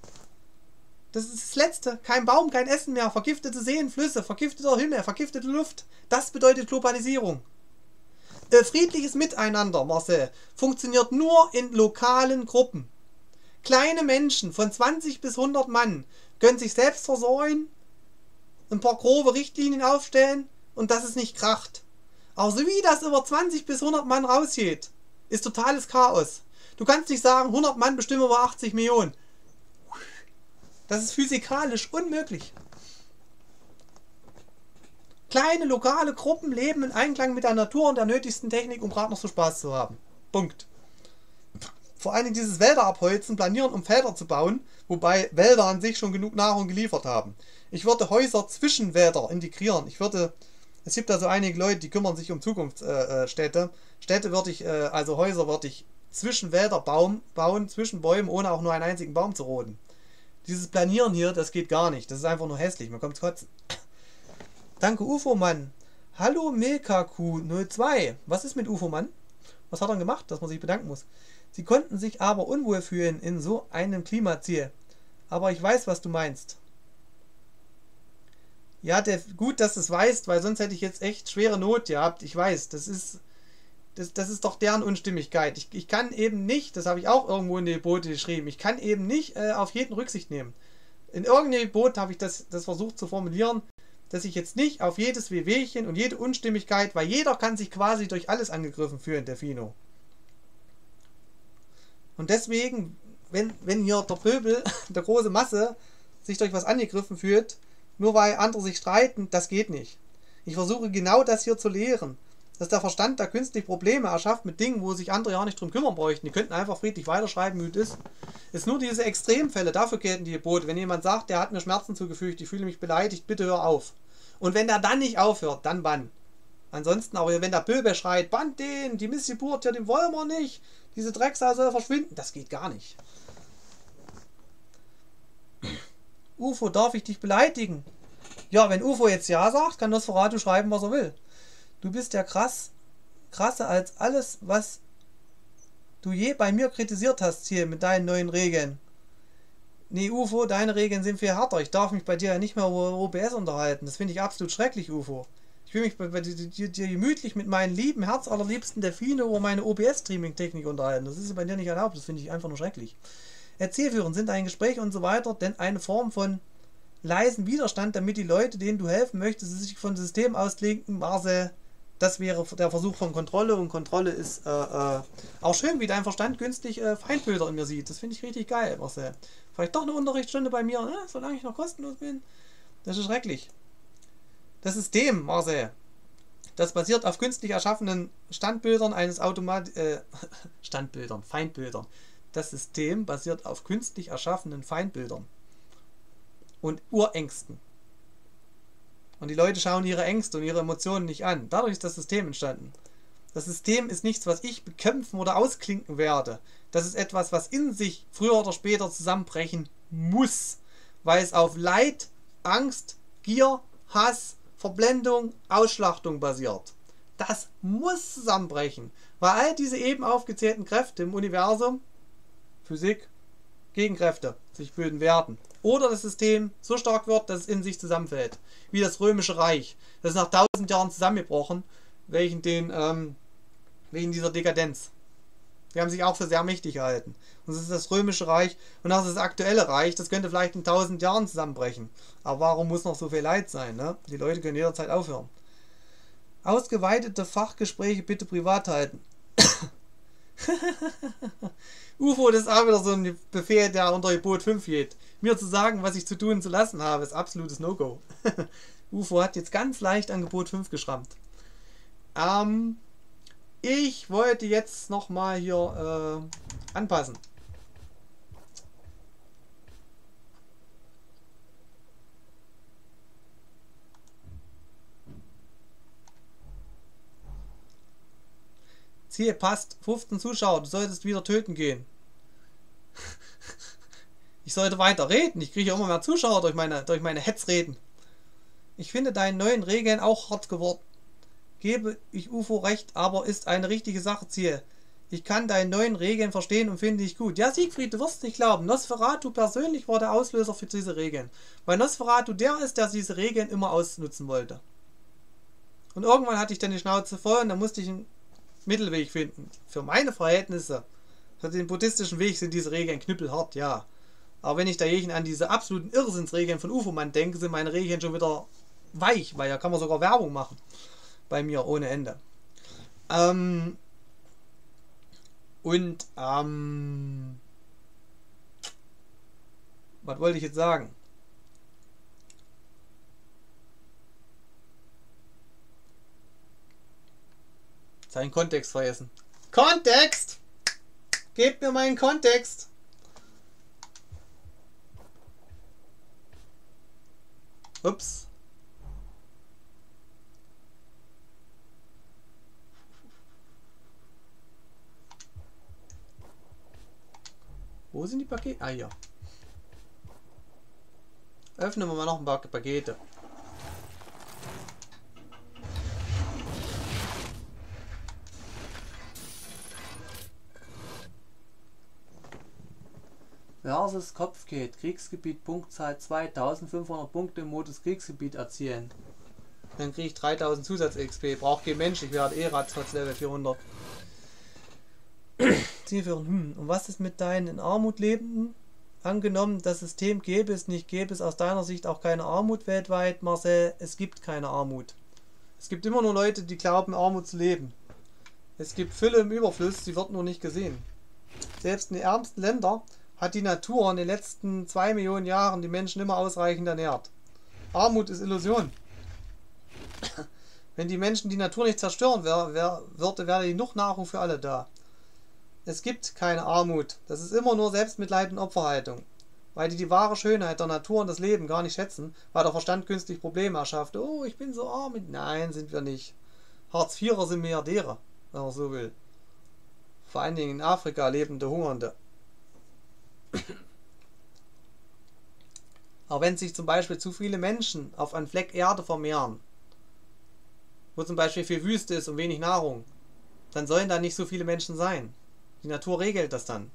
Das ist das Letzte. Kein Baum, kein Essen mehr. Vergiftete Seen, Flüsse, vergifteter Himmel, vergiftete Luft. Das bedeutet Globalisierung. Äh, friedliches Miteinander, Marcel, funktioniert nur in lokalen Gruppen. Kleine Menschen von 20 bis 100 Mann können sich selbst versorgen, ein paar grobe Richtlinien aufstellen und dass es nicht kracht. Aber so wie das über 20 bis 100 Mann rausgeht, ist totales Chaos. Du kannst nicht sagen, 100 Mann bestimmen über 80 Millionen. Das ist physikalisch unmöglich. Kleine lokale Gruppen leben in Einklang mit der Natur und der nötigsten Technik, um gerade noch so Spaß zu haben. Punkt vor allem dieses Wälder abholzen, planieren, um Felder zu bauen, wobei Wälder an sich schon genug Nahrung geliefert haben. Ich würde Häuser zwischen Wälder integrieren. Ich würde, es gibt da so einige Leute, die kümmern sich um Zukunftsstädte. Städte würde ich, äh, also Häuser würde ich zwischen Wälder bauen, bauen, zwischen Bäumen, ohne auch nur einen einzigen Baum zu roden. Dieses Planieren hier, das geht gar nicht. Das ist einfach nur hässlich. Man kommt kotzen. Danke, UFO-Mann. Hallo Milkaku02. Was ist mit UFO-Mann? Was hat er gemacht, dass man sich bedanken muss? Sie konnten sich aber unwohl fühlen in so einem Klimaziel. Aber ich weiß, was du meinst. Ja, der, gut, dass du es weißt, weil sonst hätte ich jetzt echt schwere Not gehabt. Ich weiß, das ist, das, das ist doch deren Unstimmigkeit. Ich, ich kann eben nicht, das habe ich auch irgendwo in die Boote geschrieben, ich kann eben nicht äh, auf jeden Rücksicht nehmen. In irgendeinem Boot habe ich das, das versucht zu formulieren, dass ich jetzt nicht auf jedes Wehwehchen und jede Unstimmigkeit, weil jeder kann sich quasi durch alles angegriffen fühlen, der Fino. Und deswegen, wenn, wenn hier der Pöbel, der große Masse, sich durch was angegriffen fühlt, nur weil andere sich streiten, das geht nicht. Ich versuche genau das hier zu lehren. Dass der Verstand da künstlich Probleme erschafft mit Dingen, wo sich andere ja nicht drum kümmern bräuchten. Die könnten einfach friedlich weiterschreiben, wie es ist. Es ist nur diese Extremfälle, dafür gelten die Gebote. Wenn jemand sagt, der hat mir Schmerzen zugefügt, ich fühle mich beleidigt, bitte hör auf. Und wenn der dann nicht aufhört, dann bann. Ansonsten, aber wenn der Pöbel schreit, band den, die Missgeburt, ja, den wollen wir nicht, diese Drecksau soll verschwinden. Das geht gar nicht. UFO, darf ich dich beleidigen? Ja, wenn UFO jetzt Ja sagt, kann Nosferatu schreiben, was er will. Du bist ja krass, krasser als alles, was du je bei mir kritisiert hast hier mit deinen neuen Regeln. Nee, UFO, deine Regeln sind viel härter. Ich darf mich bei dir ja nicht mehr über OBS unterhalten. Das finde ich absolut schrecklich, UFO. Ich will mich bei, bei dir, dir, gemütlich mit meinen lieben, herzallerliebsten Delfine über meine OBS-Streaming-Technik unterhalten. Das ist bei dir nicht erlaubt. Das finde ich einfach nur schrecklich. Erzählführend sind ein Gespräch und so weiter, denn eine Form von leisen Widerstand, damit die Leute, denen du helfen möchtest, sich von System ausklinken. Marcel, das wäre der Versuch von Kontrolle und Kontrolle ist äh, äh, auch schön, wie dein Verstand günstig äh, Feindbilder in mir sieht. Das finde ich richtig geil, Marcel. Vielleicht doch eine Unterrichtsstunde bei mir, ne? solange ich noch kostenlos bin. Das ist schrecklich. Das System, Marcel, das basiert auf künstlich erschaffenen Standbildern eines Automat... Äh, Standbildern, Feindbildern. Das System basiert auf künstlich erschaffenen Feindbildern und Urängsten. Und die Leute schauen ihre Ängste und ihre Emotionen nicht an. Dadurch ist das System entstanden. Das System ist nichts, was ich bekämpfen oder ausklinken werde. Das ist etwas, was in sich früher oder später zusammenbrechen muss, weil es auf Leid, Angst, Gier, Hass, Verblendung, Ausschlachtung basiert. Das muss zusammenbrechen, weil all diese eben aufgezählten Kräfte im Universum, Physik, Gegenkräfte, sich bilden werden. Oder das System so stark wird, dass es in sich zusammenfällt. Wie das Römische Reich. Das ist nach tausend Jahren zusammengebrochen, wegen, den, ähm, wegen dieser Dekadenz. Die haben sich auch für sehr mächtig gehalten. Und das ist das Römische Reich und das ist das aktuelle Reich. Das könnte vielleicht in tausend Jahren zusammenbrechen. Aber warum muss noch so viel Leid sein? Ne? Die Leute können jederzeit aufhören. Ausgeweitete Fachgespräche bitte privat halten. UFO, das ist auch wieder so ein Befehl, der unter Gebot 5 geht. Mir zu sagen, was ich zu tun und zu lassen habe, ist absolutes No-Go. UFO hat jetzt ganz leicht an Gebot 5 geschrammt. Ähm, ich wollte jetzt nochmal hier äh, anpassen. Ziel passt. 15 Zuschauer. Du solltest wieder töten gehen. ich sollte weiter reden. Ich kriege immer mehr Zuschauer durch meine, durch meine Hetzreden. Ich finde deine neuen Regeln auch hart geworden. Gebe ich UFO recht, aber ist eine richtige Sache, Ziel. Ich kann deine neuen Regeln verstehen und finde ich gut. Ja, Siegfried, du wirst nicht glauben. Nosferatu persönlich war der Auslöser für diese Regeln. Weil Nosferatu der ist, der diese Regeln immer ausnutzen wollte. Und irgendwann hatte ich dann die Schnauze voll und dann musste ich einen Mittelweg finden. Für meine Verhältnisse, für den buddhistischen Weg sind diese Regeln knüppelhart, ja. Aber wenn ich dagegen an diese absoluten Irrsinnsregeln von UFO-Mann denke, sind meine Regeln schon wieder weich, weil da kann man sogar Werbung machen. Bei mir ohne Ende. Ähm und ähm was wollte ich jetzt sagen? Seinen Kontext vergessen. Kontext! Gebt mir meinen Kontext! Ups. Wo sind die Pakete? Ah, ja. Öffnen wir mal noch ein paar Pakete. Versus Kopfgeld. Kriegsgebiet Punktzahl 2500 Punkte im Modus Kriegsgebiet erzielen. Dann kriege ich 3000 Zusatz XP. Braucht kein Mensch, ich werde eh ratzfatz Level 400. Zielführung. Hm. Und was ist mit deinen in Armut lebenden? Angenommen, das System gäbe es nicht, gäbe es aus deiner Sicht auch keine Armut weltweit, Marcel. Es gibt keine Armut. Es gibt immer nur Leute, die glauben, Armut zu leben. Es gibt Fülle im Überfluss, sie wird nur nicht gesehen. Selbst in den ärmsten Ländern hat die Natur in den letzten zwei Millionen Jahren die Menschen immer ausreichend ernährt. Armut ist Illusion. Wenn die Menschen die Natur nicht zerstören würde, wäre genug Nahrung für alle da. Es gibt keine Armut. Das ist immer nur Selbstmitleid und Opferhaltung. Weil die die wahre Schönheit der Natur und das Leben gar nicht schätzen, weil der Verstand künstlich Probleme erschafft. Oh, ich bin so arm. Nein, sind wir nicht. Hartz-IVer sind Milliardäre, wenn man so will. Vor allen Dingen in Afrika lebende Hungernde. Aber wenn sich zum Beispiel zu viele Menschen auf einem Fleck Erde vermehren, wo zum Beispiel viel Wüste ist und wenig Nahrung, dann sollen da nicht so viele Menschen sein. Die Natur regelt das dann,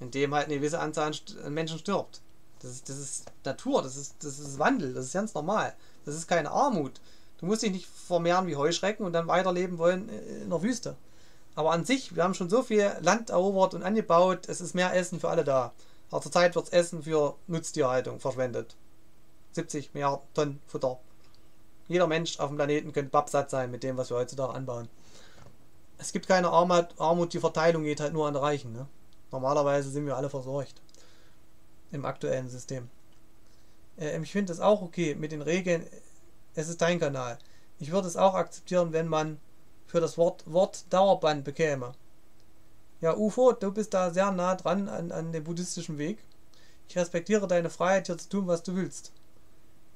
indem halt eine gewisse Anzahl an Menschen stirbt. Das ist, das ist Natur, das ist, das ist Wandel, das ist ganz normal. Das ist keine Armut. Du musst dich nicht vermehren wie Heuschrecken und dann weiterleben wollen in der Wüste. Aber an sich, wir haben schon so viel Land erobert und angebaut, es ist mehr Essen für alle da. Aber zurzeit wird Essen für Nutztierhaltung verschwendet. 70 Milliarden Tonnen Futter. Jeder Mensch auf dem Planeten könnte babsatt sein mit dem, was wir heutzutage anbauen. Es gibt keine Armut, Armut die Verteilung geht halt nur an Reichen. Ne? Normalerweise sind wir alle versorgt. Im aktuellen System. Äh, ich finde es auch okay mit den Regeln. Es ist dein Kanal. Ich würde es auch akzeptieren, wenn man für das Wort, Wort Dauerband bekäme. Ja, UFO, du bist da sehr nah dran an, an dem buddhistischen Weg. Ich respektiere deine Freiheit, hier zu tun, was du willst.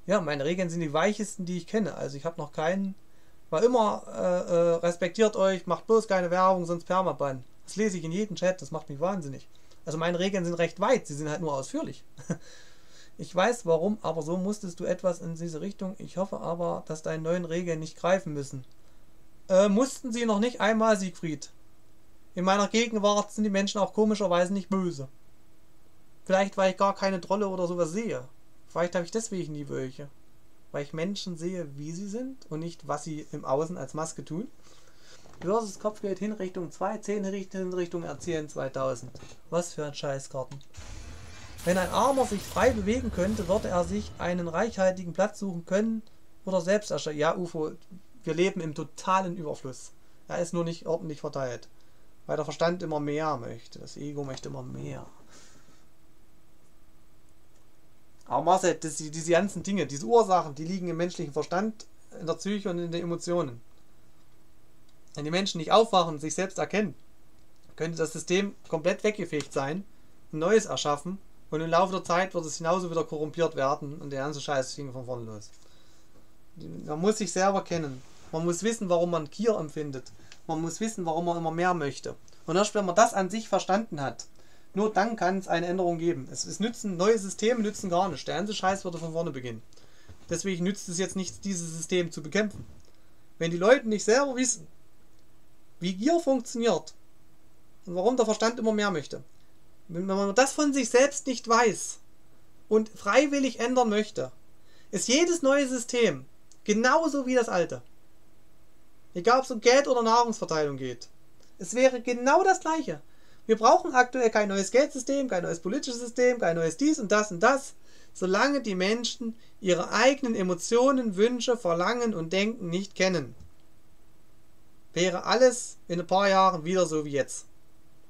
Ja, meine Regeln sind die weichesten, die ich kenne. Also ich habe noch keinen. War immer, äh, äh, respektiert euch, macht bloß keine Werbung, sonst Permaban. Das lese ich in jedem Chat, das macht mich wahnsinnig. Also meine Regeln sind recht weit, sie sind halt nur ausführlich. Ich weiß warum, aber so musstest du etwas in diese Richtung. Ich hoffe aber, dass deine neuen Regeln nicht greifen müssen. Äh, mussten sie noch nicht einmal, Siegfried. In meiner Gegenwart sind die Menschen auch komischerweise nicht böse. Vielleicht, weil ich gar keine Trolle oder sowas sehe. Vielleicht habe ich deswegen nie welche. Weil ich Menschen sehe, wie sie sind und nicht, was sie im Außen als Maske tun. Versus Kopfgeld Hinrichtung 2, 10 Hinrichtung Erzielen 2000. Was für ein Scheißkarten. Wenn ein Armer sich frei bewegen könnte, würde er sich einen reichhaltigen Platz suchen können oder selbst erstellen. Ja, UFO, wir leben im totalen Überfluss. Er ist nur nicht ordentlich verteilt. Weil der Verstand immer mehr möchte. Das Ego möchte immer mehr. Aber Marcel, das, diese ganzen Dinge, diese Ursachen, die liegen im menschlichen Verstand, in der Psyche und in den Emotionen. Wenn die Menschen nicht aufwachen und sich selbst erkennen, könnte das System komplett weggefegt sein, ein neues erschaffen und im Laufe der Zeit wird es genauso wieder korrumpiert werden und der ganze Scheiß fing von vorne los. Man muss sich selber kennen. Man muss wissen, warum man Kier empfindet. Man muss wissen, warum man immer mehr möchte. Und erst wenn man das an sich verstanden hat, nur dann kann es eine Änderung geben. Es, es nützen, neue Systeme nützen gar nicht. Der ganze Scheiß würde von vorne beginnen. Deswegen nützt es jetzt nichts, dieses System zu bekämpfen. Wenn die Leute nicht selber wissen, wie Gier funktioniert und warum der Verstand immer mehr möchte, wenn man das von sich selbst nicht weiß und freiwillig ändern möchte, ist jedes neue System genauso wie das alte. Egal ob es um Geld oder Nahrungsverteilung geht. Es wäre genau das gleiche. Wir brauchen aktuell kein neues Geldsystem, kein neues politisches System, kein neues dies und das und das, solange die Menschen ihre eigenen Emotionen, Wünsche, Verlangen und Denken nicht kennen. Wäre alles in ein paar Jahren wieder so wie jetzt.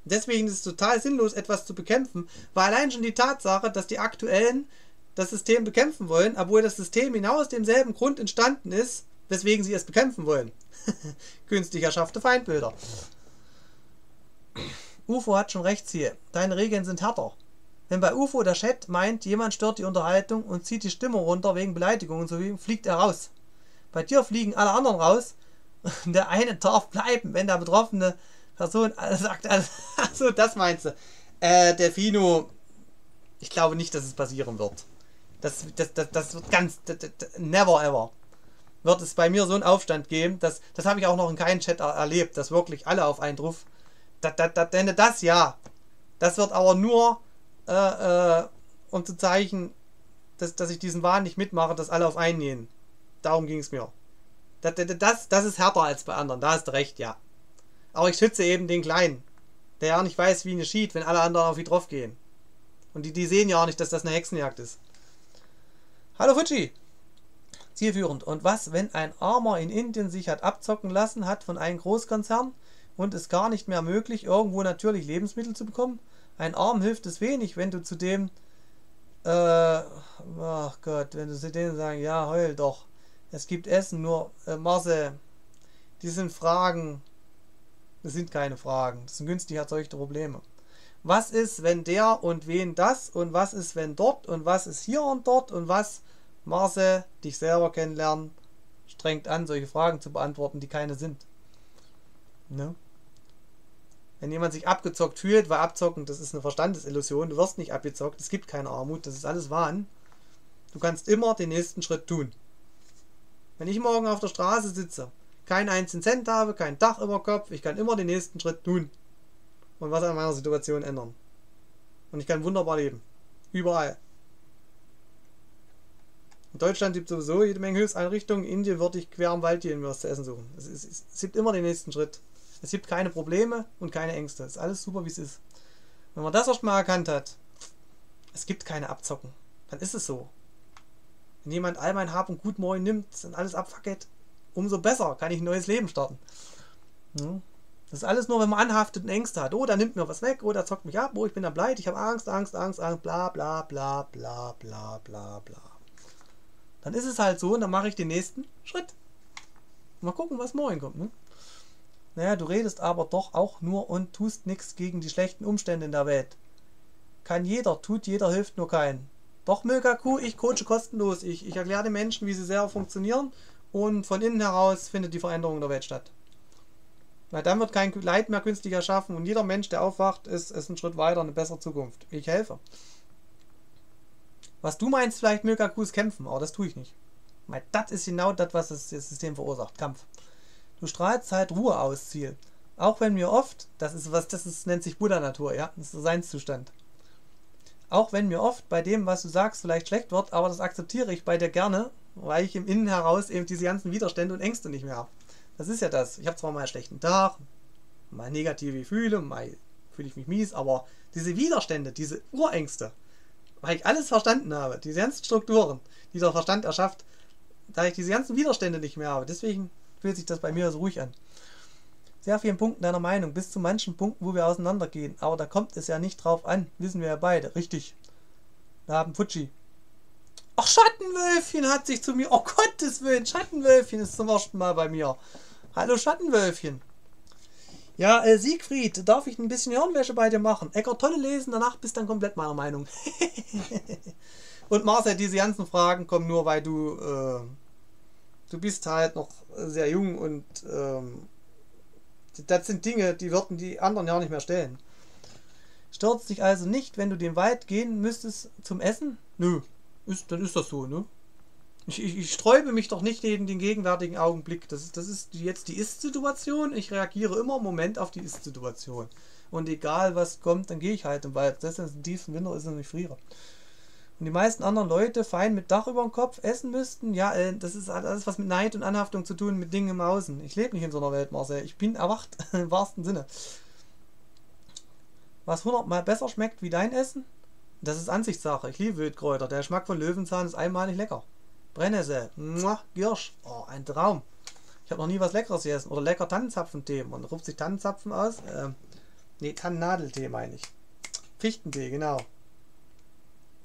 Deswegen ist es total sinnlos, etwas zu bekämpfen, weil allein schon die Tatsache, dass die Aktuellen das System bekämpfen wollen, obwohl das System genau aus demselben Grund entstanden ist, weswegen sie es bekämpfen wollen. Künstlich erschaffte Feindbilder. UFO hat schon recht hier. Deine Regeln sind härter. Wenn bei UFO der Chat meint, jemand stört die Unterhaltung und zieht die Stimme runter wegen Beleidigung und so, fliegt er raus. Bei dir fliegen alle anderen raus. Der eine darf bleiben, wenn der betroffene Person sagt, also das meinst du. Äh, Delfino, ich glaube nicht, dass es passieren wird. Das, das, das, das wird ganz, das, never ever wird es bei mir so einen Aufstand geben. Das, das habe ich auch noch in keinem Chat er erlebt, dass wirklich alle auf einen drauf. Das, das, das, denn das ja. Das wird aber nur, äh, äh, um zu zeigen, dass, dass ich diesen Wahn nicht mitmache, dass alle auf einen gehen. Darum ging es mir. Das, das, das ist härter als bei anderen, da hast du recht, ja. Aber ich schütze eben den Kleinen, der ja nicht weiß, wie eine schied, wenn alle anderen auf ihn drauf gehen. Und die, die sehen ja auch nicht, dass das eine Hexenjagd ist. Hallo Fuji! Zielführend. Und was, wenn ein Armer in Indien sich hat abzocken lassen hat von einem Großkonzern und es gar nicht mehr möglich, irgendwo natürlich Lebensmittel zu bekommen? Ein Arm hilft es wenig, wenn du zu dem, äh, ach Gott, wenn du zu denen sagst, ja, heul doch, es gibt Essen, nur, äh, Marcel, die sind Fragen, das sind keine Fragen, das sind günstig erzeugte Probleme. Was ist, wenn der und wen das und was ist, wenn dort und was ist hier und dort und was Marcel, dich selber kennenlernen, strengt an, solche Fragen zu beantworten, die keine sind. Ne? Wenn jemand sich abgezockt fühlt, weil abzocken, das ist eine Verstandesillusion, du wirst nicht abgezockt, es gibt keine Armut, das ist alles Wahn. Du kannst immer den nächsten Schritt tun. Wenn ich morgen auf der Straße sitze, keinen einzigen Cent habe, kein Dach über Kopf, ich kann immer den nächsten Schritt tun und was an meiner Situation ändern. Und ich kann wunderbar leben. Überall. In Deutschland gibt es sowieso jede Menge Hilfseinrichtungen. In Indien würde ich quer am Wald gehen, mir was zu essen suchen. Es, ist, es gibt immer den nächsten Schritt. Es gibt keine Probleme und keine Ängste. Es ist alles super, wie es ist. Wenn man das erstmal erkannt hat, es gibt keine Abzocken, dann ist es so. Wenn jemand all mein Hab und Gut morgen nimmt und alles abfackelt, umso besser kann ich ein neues Leben starten. Hm? Das ist alles nur, wenn man anhaftet und Ängste hat. Oh, da nimmt mir was weg, oh, da zockt mich ab, oh, ich bin da bleit, ich habe Angst, Angst, Angst, Angst, bla bla bla bla bla bla bla. Dann ist es halt so und dann mache ich den nächsten Schritt. Mal gucken, was morgen kommt. Ne? Naja, du redest aber doch auch nur und tust nichts gegen die schlechten Umstände in der Welt. Kann jeder, tut jeder, hilft nur keinen. Doch, Milka-Kuh, ich coache kostenlos. Ich, ich erkläre den Menschen, wie sie selber funktionieren und von innen heraus findet die Veränderung in der Welt statt. Weil dann wird kein Leid mehr künstlich erschaffen und jeder Mensch, der aufwacht, ist, ist ein Schritt weiter, eine bessere Zukunft. Ich helfe. Was du meinst, vielleicht Milka-Kuhs kämpfen, aber das tue ich nicht. Weil das ist genau das, was das System verursacht. Kampf. Du strahlst halt Ruhe aus, Ziel. Auch wenn mir oft, das ist was, das ist, nennt sich Buddha-Natur, ja, das ist der Seinszustand. Auch wenn mir oft bei dem, was du sagst, vielleicht schlecht wird, aber das akzeptiere ich bei dir gerne, weil ich im Innen heraus eben diese ganzen Widerstände und Ängste nicht mehr habe. Das ist ja das. Ich habe zwar mal einen schlechten Tag, mal negative Gefühle, mal fühle ich mich mies, aber diese Widerstände, diese Urängste, weil ich alles verstanden habe, diese ganzen Strukturen, die der Verstand erschafft, da ich diese ganzen Widerstände nicht mehr habe, deswegen fühlt sich das bei mir so ruhig an sehr vielen Punkten deiner Meinung, bis zu manchen Punkten, wo wir auseinandergehen. Aber da kommt es ja nicht drauf an, wissen wir ja beide. Richtig. Wir haben Fuji. Ach, Schattenwölfchen hat sich zu mir. Oh Gottes Willen, Schattenwölfchen ist zum ersten Mal bei mir. Hallo Schattenwölfchen. Ja, äh, Siegfried, darf ich ein bisschen Hirnwäsche bei dir machen? Ecker, tolle lesen, danach bist du dann komplett meiner Meinung. Und Marcel, diese ganzen Fragen kommen nur, weil du, äh, du bist halt noch sehr jung und ähm, das sind Dinge, die würden die anderen ja nicht mehr stellen. Stört dich also nicht, wenn du den Wald gehen müsstest zum Essen? Nö, ist, dann ist das so, ne? Ich, ich, ich sträube mich doch nicht gegen den gegenwärtigen Augenblick. Das ist, das ist jetzt die Ist-Situation. Ich reagiere immer im Moment auf die Ist-Situation. Und egal was kommt, dann gehe ich halt im Wald. Das ist ein tiefen Winter ist, und ich friere und die meisten anderen Leute fein mit Dach über dem Kopf essen müssten, ja, äh, das ist alles was mit Neid und Anhaftung zu tun, mit Dingen im Außen. Ich lebe nicht in so einer Welt, Marcel. Ich bin erwacht, im wahrsten Sinne. Was hundertmal besser schmeckt wie dein Essen? Das ist Ansichtssache. Ich liebe Wildkräuter. Der Geschmack von Löwenzahn ist einmalig lecker. Brennnessel, Girsch, oh, ein Traum. Ich habe noch nie was Leckeres gegessen. Oder lecker Tannenzapfentee. Man ruft sich Tannenzapfen aus. Ähm, nee, Tannennadeltee meine ich. Fichtentee, genau.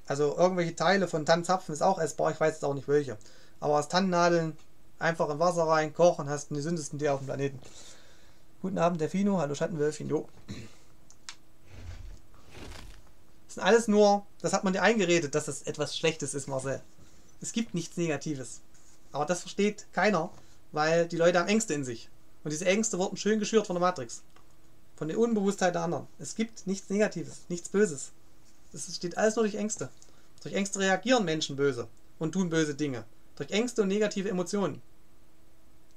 Also irgendwelche Teile von Tannenzapfen ist auch essbar, ich weiß jetzt auch nicht welche. Aber aus Tannennadeln einfach in Wasser rein, kochen, hast den gesündesten Tee auf dem Planeten. Guten Abend, Delfino. Hallo Schattenwölfchen. Jo. Das sind alles nur, das hat man dir eingeredet, dass das etwas Schlechtes ist, Marcel. Es gibt nichts Negatives. Aber das versteht keiner, weil die Leute haben Ängste in sich. Und diese Ängste wurden schön geschürt von der Matrix. Von der Unbewusstheit der anderen. Es gibt nichts Negatives, nichts Böses. Das steht alles nur durch Ängste. Durch Ängste reagieren Menschen böse und tun böse Dinge. Durch Ängste und negative Emotionen.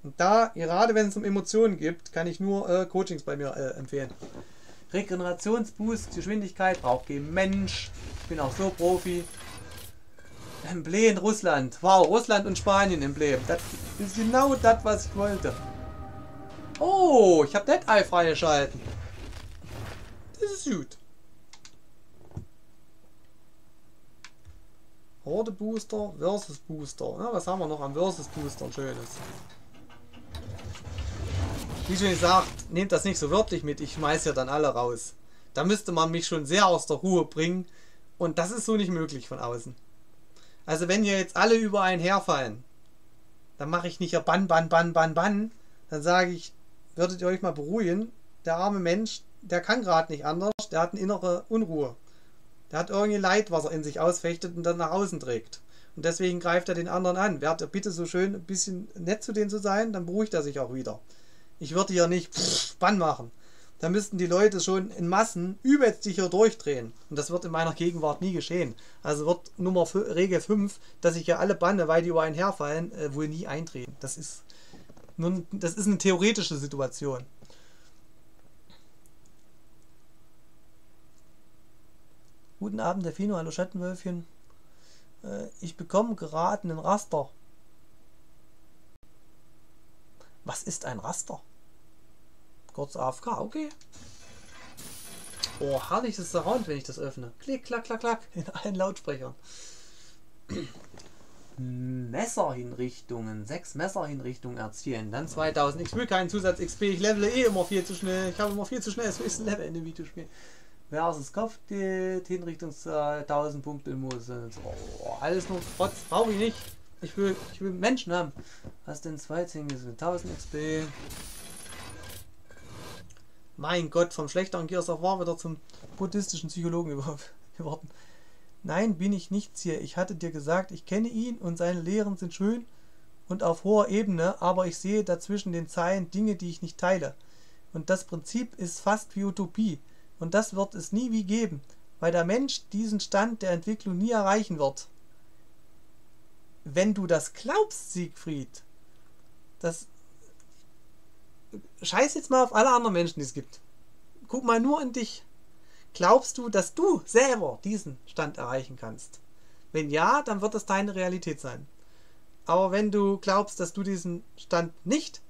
Und da, gerade wenn es um Emotionen geht, kann ich nur äh, Coachings bei mir äh, empfehlen. Regenerationsboost, Geschwindigkeit braucht kein Mensch. Ich bin auch so Profi. Emblem Russland. Wow, Russland und Spanien Emblem. Das ist genau das, was ich wollte. Oh, ich habe Dead Eye freigeschalten. Das ist gut. Horde Booster versus Booster. Ja, was haben wir noch am Versus Booster Schönes? Wie schon gesagt, nehmt das nicht so wörtlich mit, ich schmeiß ja dann alle raus. Da müsste man mich schon sehr aus der Ruhe bringen und das ist so nicht möglich von außen. Also wenn hier jetzt alle über einen herfallen, dann mache ich nicht ja Bann, Bann, Bann, Bann, Bann. Dann sage ich, würdet ihr euch mal beruhigen, der arme Mensch, der kann gerade nicht anders, der hat eine innere Unruhe. Der hat irgendwie Leid, was er in sich ausfechtet und dann nach außen trägt. Und deswegen greift er den anderen an. Wärt ihr bitte so schön ein bisschen nett zu denen zu sein, dann beruhigt er sich auch wieder. Ich würde ja nicht pff, Bann machen. Da müssten die Leute schon in Massen übelst sicher durchdrehen. Und das wird in meiner Gegenwart nie geschehen. Also wird Nummer Regel 5, dass ich ja alle Banne, weil die über einen herfallen, äh, wohl nie eintreten. Das ist, nun, das ist eine theoretische Situation. Guten Abend, Delfino, hallo Schattenwölfchen. Äh, ich bekomme gerade einen Raster. Was ist ein Raster? Kurz AFK, okay. Oh, herrliches Sound, wenn ich das öffne. Klick, klack, klack, klack. In allen Lautsprechern. Messerhinrichtungen. Sechs Messerhinrichtungen erzielen. Dann 2000. Ich will keinen Zusatz XP. Ich levele eh immer viel zu schnell. Ich habe immer viel zu schnell das höchste Level in dem Videospiel. Versus Kopf, die Hinrichtungszahl, 1000 Punkte im Muss. Oh, alles nur Trotz. Brauche ich nicht. Ich will, ich will Menschen haben. Was denn 210 ist 1000 XP. Mein Gott, vom schlechteren Gears of War wieder zum buddhistischen Psychologen geworden. Nein, bin ich nicht hier. Ich hatte dir gesagt, ich kenne ihn und seine Lehren sind schön und auf hoher Ebene, aber ich sehe dazwischen den Zeilen Dinge, die ich nicht teile. Und das Prinzip ist fast wie Utopie. Und das wird es nie wie geben, weil der Mensch diesen Stand der Entwicklung nie erreichen wird. Wenn du das glaubst, Siegfried, das scheiß jetzt mal auf alle anderen Menschen, die es gibt. Guck mal nur in dich. Glaubst du, dass du selber diesen Stand erreichen kannst? Wenn ja, dann wird das deine Realität sein. Aber wenn du glaubst, dass du diesen Stand nicht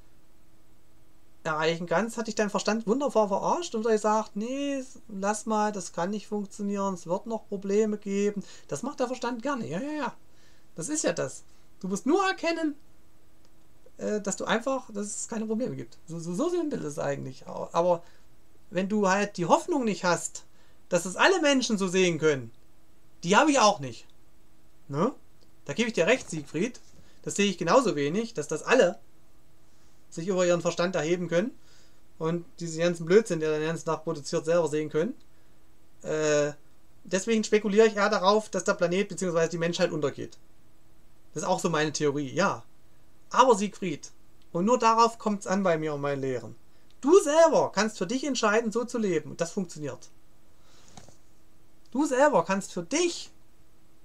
erreichen kannst, hat dich dein Verstand wunderbar verarscht und gesagt, nee, lass mal, das kann nicht funktionieren, es wird noch Probleme geben. Das macht der Verstand gerne. Ja, ja, ja. Das ist ja das. Du musst nur erkennen, äh, dass du einfach, dass es keine Probleme gibt. So, so, so simpel ist es eigentlich. Aber wenn du halt die Hoffnung nicht hast, dass es alle Menschen so sehen können, die habe ich auch nicht. Ne? Da gebe ich dir recht, Siegfried. Das sehe ich genauso wenig, dass das alle sich über ihren Verstand erheben können und diese ganzen Blödsinn, der dann ganz nach produziert, selber sehen können. Äh, deswegen spekuliere ich eher darauf, dass der Planet bzw. die Menschheit untergeht. Das ist auch so meine Theorie, ja. Aber Siegfried, und nur darauf kommt es an bei mir und meinen Lehren. Du selber kannst für dich entscheiden, so zu leben. Und das funktioniert. Du selber kannst für dich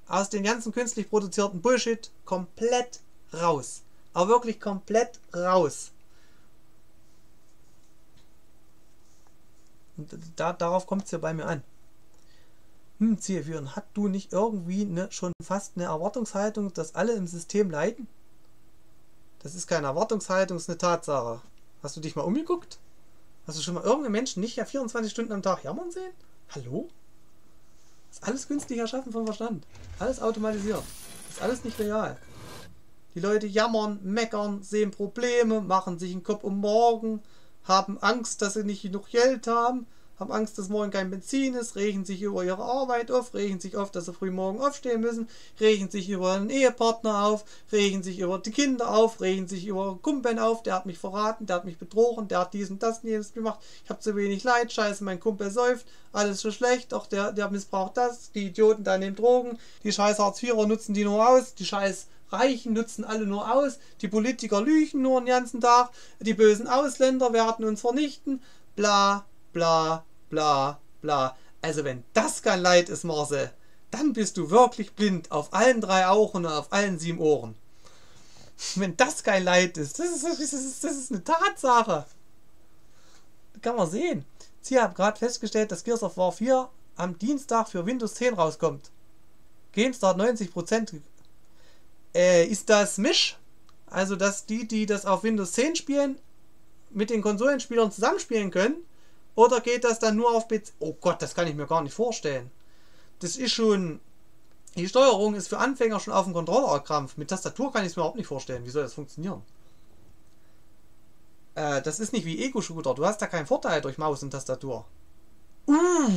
aus dem ganzen künstlich produzierten Bullshit komplett raus. Aber wirklich komplett raus. Und da, darauf kommt es ja bei mir an. Hm, Zielführen, hat du nicht irgendwie eine, schon fast eine Erwartungshaltung, dass alle im System leiden? Das ist keine Erwartungshaltung, das ist eine Tatsache. Hast du dich mal umgeguckt? Hast du schon mal irgendeinen Menschen nicht ja 24 Stunden am Tag jammern sehen? Hallo? Das ist alles künstlich erschaffen vom Verstand. Alles automatisiert. Das ist alles nicht real. Die Leute jammern, meckern, sehen Probleme, machen sich einen Kopf um morgen, haben Angst, dass sie nicht genug Geld haben, haben Angst, dass morgen kein Benzin ist, regen sich über ihre Arbeit auf, regen sich auf, dass sie früh morgen aufstehen müssen, regen sich über einen Ehepartner auf, regen sich über die Kinder auf, regen sich über Kumpeln auf, der hat mich verraten, der hat mich betrogen, der hat dies und das und jenes gemacht, ich habe zu wenig Leid, scheiße, mein Kumpel säuft, alles so schlecht, auch der, der missbraucht das, die Idioten da nehmen Drogen, die scheiß Hartz-IVer nutzen die nur aus, die scheiß Reichen nutzen alle nur aus, die Politiker lügen nur den ganzen Tag, die bösen Ausländer werden uns vernichten, bla bla, bla, bla. Also wenn das kein Leid ist, Marcel, dann bist du wirklich blind auf allen drei Augen und auf allen sieben Ohren. Wenn das kein Leid ist, das ist, das ist, das ist eine Tatsache. Kann man sehen. Ich habe gerade festgestellt, dass Gears of War 4 am Dienstag für Windows 10 rauskommt. GameStar 90%. Äh, ist das Misch? Also, dass die, die das auf Windows 10 spielen, mit den Konsolenspielern zusammenspielen können? Oder geht das dann nur auf PC? Oh Gott, das kann ich mir gar nicht vorstellen. Das ist schon. Die Steuerung ist für Anfänger schon auf dem Controller erkrampft. Mit Tastatur kann ich es mir überhaupt nicht vorstellen. Wie soll das funktionieren? Äh, das ist nicht wie Ego-Shooter. Du hast da keinen Vorteil durch Maus und Tastatur. Uh.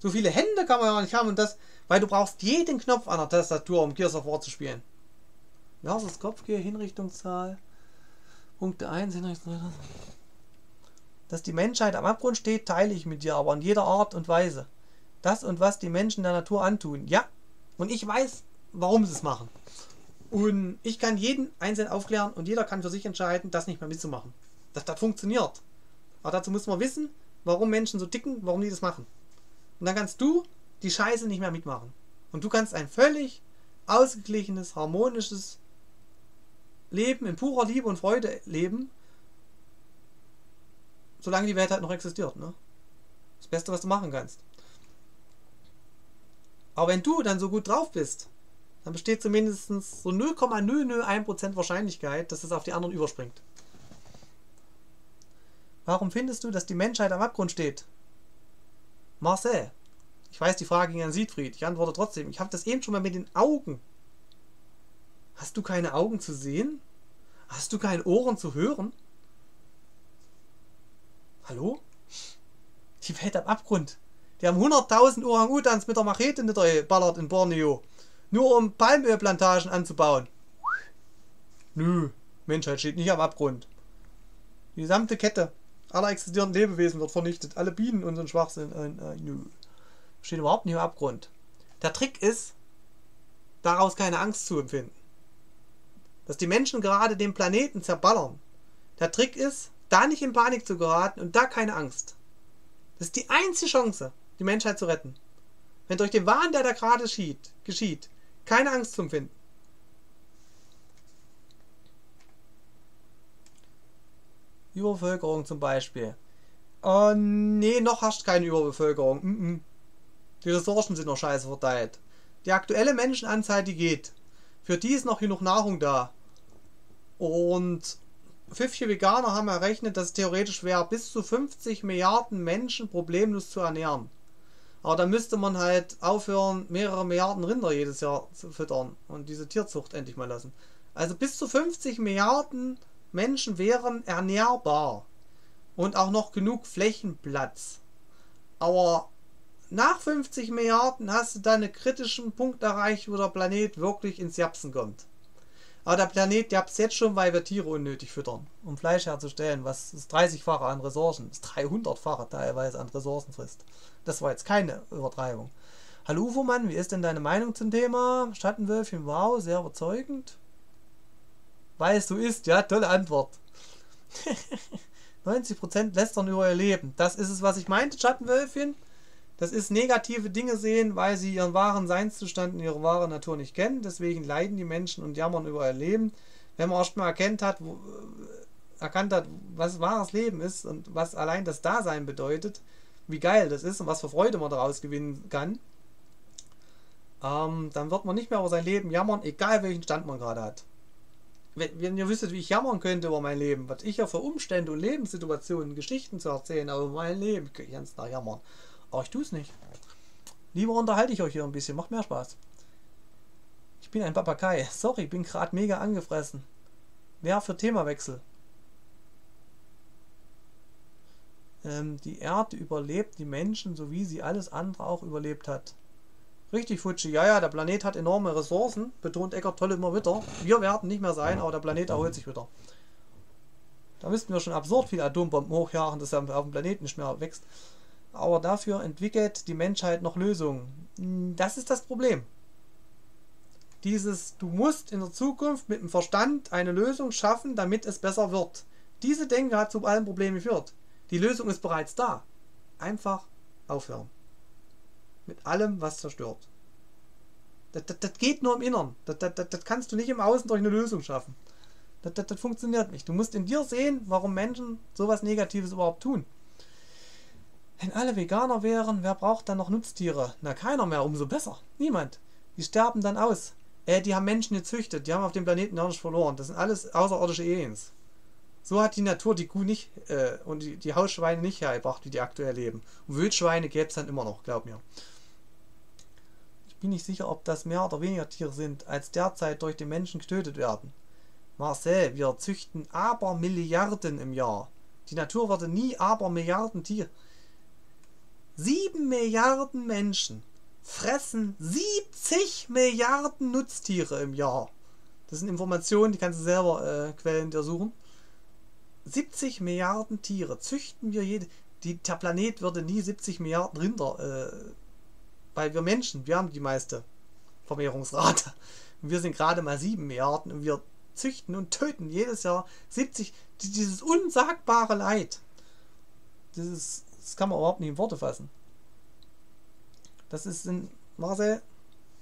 So viele Hände kann man ja nicht haben und das, weil du brauchst jeden Knopf an der Tastatur, um Gears of War zu spielen. Versus Kopfgehe, Hinrichtungszahl. Punkte 1, Hinrichtungszahl. Dass die Menschheit am Abgrund steht, teile ich mit dir, aber in jeder Art und Weise. Das und was die Menschen der Natur antun. Ja, und ich weiß, warum sie es machen. Und ich kann jeden einzeln aufklären und jeder kann für sich entscheiden, das nicht mehr mitzumachen. Das, das funktioniert. Aber dazu muss man wissen, warum Menschen so ticken, warum die das machen. Und dann kannst du die Scheiße nicht mehr mitmachen. Und du kannst ein völlig ausgeglichenes, harmonisches Leben in purer Liebe und Freude leben, solange die Welt halt noch existiert. Ne? Das Beste, was du machen kannst. Aber wenn du dann so gut drauf bist, dann besteht zumindest so 0,001% Wahrscheinlichkeit, dass es auf die anderen überspringt. Warum findest du, dass die Menschheit am Abgrund steht? Marcel. Ich weiß, die Frage ging an Siegfried. Ich antworte trotzdem. Ich habe das eben schon mal mit den Augen. Hast du keine Augen zu sehen? Hast du keine Ohren zu hören? Hallo? Die Welt am Abgrund. Die haben 100.000 Orang-Utans mit der Machete niedergeballert in Borneo. Nur um Palmölplantagen anzubauen. Nö, Menschheit steht nicht am Abgrund. Die gesamte Kette aller existierenden Lebewesen wird vernichtet. Alle Bienen und so ein Schwachsinn. Äh, äh, nö. Steht überhaupt nicht im Abgrund. Der Trick ist, daraus keine Angst zu empfinden. Dass die Menschen gerade den Planeten zerballern. Der Trick ist, da nicht in Panik zu geraten und da keine Angst. Das ist die einzige Chance, die Menschheit zu retten. Wenn durch den Wahn, der da gerade geschieht, geschieht keine Angst zu empfinden. Überbevölkerung zum Beispiel. Oh, nee, noch hast keine Überbevölkerung. Mm -mm. Die Ressourcen sind noch scheiße verteilt. Die aktuelle Menschenanzahl, die geht. Für die ist noch genug Nahrung da. Und pfiffige Veganer haben errechnet, dass es theoretisch wäre, bis zu 50 Milliarden Menschen problemlos zu ernähren. Aber da müsste man halt aufhören, mehrere Milliarden Rinder jedes Jahr zu füttern und diese Tierzucht endlich mal lassen. Also bis zu 50 Milliarden Menschen wären ernährbar und auch noch genug Flächenplatz. Aber nach 50 Milliarden hast du dann einen kritischen Punkt erreicht, wo der Planet wirklich ins Japsen kommt. Aber der Planet japst jetzt schon, weil wir Tiere unnötig füttern, um Fleisch herzustellen, was das 30-fache an Ressourcen, das 300-fache teilweise an Ressourcen frisst. Das war jetzt keine Übertreibung. Hallo Ufomann, wie ist denn deine Meinung zum Thema? Schattenwölfchen, wow, sehr überzeugend. Es so ist, ja, tolle Antwort. 90% lästern über ihr Leben. Das ist es, was ich meinte, Schattenwölfchen. Das ist negative Dinge sehen, weil sie ihren wahren Seinszustand und ihre wahre Natur nicht kennen. Deswegen leiden die Menschen und jammern über ihr Leben. Wenn man erst mal erkennt hat, wo, erkannt hat, was wahres Leben ist und was allein das Dasein bedeutet, wie geil das ist und was für Freude man daraus gewinnen kann, ähm, dann wird man nicht mehr über sein Leben jammern, egal welchen Stand man gerade hat. Wenn, wenn, ihr wüsstet, wie ich jammern könnte über mein Leben, was ich ja für Umstände und Lebenssituationen, Geschichten zu erzählen, aber über mein Leben, ich kann ganz nach jammern. Aber ich tue es nicht. Lieber unterhalte ich euch hier ein bisschen, macht mehr Spaß. Ich bin ein Papagei. Sorry, bin gerade mega angefressen. Wer für Themawechsel? Ähm, die Erde überlebt die Menschen, so wie sie alles andere auch überlebt hat. Richtig, Fuji. Ja, ja, der Planet hat enorme Ressourcen, betont Eckert Tolle immer wieder. Wir werden nicht mehr sein, aber der Planet erholt sich wieder. Da müssten wir schon absurd viele Atombomben hochjagen, dass er auf dem Planeten nicht mehr wächst aber dafür entwickelt die Menschheit noch Lösungen. Hm, das ist das Problem. Dieses, du musst in der Zukunft mit dem Verstand eine Lösung schaffen, damit es besser wird. Diese Denke hat zu allen Problemen geführt. Die Lösung ist bereits da. Einfach aufhören. Mit allem, was zerstört. Das, das, das geht nur im Innern. Das, das, kannst du nicht im Außen durch eine Lösung schaffen. Das funktioniert nicht. Du musst in dir sehen, warum Menschen sowas Negatives überhaupt tun. Wenn alle Veganer wären, wer braucht dann noch Nutztiere? Na, keiner mehr, umso besser. Niemand. Die sterben dann aus. Äh, die haben Menschen gezüchtet, die haben auf dem Planeten gar nicht verloren. Das sind alles außerirdische Aliens. So hat die Natur die Kuh nicht äh, und die, die Hausschweine nicht hergebracht, wie die aktuell leben. Und Wildschweine gäbe es dann immer noch, glaub mir. Ich bin nicht sicher, ob das mehr oder weniger Tiere sind, als derzeit durch den Menschen getötet werden. Marcel, wir züchten aber Milliarden im Jahr. Die Natur würde nie aber Milliarden Tiere. 7 Milliarden Menschen fressen 70 Milliarden Nutztiere im Jahr. Das sind Informationen, die kannst du selber äh, Quellen suchen. 70 Milliarden Tiere züchten wir jede. Die, der Planet würde nie 70 Milliarden Rinder, äh, weil wir Menschen, wir haben die meiste Vermehrungsrate. Und wir sind gerade mal 7 Milliarden und wir züchten und töten jedes Jahr 70. Dieses unsagbare Leid. Dieses das kann man überhaupt nicht in Worte fassen. Das ist ein. Marcel,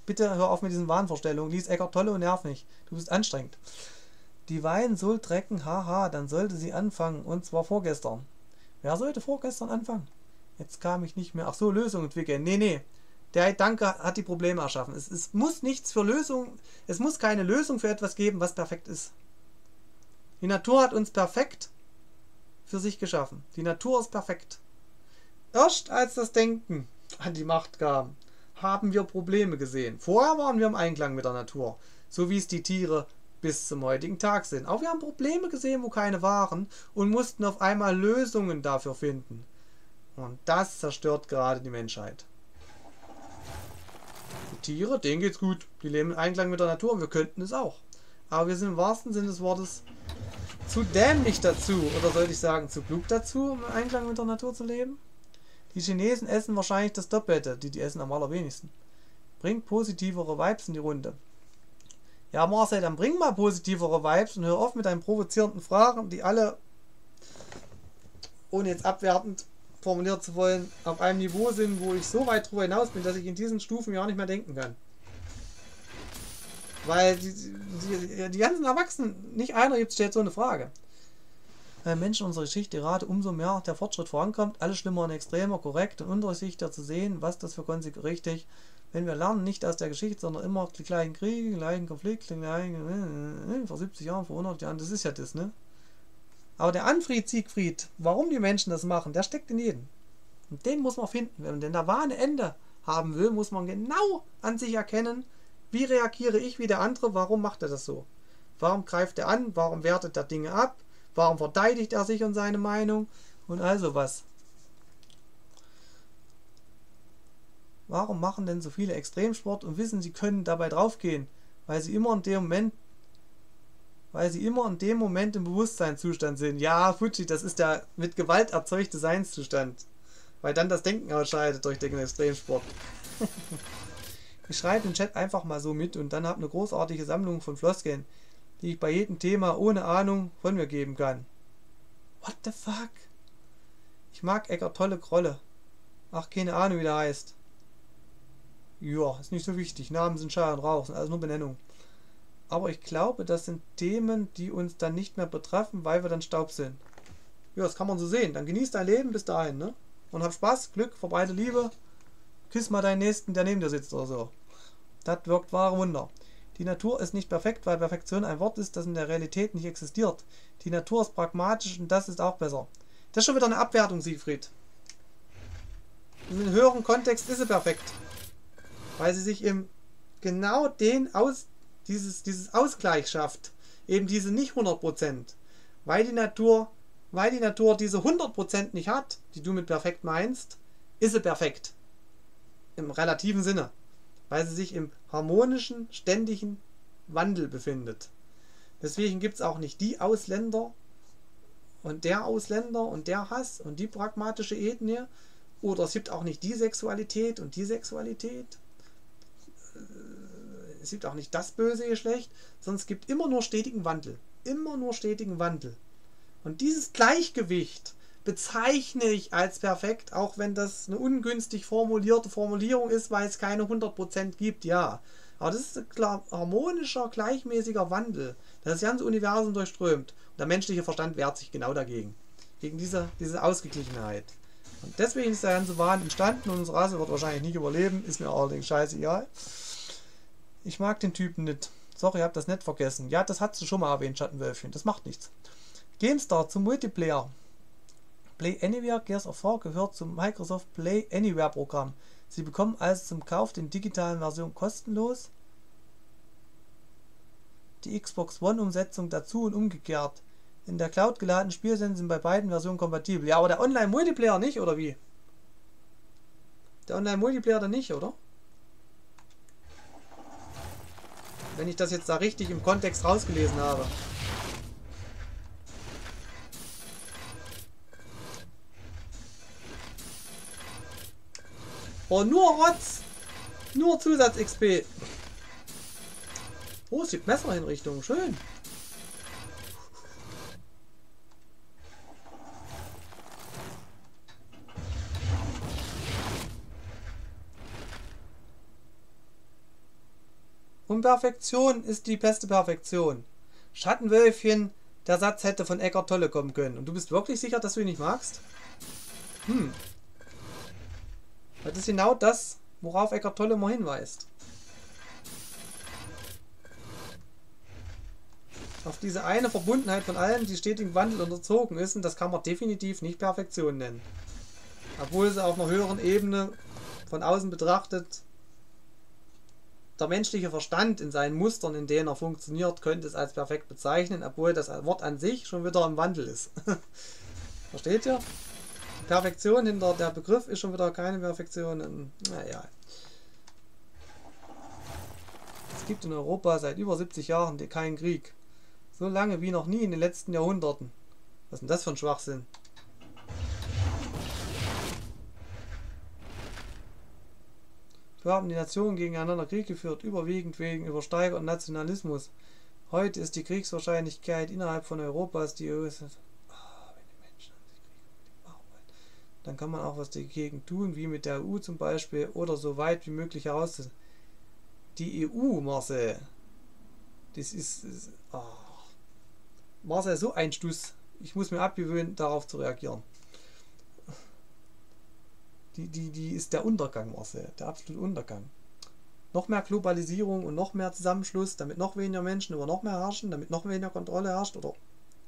bitte hör auf mit diesen Wahnvorstellungen. Lies Eckart Tolle und nerv nicht. Du bist anstrengend. Die Wein soll drecken, haha, dann sollte sie anfangen. Und zwar vorgestern. Wer sollte vorgestern anfangen? Jetzt kam ich nicht mehr. Ach so, Lösung entwickeln. Nee, nee. Der Gedanke hat die Probleme erschaffen. Es, es muss nichts für Lösung, es muss keine Lösung für etwas geben, was perfekt ist. Die Natur hat uns perfekt für sich geschaffen. Die Natur ist perfekt. Erst als das Denken an die Macht kam, haben wir Probleme gesehen. Vorher waren wir im Einklang mit der Natur, so wie es die Tiere bis zum heutigen Tag sind. Auch wir haben Probleme gesehen, wo keine waren und mussten auf einmal Lösungen dafür finden. Und das zerstört gerade die Menschheit. Die Tiere, denen geht's gut. Die leben im Einklang mit der Natur und wir könnten es auch. Aber wir sind im wahrsten Sinne des Wortes zu dämlich dazu, oder sollte ich sagen, zu klug dazu, im Einklang mit der Natur zu leben? Die Chinesen essen wahrscheinlich das Doppelte, die, die essen am allerwenigsten. Bringt positivere Vibes in die Runde. Ja, Marcel, dann bring mal positivere Vibes und hör auf mit deinen provozierenden Fragen, die alle, ohne jetzt abwertend formuliert zu wollen, auf einem Niveau sind, wo ich so weit drüber hinaus bin, dass ich in diesen Stufen ja nicht mehr denken kann. Weil die, die, die ganzen Erwachsenen, nicht einer gibt stellt so eine Frage. Weil Menschen unserer Geschichte gerade umso mehr der Fortschritt vorankommt, alles schlimmer und extremer, korrekt und undurchsichtiger zu sehen, was das für Konsequenzen richtig wenn wir lernen, nicht aus der Geschichte, sondern immer die gleichen Kriege, gleichen Konflikte, die gleichen, äh, vor 70 Jahren, vor 100 Jahren, das ist ja das, ne? Aber der Anfried Siegfried, warum die Menschen das machen, der steckt in jedem. Und den muss man finden. Wenn man denn da wahre Ende haben will, muss man genau an sich erkennen, wie reagiere ich wie der andere, warum macht er das so? Warum greift er an? Warum wertet er Dinge ab? Warum verteidigt er sich und seine Meinung? Und also was. Warum machen denn so viele Extremsport und wissen, sie können dabei draufgehen? Weil sie immer in dem Moment weil sie immer in dem Moment im Bewusstseinszustand sind. Ja, Fuji, das ist der mit Gewalt erzeugte Seinszustand. Weil dann das Denken ausscheidet durch den Extremsport. ich schreibe im Chat einfach mal so mit und dann habe eine großartige Sammlung von Floskeln, die ich bei jedem Thema ohne Ahnung von mir geben kann. What the fuck? Ich mag Eckart Tolle Krolle. Ach, keine Ahnung, wie der heißt. Ja, ist nicht so wichtig. Namen sind Schall und Rauch, sind also nur Benennungen. Aber ich glaube, das sind Themen, die uns dann nicht mehr betreffen, weil wir dann Staub sind. Ja, das kann man so sehen. Dann genieß dein Leben bis dahin, ne? Und hab Spaß, Glück, verbreite Liebe. Küss mal deinen Nächsten, der neben dir sitzt oder so. Das wirkt wahre Wunder. Die Natur ist nicht perfekt, weil Perfektion ein Wort ist, das in der Realität nicht existiert. Die Natur ist pragmatisch und das ist auch besser. Das ist schon wieder eine Abwertung, Siegfried. In einem höheren Kontext ist sie perfekt weil sie sich im genau den aus, dieses, dieses Ausgleich schafft. Eben diese nicht 100%. Weil die Natur, weil die Natur diese 100% nicht hat, die du mit perfekt meinst, ist sie perfekt. Im relativen Sinne. Weil sie sich im harmonischen, ständigen Wandel befindet. Deswegen gibt es auch nicht die Ausländer und der Ausländer und der Hass und die pragmatische Ethnie. Oder es gibt auch nicht die Sexualität und die Sexualität es gibt auch nicht das böse Geschlecht, sondern es gibt immer nur stetigen Wandel. Immer nur stetigen Wandel. Und dieses Gleichgewicht bezeichne ich als perfekt, auch wenn das eine ungünstig formulierte Formulierung ist, weil es keine 100% gibt, ja. Aber das ist ein klar harmonischer, gleichmäßiger Wandel, der das ganze Universum durchströmt. Und der menschliche Verstand wehrt sich genau dagegen. Gegen diese, diese Ausgeglichenheit. Und deswegen ist der ganze Wahn entstanden und unsere Rasse wird wahrscheinlich nicht überleben, ist mir allerdings scheißegal. Ich mag den Typen nicht. Sorry, hab das nicht vergessen. Ja, das hast du schon mal erwähnt, Schattenwölfchen. Das macht nichts. GameStar zum Multiplayer. Play Anywhere Gears of War gehört zum Microsoft Play Anywhere Programm. Sie bekommen also zum Kauf den digitalen Version kostenlos die Xbox One Umsetzung dazu und umgekehrt. In der Cloud geladenen Spielsätze sind bei beiden Versionen kompatibel. Ja, aber der Online-Multiplayer nicht, oder wie? Der Online-Multiplayer dann nicht, oder? Wenn ich das jetzt da richtig im Kontext rausgelesen habe. Oh, nur Rotz! Nur Zusatz-XP. Oh, es gibt Messerhinrichtungen. Schön. Unperfektion ist die beste Perfektion. Schattenwölfchen, der Satz hätte von Eckart Tolle kommen können. Und du bist wirklich sicher, dass du ihn nicht magst? Hm. Das ist genau das, worauf Eckart Tolle immer hinweist. Auf diese eine Verbundenheit von allem, die stetigen Wandel unterzogen ist, und das kann man definitiv nicht Perfektion nennen. Obwohl sie auf einer höheren Ebene von außen betrachtet der menschliche Verstand in seinen Mustern, in denen er funktioniert, könnte es als perfekt bezeichnen, obwohl das Wort an sich schon wieder im Wandel ist. Versteht ihr? Perfektion hinter der Begriff ist schon wieder keine Perfektion. Naja. Es gibt in Europa seit über 70 Jahren keinen Krieg. So lange wie noch nie in den letzten Jahrhunderten. Was ist denn das für ein Schwachsinn? So haben die Nationen gegeneinander Krieg geführt, überwiegend wegen übersteigerten Nationalismus. Heute ist die Kriegswahrscheinlichkeit innerhalb von Europas die größte. Ah, dann kann man auch was dagegen tun, wie mit der EU zum Beispiel, oder so weit wie möglich heraus. Die EU, Marcel, das ist. ist oh. Marcel, so ein Stuss. Ich muss mir abgewöhnen, darauf zu reagieren die, die, die ist der Untergang, Marcel, der absolute Untergang. Noch mehr Globalisierung und noch mehr Zusammenschluss, damit noch weniger Menschen über noch mehr herrschen, damit noch weniger Kontrolle herrscht oder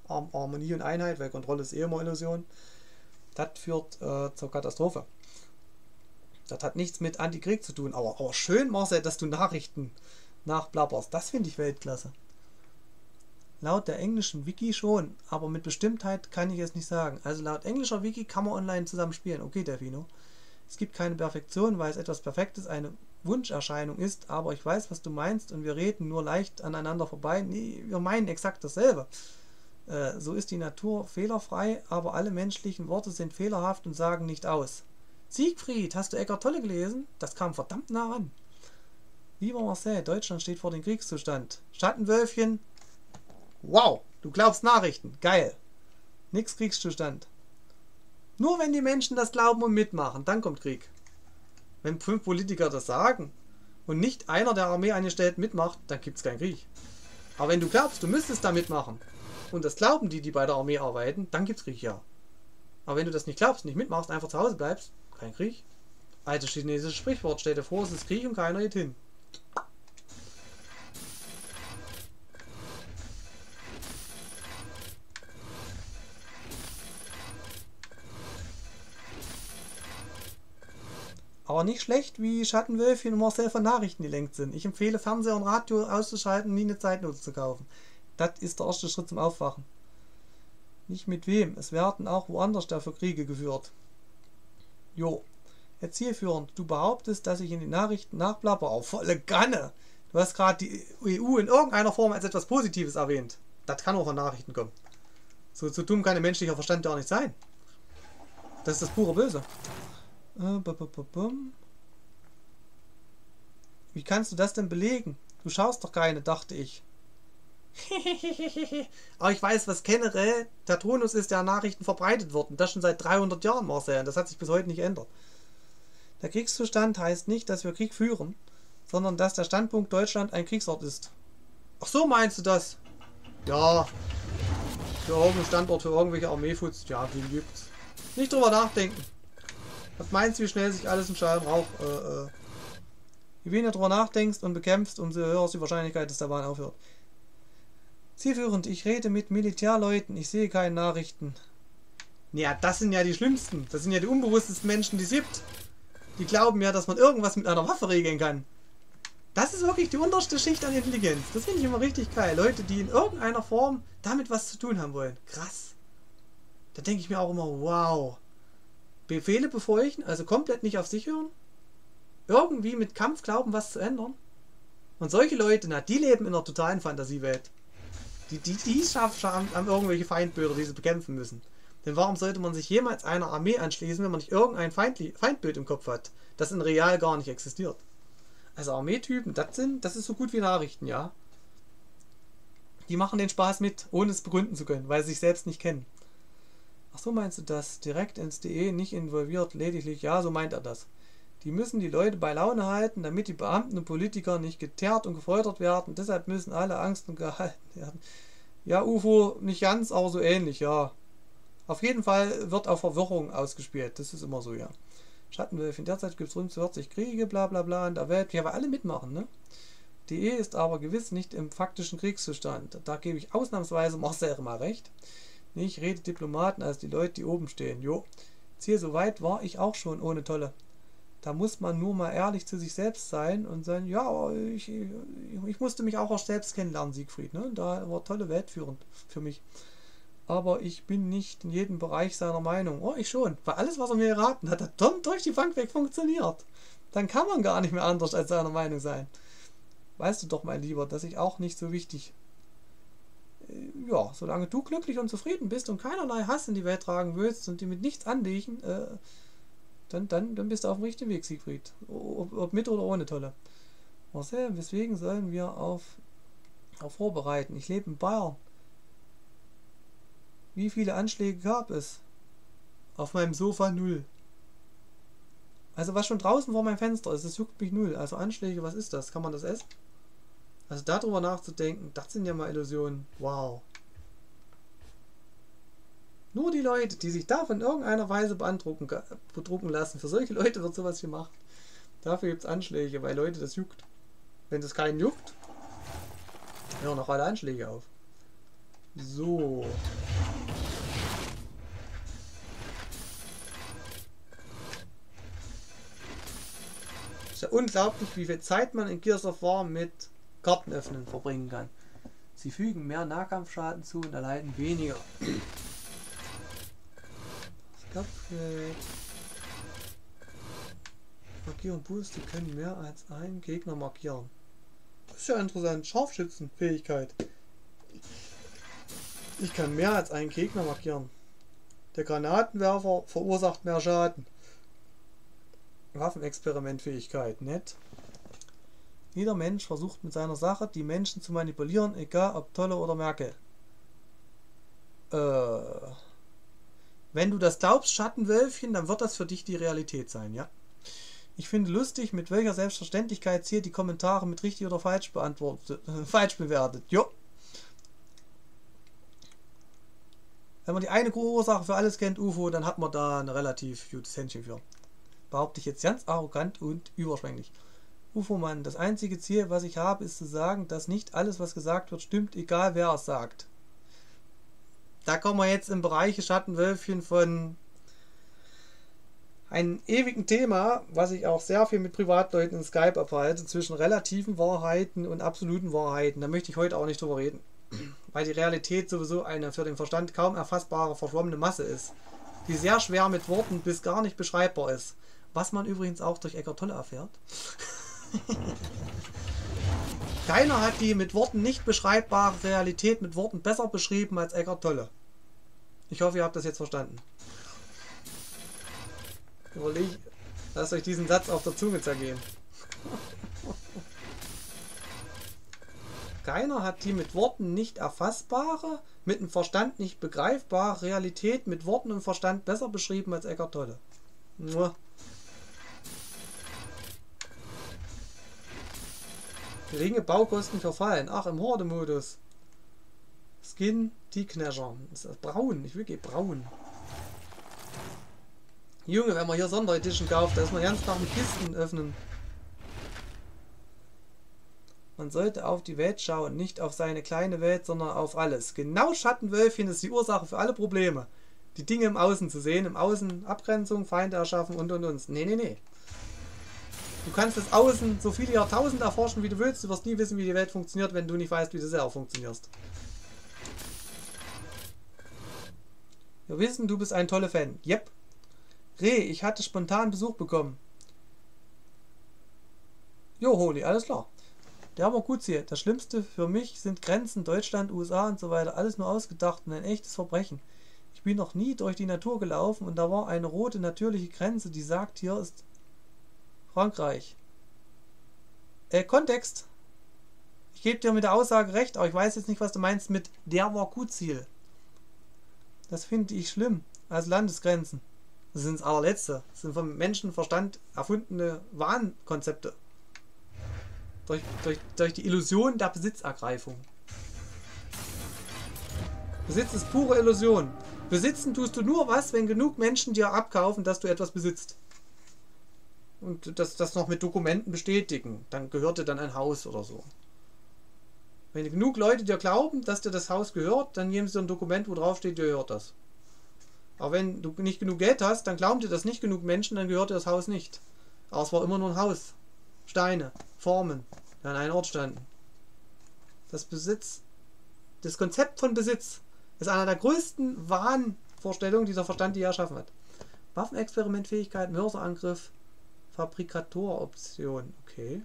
Harmonie und Einheit, weil Kontrolle ist eh immer Illusion. Das führt äh, zur Katastrophe. Das hat nichts mit Antikrieg zu tun, aber, aber schön, Marcel, dass du Nachrichten nachplapperst. Das finde ich Weltklasse. Laut der englischen Wiki schon, aber mit Bestimmtheit kann ich es nicht sagen. Also laut englischer Wiki kann man online zusammen spielen. Okay, Delfino. Es gibt keine Perfektion, weil es etwas Perfektes eine Wunscherscheinung ist, aber ich weiß, was du meinst und wir reden nur leicht aneinander vorbei. Nee, wir meinen exakt dasselbe. Äh, so ist die Natur fehlerfrei, aber alle menschlichen Worte sind fehlerhaft und sagen nicht aus. Siegfried, hast du Eckart Tolle gelesen? Das kam verdammt nah ran. Lieber Marcel, Deutschland steht vor dem Kriegszustand. Schattenwölfchen. Wow, du glaubst Nachrichten. Geil. Nix Kriegszustand. Nur wenn die Menschen das glauben und mitmachen, dann kommt Krieg. Wenn fünf Politiker das sagen und nicht einer der Armee angestellt mitmacht, dann gibt es keinen Krieg. Aber wenn du glaubst, du müsstest da mitmachen und das glauben die, die bei der Armee arbeiten, dann gibt es Krieg, ja. Aber wenn du das nicht glaubst, nicht mitmachst, einfach zu Hause bleibst, kein Krieg. Altes chinesisches Sprichwort, stell dir vor, es ist Krieg und keiner geht hin. Aber nicht schlecht, wie Schattenwölfchen und Marcel von Nachrichten gelenkt sind. Ich empfehle Fernseher und Radio auszuschalten, nie eine Zeitnote zu kaufen. Das ist der erste Schritt zum Aufwachen. Nicht mit wem. Es werden auch woanders dafür Kriege geführt. Jo. Jetzt hierführend. Du behauptest, dass ich in den Nachrichten nachplapper. Auf volle Ganne. Du hast gerade die EU in irgendeiner Form als etwas Positives erwähnt. Das kann auch von Nachrichten kommen. So, so dumm kann ein menschlicher Verstand ja auch nicht sein. Das ist das pure Böse. Äh, Wie kannst du das denn belegen? Du schaust doch keine, dachte ich. Aber ich weiß, was generell der Tonus ist, der Nachrichten verbreitet wird. Und das schon seit 300 Jahren, Marcel. Das hat sich bis heute nicht geändert. Der Kriegszustand heißt nicht, dass wir Krieg führen, sondern dass der Standpunkt Deutschland ein Kriegsort ist. Ach so meinst du das? Ja. Für irgendeinen Standort, für irgendwelche Armeefutz. Ja, wie gibt's? Nicht drüber nachdenken. Was meinst du, wie schnell sich alles im Schall Rauch, äh, äh. Je weniger drüber nachdenkst und bekämpfst, umso höher ist die Wahrscheinlichkeit, dass der Bahn aufhört. Zielführend, ich rede mit Militärleuten, ich sehe keine Nachrichten. Ja, das sind ja die schlimmsten. Das sind ja die unbewusstesten Menschen, die es gibt. Die glauben ja, dass man irgendwas mit einer Waffe regeln kann. Das ist wirklich die unterste Schicht an Intelligenz. Das finde ich immer richtig geil. Leute, die in irgendeiner Form damit was zu tun haben wollen. Krass. Da denke ich mir auch immer, wow. Befehle befeuchten, also komplett nicht auf sich hören, irgendwie mit Kampf glauben, was zu ändern. Und solche Leute, na, die leben in einer totalen Fantasiewelt. Die, die, die schaffen, haben irgendwelche Feindbilder, die sie bekämpfen müssen. Denn warum sollte man sich jemals einer Armee anschließen, wenn man nicht irgendein Feindli Feindbild im Kopf hat, das in real gar nicht existiert? Also Armeetypen, das sind, das ist so gut wie Nachrichten, ja. Die machen den Spaß mit, ohne es begründen zu können, weil sie sich selbst nicht kennen. Ach so meinst du das? Direkt ins DE nicht involviert, lediglich, ja, so meint er das. Die müssen die Leute bei Laune halten, damit die Beamten und Politiker nicht geteert und gefoltert werden. Deshalb müssen alle Angst und gehalten werden. Ja, UFO nicht ganz, aber so ähnlich, ja. Auf jeden Fall wird auf Verwirrung ausgespielt. Das ist immer so, ja. Schattenwölfin. Derzeit gibt es rund 40 Kriege, bla bla bla in der Welt. Ja, aber alle mitmachen, ne? Die Ehe ist aber gewiss nicht im faktischen Kriegszustand. Da gebe ich ausnahmsweise Marcel mal recht. Ich rede Diplomaten als die Leute, die oben stehen. Jo, Ziel so weit war ich auch schon ohne Tolle. Da muss man nur mal ehrlich zu sich selbst sein und sagen, ja, ich, ich musste mich auch selbst kennenlernen, Siegfried. Ne? Da war tolle Welt führend für mich aber ich bin nicht in jedem Bereich seiner Meinung. Oh, ich schon. Weil alles, was er mir geraten hat, hat dann durch die Bank weg funktioniert. Dann kann man gar nicht mehr anders als seiner Meinung sein. Weißt du doch, mein Lieber, dass ich auch nicht so wichtig. Äh, ja, solange du glücklich und zufrieden bist und keinerlei Hass in die Welt tragen willst und die mit nichts anlegen, äh, dann, dann, dann bist du auf dem richtigen Weg, Siegfried. Ob, ob mit oder ohne Tolle. Marcel, weswegen sollen wir auf, auf vorbereiten? Ich lebe in Bayern. Wie viele Anschläge gab es? Auf meinem Sofa null. Also was schon draußen vor meinem Fenster ist, das juckt mich null. Also Anschläge, was ist das? Kann man das essen? Also darüber nachzudenken, das sind ja mal Illusionen. Wow. Nur die Leute, die sich da von irgendeiner Weise beandrucken, bedrucken lassen, für solche Leute wird sowas gemacht. Dafür gibt es Anschläge, weil Leute das juckt. Wenn das keinen juckt, hören auch alle Anschläge auf. So. ist ja unglaublich, wie viel Zeit man in Gears of War mit Kartenöffnen verbringen kann. Sie fügen mehr Nahkampfschaden zu und erleiden weniger. Upgrade. Markieren Boost, die können mehr als einen Gegner markieren. Das ist ja interessant. Scharfschützenfähigkeit. Ich kann mehr als einen Gegner markieren. Der Granatenwerfer verursacht mehr Schaden. Waffenexperimentfähigkeit, nett. Jeder Mensch versucht mit seiner Sache die Menschen zu manipulieren, egal ob Tolle oder Merkel. Äh, wenn du das glaubst, Schattenwölfchen, dann wird das für dich die Realität sein, ja? Ich finde lustig, mit welcher Selbstverständlichkeit hier die Kommentare mit richtig oder falsch beantwortet, äh, falsch bewertet. Jo. Wenn man die eine Ursache für alles kennt, UFO, dann hat man da ein relativ gutes Händchen für behaupte ich jetzt ganz arrogant und überschwänglich. UFO-Mann, das einzige Ziel, was ich habe, ist zu sagen, dass nicht alles, was gesagt wird, stimmt, egal wer es sagt. Da kommen wir jetzt im Bereich Schattenwölfchen von einem ewigen Thema, was ich auch sehr viel mit Privatleuten in Skype abhalte, zwischen relativen Wahrheiten und absoluten Wahrheiten. Da möchte ich heute auch nicht drüber reden. Weil die Realität sowieso eine für den Verstand kaum erfassbare, verschwommene Masse ist, die sehr schwer mit Worten bis gar nicht beschreibbar ist. Was man übrigens auch durch Eckart Tolle erfährt. Keiner hat die mit Worten nicht beschreibbare Realität mit Worten besser beschrieben als Eckart Tolle. Ich hoffe, ihr habt das jetzt verstanden. Überleg, lasst euch diesen Satz auf der Zunge zergehen. Keiner hat die mit Worten nicht erfassbare, mit dem Verstand nicht begreifbare Realität mit Worten und Verstand besser beschrieben als Eckart Tolle. Mua. Geringe Baukosten verfallen. Ach, im Horde-Modus. Skin, die Knasher. Ist das braun? Ich will gehen braun. Junge, wenn man hier Sonderedition kauft, da ist man ganz nach dem Kisten öffnen. Man sollte auf die Welt schauen, nicht auf seine kleine Welt, sondern auf alles. Genau Schattenwölfchen ist die Ursache für alle Probleme. Die Dinge im Außen zu sehen, im Außen Abgrenzung, Feinde erschaffen und und und. Nee, nee, nee. Du kannst das Außen so viele Jahrtausende erforschen, wie du willst. Du wirst nie wissen, wie die Welt funktioniert, wenn du nicht weißt, wie du selber funktionierst. Wir wissen, du bist ein toller Fan. Yep. Reh, ich hatte spontan Besuch bekommen. Jo, Holy, alles klar. Der war gut hier. Das Schlimmste für mich sind Grenzen, Deutschland, USA und so weiter. Alles nur ausgedacht und ein echtes Verbrechen. Ich bin noch nie durch die Natur gelaufen und da war eine rote natürliche Grenze, die sagt, hier ist Frankreich. Äh, Kontext. Ich gebe dir mit der Aussage recht, aber ich weiß jetzt nicht, was du meinst mit der war Gutsziel. Das finde ich schlimm als Landesgrenzen. Das sind das allerletzte. Das sind vom Menschenverstand erfundene Wahnkonzepte. Durch, durch, durch die Illusion der Besitzergreifung. Besitz ist pure Illusion. Besitzen tust du nur was, wenn genug Menschen dir abkaufen, dass du etwas besitzt. Und das, das noch mit Dokumenten bestätigen. Dann gehört dir dann ein Haus oder so. Wenn genug Leute dir glauben, dass dir das Haus gehört, dann nehmen sie ein Dokument, wo drauf steht, dir gehört das. Aber wenn du nicht genug Geld hast, dann glauben dir das nicht genug Menschen, dann gehört dir das Haus nicht. Aber es war immer nur ein Haus. Steine, Formen, die an einem Ort standen. Das Besitz, das Konzept von Besitz ist einer der größten Wahnvorstellungen, die der Verstand je erschaffen hat. Waffenexperimentfähigkeit, Mörserangriff, Fabrikatoroption. Okay.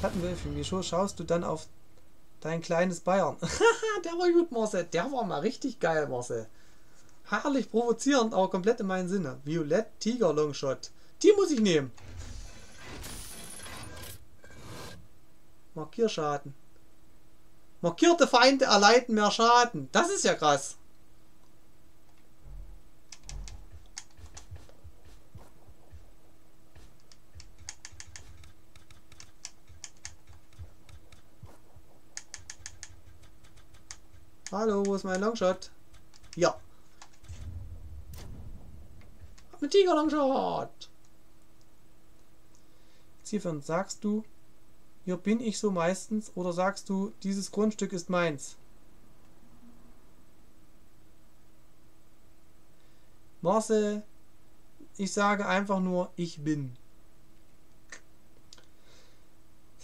Schattenwölfchen, wieso schaust du dann auf dein kleines Bayern? der war gut, Marcel. Der war mal richtig geil, Marcel. Herrlich provozierend, aber komplett in meinen Sinne. Violett Tiger Longshot. Die muss ich nehmen. Markierschaden. Markierte Feinde erleiden mehr Schaden. Das ist ja krass. Hallo, wo ist mein Longshot? Ja. Mit Tiger Longshot. Ziffern, sagst du, hier bin ich so meistens, oder sagst du, dieses Grundstück ist meins? Marcel, ich sage einfach nur, ich bin.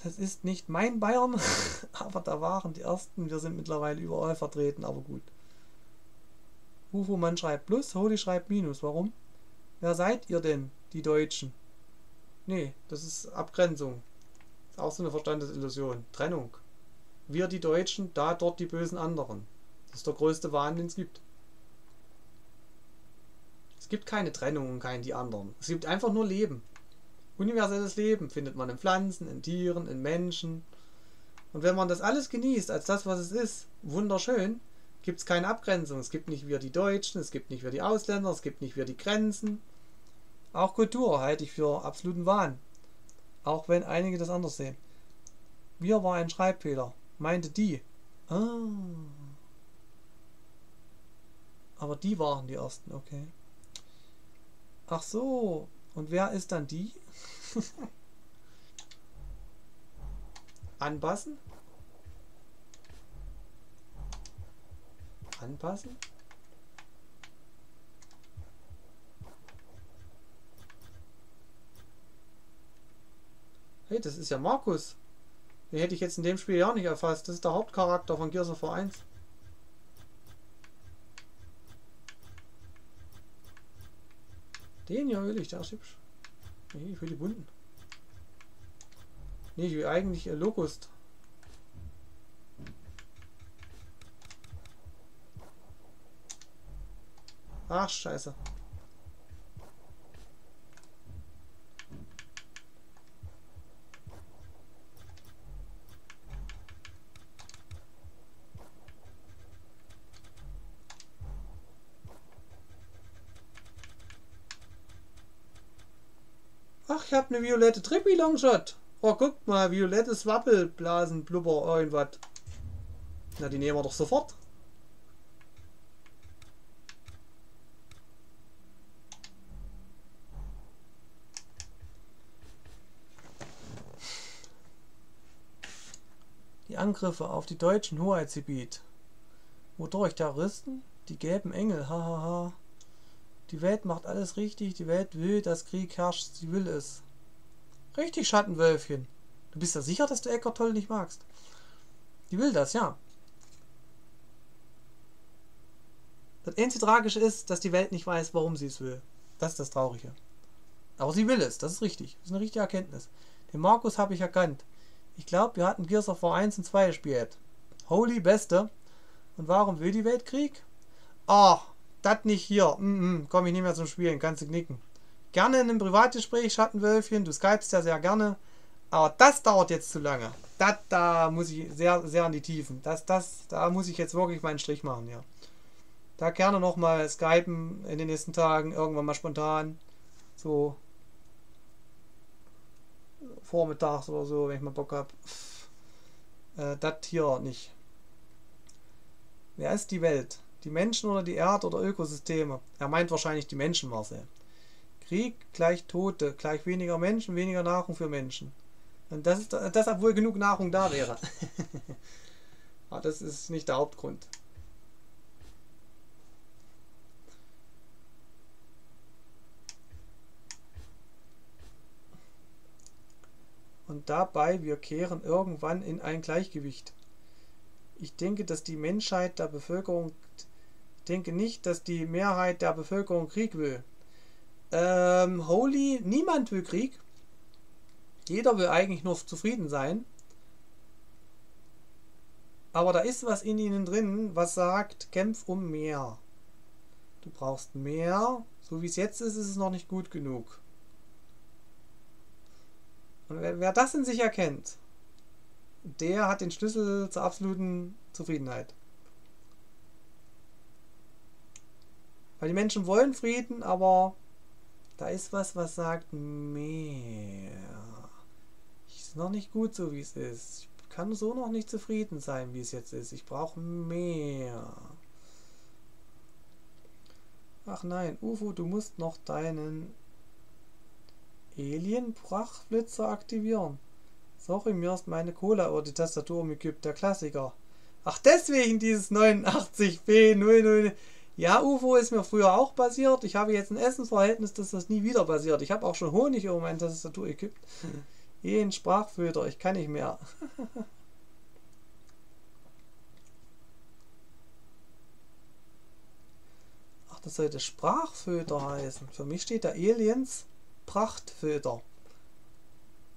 Das ist nicht mein Bayern, aber da waren die ersten. Wir sind mittlerweile überall vertreten, aber gut. Ufo-Mann schreibt plus, Holy schreibt minus. Warum? Wer seid ihr denn, die Deutschen? Nee, das ist Abgrenzung. Das ist auch so eine Verstandesillusion. Trennung. Wir die Deutschen, da dort die bösen anderen. Das ist der größte Wahn, den es gibt. Es gibt keine Trennung und keinen die anderen. Es gibt einfach nur Leben. Universelles Leben findet man in Pflanzen, in Tieren, in Menschen. Und wenn man das alles genießt als das, was es ist, wunderschön, gibt es keine Abgrenzung. Es gibt nicht wir die Deutschen, es gibt nicht wir die Ausländer, es gibt nicht wir die Grenzen. Auch Kultur halte ich für absoluten Wahn. Auch wenn einige das anders sehen. Wir war ein Schreibfehler, meinte die. Ah. Aber die waren die ersten, okay. Ach so. Und wer ist dann die? Anpassen. Anpassen. Hey, das ist ja Markus. Den hätte ich jetzt in dem Spiel ja nicht erfasst. Das ist der Hauptcharakter von Gears of War 1. Den ja will ich, der ist hübsch. Nee, ich will die bunten. Nee, ich will eigentlich äh, Locust. Ach, scheiße. Ach, ich habe eine violette Trippi Longshot. Oh, guck mal, violettes Wappelblasen, Blubber, irgendwas. Na, die nehmen wir doch sofort. Die Angriffe auf die deutschen Hoheitsgebiet. Wodurch Terroristen? Die gelben Engel, hahaha. Ha, ha. Die Welt macht alles richtig, die Welt will, dass Krieg herrscht, sie will es. Richtig, Schattenwölfchen. Du bist ja sicher, dass du Eckart Tolle nicht magst? Die will das, ja. Das einzige Tragische ist, dass die Welt nicht weiß, warum sie es will. Das ist das Traurige. Aber sie will es, das ist richtig. Das ist eine richtige Erkenntnis. Den Markus habe ich erkannt. Ich glaube, wir hatten Gears of War 1 und 2 gespielt. Holy Beste. Und warum will die Welt Krieg? Ah, oh, das nicht hier. Mm -mm, komm ich nicht mehr zum Spielen, kannst du knicken. Gerne in einem Privatgespräch, Schattenwölfchen, du skypst ja sehr gerne. Aber das dauert jetzt zu lange. Das, da muss ich sehr, sehr an die Tiefen. Das, das, da muss ich jetzt wirklich meinen Strich machen, ja. Da gerne nochmal skypen in den nächsten Tagen, irgendwann mal spontan. So vormittags oder so, wenn ich mal Bock habe. Äh, das hier nicht. Wer ist die Welt? Die Menschen oder die Erde oder Ökosysteme? Er meint wahrscheinlich die Menschen, Marcel. Krieg gleich Tote, gleich weniger Menschen, weniger Nahrung für Menschen. Und das ist deshalb wohl genug Nahrung da wäre. Aber das ist nicht der Hauptgrund. Und dabei, wir kehren irgendwann in ein Gleichgewicht. Ich denke, dass die Menschheit der Bevölkerung, denke nicht, dass die Mehrheit der Bevölkerung Krieg will. Ähm, Holy, niemand will Krieg. Jeder will eigentlich nur zufrieden sein. Aber da ist was in ihnen drin, was sagt, kämpf um mehr. Du brauchst mehr. So wie es jetzt ist, ist es noch nicht gut genug. Und wer, wer das in sich erkennt, der hat den Schlüssel zur absoluten Zufriedenheit. Weil die Menschen wollen Frieden, aber da ist was, was sagt mehr. Ist noch nicht gut so, wie es ist. Ich kann so noch nicht zufrieden sein, wie es jetzt ist. Ich brauche mehr. Ach nein, UFO, du musst noch deinen Alien-Brachblitzer aktivieren. Sorry, mir ist meine Cola über die Tastatur umgekippt, der Klassiker. Ach, deswegen dieses 89B00. Ja, UFO ist mir früher auch passiert. Ich habe jetzt ein Essensverhältnis, dass das nie wieder passiert. Ich habe auch schon Honig über meine Tastatur gekippt. Jeden Sprachföder, ich kann nicht mehr. Ach, das sollte Sprachföder heißen. Für mich steht da Aliens Prachtföder.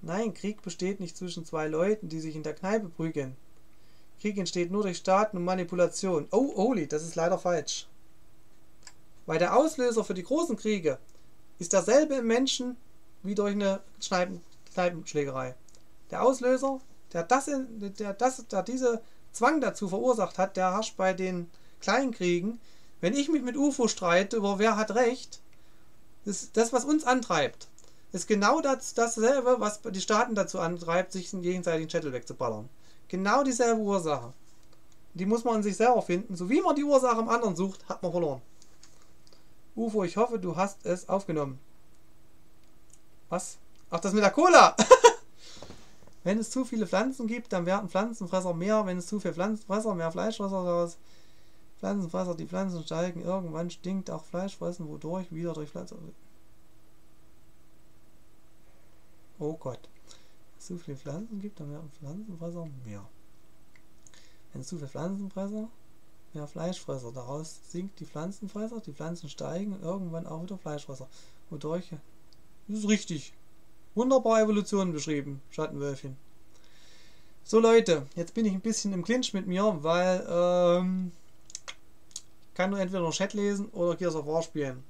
Nein, Krieg besteht nicht zwischen zwei Leuten, die sich in der Kneipe prügeln. Krieg entsteht nur durch Staaten und Manipulation. Oh, holy, das ist leider falsch. Weil der Auslöser für die großen Kriege ist derselbe im Menschen wie durch eine Kneipen Kneipenschlägerei. Der Auslöser, der, das, der, das, der diese Zwang dazu verursacht hat, der herrscht bei den Kleinkriegen. Wenn ich mich mit UFO streite über wer hat Recht, das, das, was uns antreibt, ist genau das, dasselbe, was die Staaten dazu antreibt, sich den gegenseitigen Chattel wegzuballern. Genau dieselbe Ursache. Die muss man sich selber finden. So wie man die Ursache im anderen sucht, hat man verloren. UFO, ich hoffe, du hast es aufgenommen. Was? Ach, das mit der Cola! Wenn es zu viele Pflanzen gibt, dann werden Pflanzenfresser mehr. Wenn es zu viele Pflanzenfresser, mehr Fleischfresser daraus. Pflanzenfresser, die Pflanzen steigen, irgendwann stinkt auch Fleischfressen, wodurch wieder durch Pflanzen. Oh Gott. Wenn es zu viele Pflanzen gibt, dann werden Pflanzenfresser mehr. Wenn es zu viele Pflanzenfresser, mehr Fleischfresser. Daraus sinkt die Pflanzenfresser, die Pflanzen steigen irgendwann auch wieder Fleischfresser. Wodurch. Das ist richtig. Wunderbar Evolution beschrieben, Schattenwölfchen. So Leute, jetzt bin ich ein bisschen im Clinch mit mir, weil ähm, kann nur entweder noch Chat lesen oder Gears of War spielen.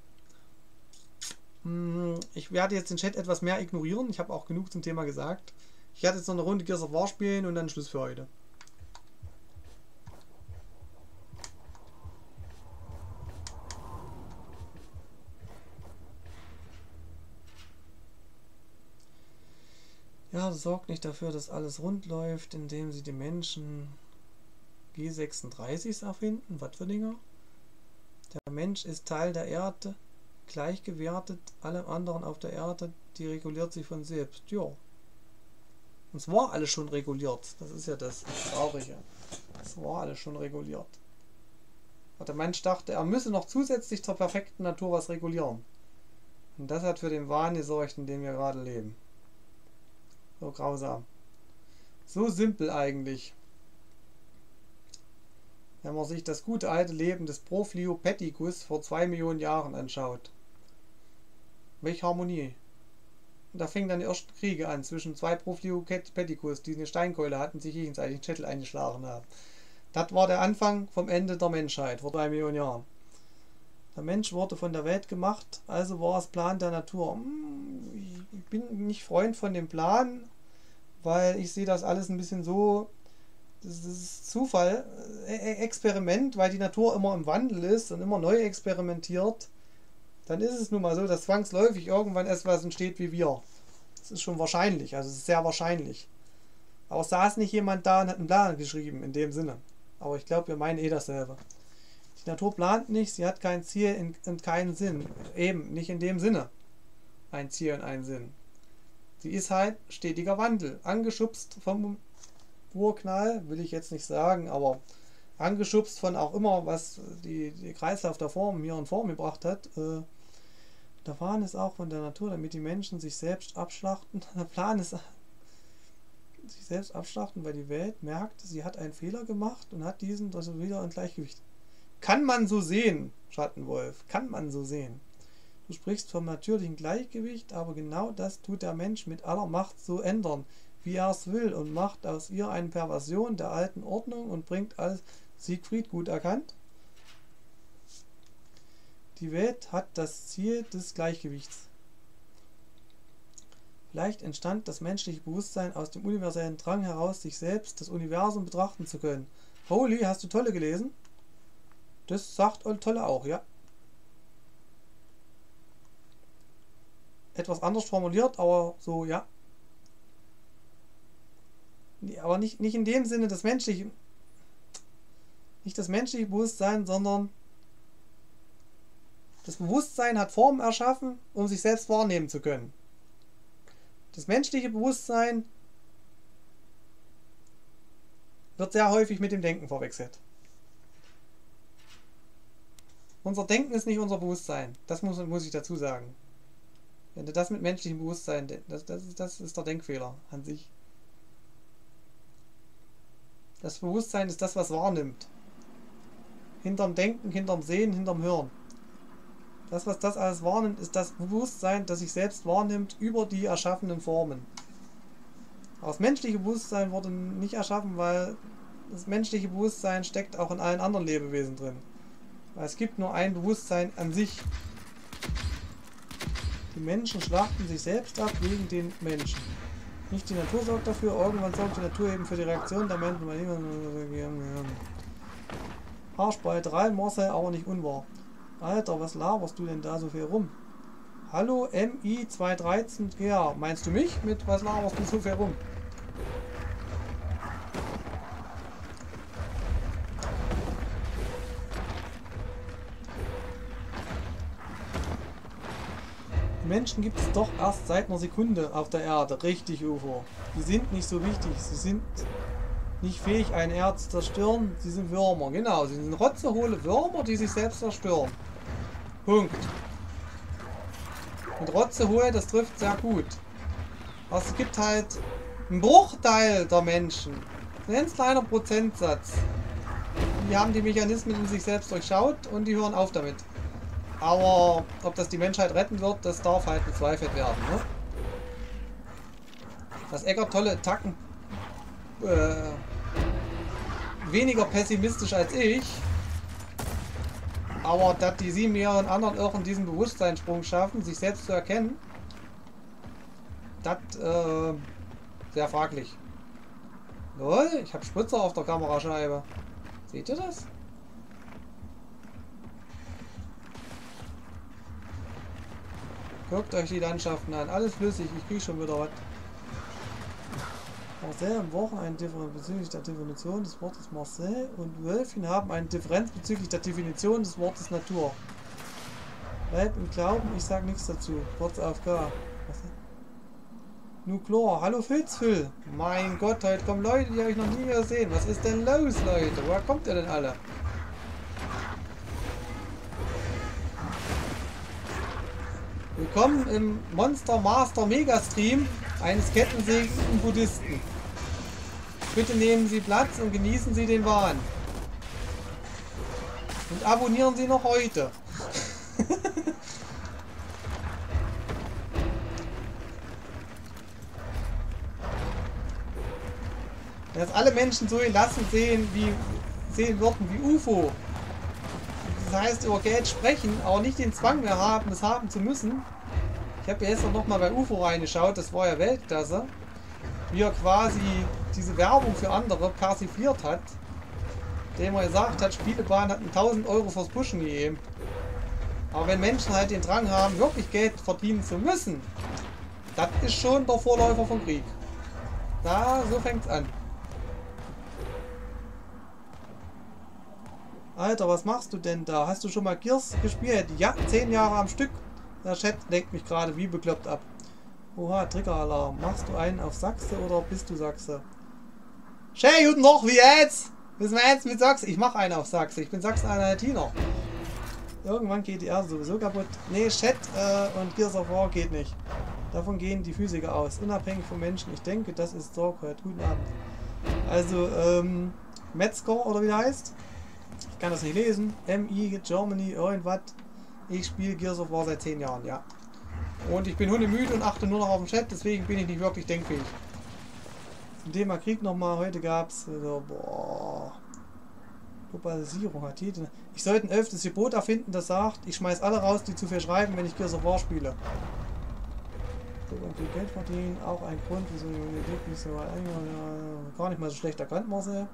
Hm, ich werde jetzt den Chat etwas mehr ignorieren. Ich habe auch genug zum Thema gesagt. Ich werde jetzt noch eine Runde Gears of War spielen und dann Schluss für heute. Ja, sorgt nicht dafür, dass alles rund läuft, indem sie die Menschen G36s erfinden. Was für Dinger? Der Mensch ist Teil der Erde, gleichgewertet allem anderen auf der Erde, die reguliert sich von selbst. Ja. Und es war alles schon reguliert. Das ist ja das Traurige. Es war alles schon reguliert. Aber der Mensch dachte, er müsse noch zusätzlich zur perfekten Natur was regulieren. Und das hat für den Wahn gesorgt, in dem wir gerade leben. So grausam. So simpel eigentlich. Wenn man sich das gute alte Leben des Profliopethicus vor zwei Millionen Jahren anschaut. Welche Harmonie. Und da fingen dann die ersten Kriege an zwischen zwei Profliopethicus, die eine Steinkeule hatten, sich gegenseitig den Schädel eingeschlagen haben. Das war der Anfang vom Ende der Menschheit vor drei Millionen Jahren. Der Mensch wurde von der Welt gemacht, also war es Plan der Natur. Hm, ich bin nicht Freund von dem Plan, weil ich sehe das alles ein bisschen so, das ist Zufall, äh, äh, Experiment, weil die Natur immer im Wandel ist und immer neu experimentiert, dann ist es nun mal so, dass zwangsläufig irgendwann etwas entsteht wie wir. Das ist schon wahrscheinlich, also es ist sehr wahrscheinlich. Aber saß nicht jemand da und hat einen Plan geschrieben, in dem Sinne. Aber ich glaube, wir meinen eh dasselbe. Die Natur plant nicht, sie hat kein Ziel und keinen Sinn. Eben, nicht in dem Sinne. Ein Ziel und einen Sinn. Sie ist halt stetiger Wandel. Angeschubst vom Urknall, will ich jetzt nicht sagen, aber angeschubst von auch immer, was die, die Kreislauf der Form hier in Form gebracht hat. Äh, der Wahn ist auch von der Natur, damit die Menschen sich selbst abschlachten. Der Plan ist sich selbst abschlachten, weil die Welt merkt, sie hat einen Fehler gemacht und hat diesen das wieder in Gleichgewicht. Kann man so sehen, Schattenwolf, kann man so sehen. Du sprichst vom natürlichen Gleichgewicht, aber genau das tut der Mensch mit aller Macht so ändern, wie er es will und macht aus ihr eine Perversion der alten Ordnung und bringt alles Siegfried gut erkannt. Die Welt hat das Ziel des Gleichgewichts. Vielleicht entstand das menschliche Bewusstsein aus dem universellen Drang heraus, sich selbst, das Universum betrachten zu können. Holy, hast du Tolle gelesen? Das sagt Tolle auch, ja. Etwas anders formuliert, aber so, ja. Aber nicht, nicht in dem Sinne das menschliche, nicht das menschliche Bewusstsein, sondern das Bewusstsein hat Formen erschaffen, um sich selbst wahrnehmen zu können. Das menschliche Bewusstsein wird sehr häufig mit dem Denken verwechselt. Unser Denken ist nicht unser Bewusstsein. Das muss, muss ich dazu sagen. Wenn du das mit menschlichem Bewusstsein, das, das, ist, das ist der Denkfehler an sich. Das Bewusstsein ist das, was wahrnimmt. Hinterm Denken, hinterm Sehen, hinterm Hören. Das, was das alles wahrnimmt, ist das Bewusstsein, das sich selbst wahrnimmt über die erschaffenen Formen. das menschliche Bewusstsein wurde nicht erschaffen, weil das menschliche Bewusstsein steckt auch in allen anderen Lebewesen drin. Weil es gibt nur ein Bewusstsein an sich. Die Menschen schlachten sich selbst ab wegen den Menschen. Nicht die Natur sorgt dafür, irgendwann sorgt die Natur eben für die Reaktion der Menschen. Haarspalterei, Marcel, aber nicht unwahr. Alter, was laberst du denn da so viel rum? Hallo MI213, ja, meinst du mich? Mit was laberst du so viel rum? Menschen gibt es doch erst seit einer Sekunde auf der Erde. Richtig, UFO. Die sind nicht so wichtig. Sie sind nicht fähig, ein Erz zu zerstören. Sie sind Würmer. Genau, sie sind rotzehohle Würmer, die sich selbst zerstören. Punkt. Und Rotzehohe, das trifft sehr gut. Aber es gibt halt einen Bruchteil der Menschen, ein ganz kleiner Prozentsatz, die haben die Mechanismen in sich selbst durchschaut und die hören auf damit. Aber ob das die Menschheit retten wird, das darf halt bezweifelt werden. Ne? Dass Eckert tolle Attacken äh, weniger pessimistisch als ich, aber dass die sieben Jahre anderen Irren diesen Bewusstseinssprung schaffen, sich selbst zu erkennen, das äh, sehr fraglich. Lol, ich habe Spritzer auf der Kamerascheibe. Seht ihr das? Guckt euch die Landschaften an. Alles flüssig. Ich krieg schon wieder was. Marcel am Wochen eine Differenz bezüglich der Definition des Wortes Marcel und Wölfchen haben eine Differenz bezüglich der Definition des Wortes Natur. Bleib im Glauben, ich sag nichts dazu. Kurz AFK. Nuklor. Hallo Filzfüll. Mein Gott, heute kommen Leute, die habe ich noch nie gesehen. Was ist denn los, Leute? Woher kommt ihr denn alle? Willkommen im Monster Master Mega Stream eines kettensägenden Buddhisten. Bitte nehmen Sie Platz und genießen Sie den Wahn. Und abonnieren Sie noch heute. Dass alle Menschen so gelassen sehen, wie sehen würden wie UFO. Das heißt, über Geld sprechen, aber nicht den Zwang mehr haben, es haben zu müssen. Ich habe jetzt noch mal bei UFO reingeschaut, das war ja Weltklasse. Wie er quasi diese Werbung für andere persifliert hat. Dem er gesagt hat, Spielebahn hat 1000 Euro fürs Pushen gegeben. Aber wenn Menschen halt den Drang haben, wirklich Geld verdienen zu müssen, das ist schon der Vorläufer vom Krieg. Da, so fängt's an. Alter, was machst du denn da? Hast du schon mal Gears gespielt? Ja, zehn Jahre am Stück. Der Chat lenkt mich gerade wie bekloppt ab. Oha, Triggeralarm. Machst du einen auf Sachse oder bist du Sachse? Schön, guten noch, wie jetzt? Wissen wir jetzt mit Sachse? Ich mache einen auf Sachse. Ich bin Sachsen-Anhaltiner. Irgendwann geht die Erde sowieso kaputt. Nee, Chat äh, und Gears of War geht nicht. Davon gehen die Physiker aus. Unabhängig vom Menschen. Ich denke, das ist Sorgheit. Guten Abend. Also, ähm, Metzger oder wie der heißt? Kann das nicht lesen. MI Germany, irgendwas. Ich spiele Gears of War seit 10 Jahren, ja. Und ich bin hundemüde und achte nur noch auf den Chat, deswegen bin ich nicht wirklich denkfähig. Zum Thema Krieg nochmal, heute gab es, also, boah, Globalisierung hat jede. Ich sollte ein elftes Gebot erfinden, das sagt, ich schmeiß alle raus, die zu viel schreiben, wenn ich Gears of War spiele. Und viel Geld verdienen, auch ein Grund, wieso die Ergebnisse gar nicht mal so schlecht erkannt, Marcel.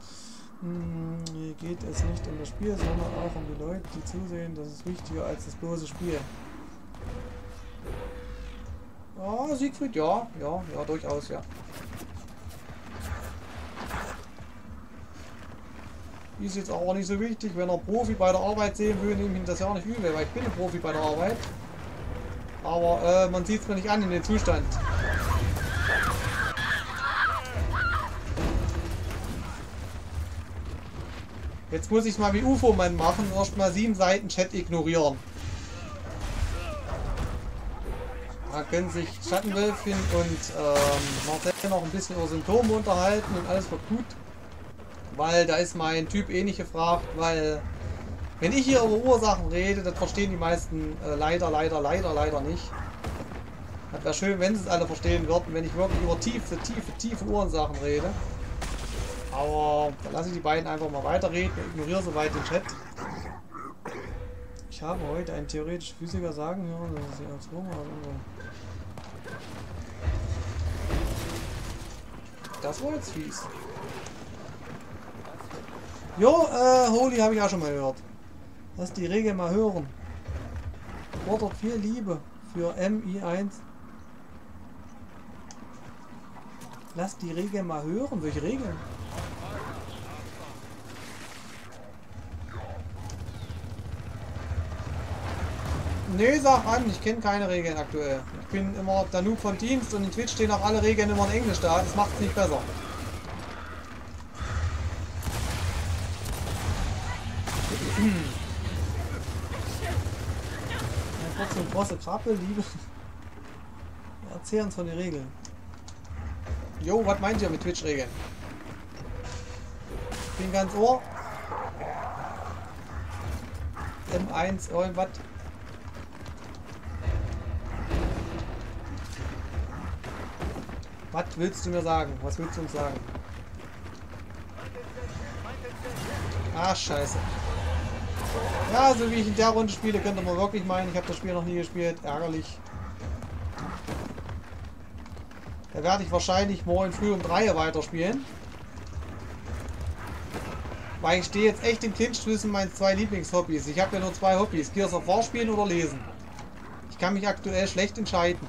Hm, hier geht es nicht um das Spiel, sondern auch um die Leute, die zusehen. Das ist wichtiger als das bloße Spiel. Ja, Siegfried, ja, ja, ja, durchaus, ja. Ist jetzt aber nicht so wichtig, wenn er Profi bei der Arbeit sehen will, nehme ich ihn das ja nicht übel, weil ich bin ein Profi bei der Arbeit. Aber äh, man sieht es mir nicht an in den Zustand. Jetzt muss ich mal wie UFO-Mann machen, erst mal sieben Seiten Chat ignorieren. Da können sich Schattenwölfchen und ähm, Marcel noch ein bisschen über Symptome unterhalten und alles wird gut. Weil da ist mein Typ eh nicht gefragt, weil wenn ich hier über Ursachen rede, das verstehen die meisten äh, leider, leider, leider, leider nicht. Das wäre schön, wenn sie es alle verstehen würden, wenn ich wirklich über tiefe, tiefe, tiefe Ursachen rede. Aber dann lasse ich die beiden einfach mal weiterreden und ignoriere soweit den Chat. Ich habe heute einen theoretischen Physiker sagen hören, dass sie als Hunger Das war jetzt fies. Jo, äh, Holy habe ich auch schon mal gehört. Lass die Regel mal hören. Fordert viel Liebe für MI1. Lass die Regel mal hören. Welche Regeln? Nee, sag an, ich kenne keine Regeln aktuell. Ich bin immer der Noob von Dienst und in Twitch stehen auch alle Regeln immer in Englisch da. Das macht es nicht besser. Ja, eine große Krabbe, Liebe. Erzähl uns von den Regeln. Jo, was meint ihr mit Twitch-Regeln? Bin ganz ohr. M1, irgendwas. Was willst du mir sagen? Was willst du uns sagen? Ah, scheiße. Ja, so wie ich in der Runde spiele, könnte man wirklich meinen, ich habe das Spiel noch nie gespielt. Ärgerlich. Da werde ich wahrscheinlich morgen früh um 3 weiterspielen. Weil ich stehe jetzt echt im Clinch zwischen meinen zwei Lieblingshobbys. Ich habe ja nur zwei Hobbys. Gears of War spielen oder lesen. Ich kann mich aktuell schlecht entscheiden.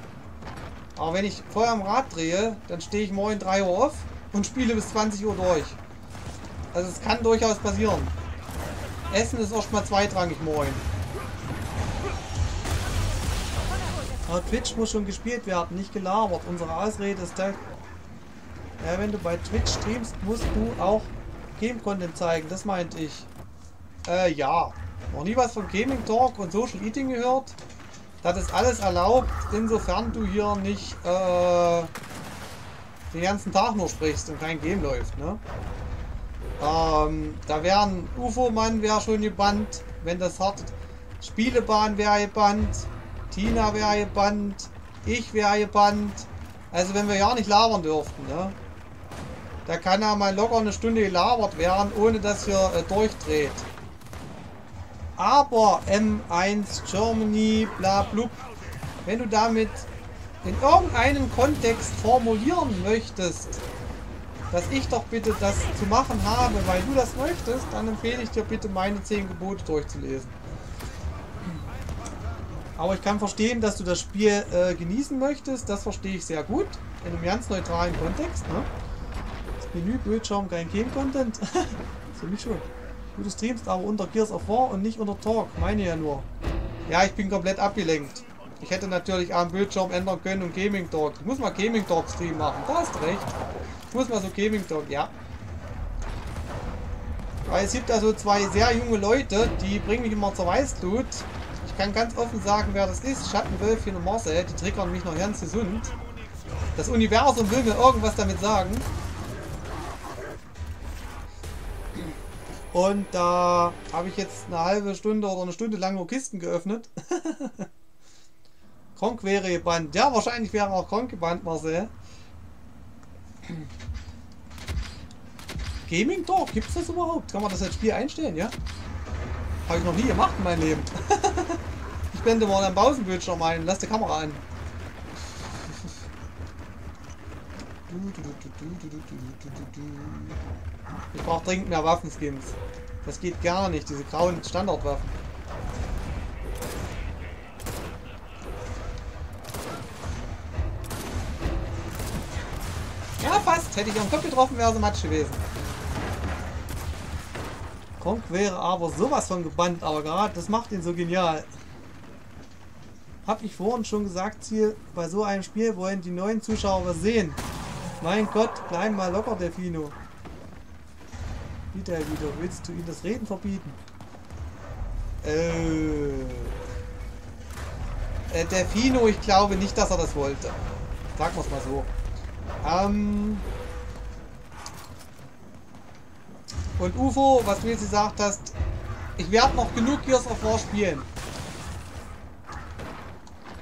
Aber wenn ich vorher am Rad drehe, dann stehe ich morgen 3 Uhr auf und spiele bis 20 Uhr durch. Also es kann durchaus passieren. Essen ist erstmal zweitrangig morgen. Aber Twitch muss schon gespielt werden, nicht gelabert. Unsere Ausrede ist halt... Ja, wenn du bei Twitch streamst, musst du auch Game-Content zeigen. Das meinte ich. Äh, ja. Noch nie was von Gaming Talk und Social Eating gehört? Das ist alles erlaubt, insofern du hier nicht äh, den ganzen Tag nur sprichst und kein Game läuft. Ne? Ähm, da wäre ein UFO-Mann wäre schon gebannt, wenn das hart. Spielebahn wäre gebannt, Tina wäre gebannt, ich wäre gebannt. Also wenn wir ja nicht labern dürften, ne? Da kann ja mal locker eine Stunde gelabert werden, ohne dass ihr äh, durchdreht. Aber M1 Germany, bla blub, wenn du damit in irgendeinem Kontext formulieren möchtest, dass ich doch bitte das zu machen habe, weil du das möchtest, dann empfehle ich dir bitte meine 10 Gebote durchzulesen. Aber ich kann verstehen, dass du das Spiel äh, genießen möchtest, das verstehe ich sehr gut, in einem ganz neutralen Kontext. Ne? Menü, Bildschirm, kein Game-Content. Für mich schon. Du streamst aber unter Gears of War und nicht unter Talk. Meine ja nur. Ja, ich bin komplett abgelenkt. Ich hätte natürlich am Bildschirm ändern können und Gaming Talk. Ich muss mal Gaming Talk Stream machen. Da hast recht. Ich muss mal so Gaming Talk, ja. Weil es gibt da so zwei sehr junge Leute, die bringen mich immer zur Weißglut. Ich kann ganz offen sagen, wer das ist. Schattenwölfchen und Marcel, die triggern mich noch ganz gesund. Das Universum will mir irgendwas damit sagen. Und da habe ich jetzt eine halbe Stunde oder eine Stunde lang nur Kisten geöffnet. Kronk wäre gebannt. Ja, wahrscheinlich wäre auch Kronk gebannt, Marcel. Gaming Talk, gibt es das überhaupt? Kann man das als Spiel einstellen, ja? Habe ich noch nie gemacht in meinem Leben. ich blende mal am Pausenbildschirm ein, lass die Kamera an. Ich brauche dringend mehr Waffenskins. Das geht gar nicht, diese grauen Standardwaffen. Ja, fast. Hätte ich am Kopf getroffen, wäre es Matsch gewesen. Kronk wäre aber sowas von gebannt, aber gerade das macht ihn so genial. Hab ich vorhin schon gesagt, Ziel, bei so einem Spiel wollen die neuen Zuschauer was sehen. Mein Gott, bleib mal locker, Delfino. Wieder wieder, willst du ihm das Reden verbieten? Äh, äh, Delfino, ich glaube nicht, dass er das wollte. Sagen wir es mal so. Ähm, und UFO, was du jetzt gesagt hast, ich werde noch genug Gears of War spielen.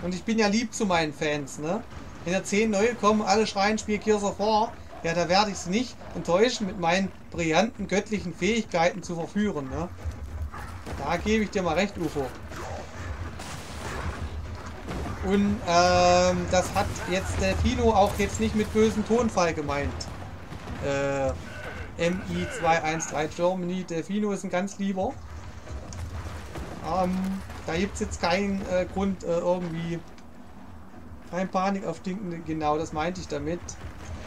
Und ich bin ja lieb zu meinen Fans, ne? Wenn da 10 neue kommen, alle schreien, spiel Gears of ja, da werde ich es nicht enttäuschen, mit meinen brillanten göttlichen Fähigkeiten zu verführen, ne? Da gebe ich dir mal recht, UFO. Und ähm, das hat jetzt der Tino auch jetzt nicht mit bösem Tonfall gemeint. Äh, MI213 Germany, Delfino ist ein ganz lieber. Ähm, da gibt es jetzt keinen äh, Grund, äh, irgendwie kein Panik auf Stinkende. Genau, das meinte ich damit.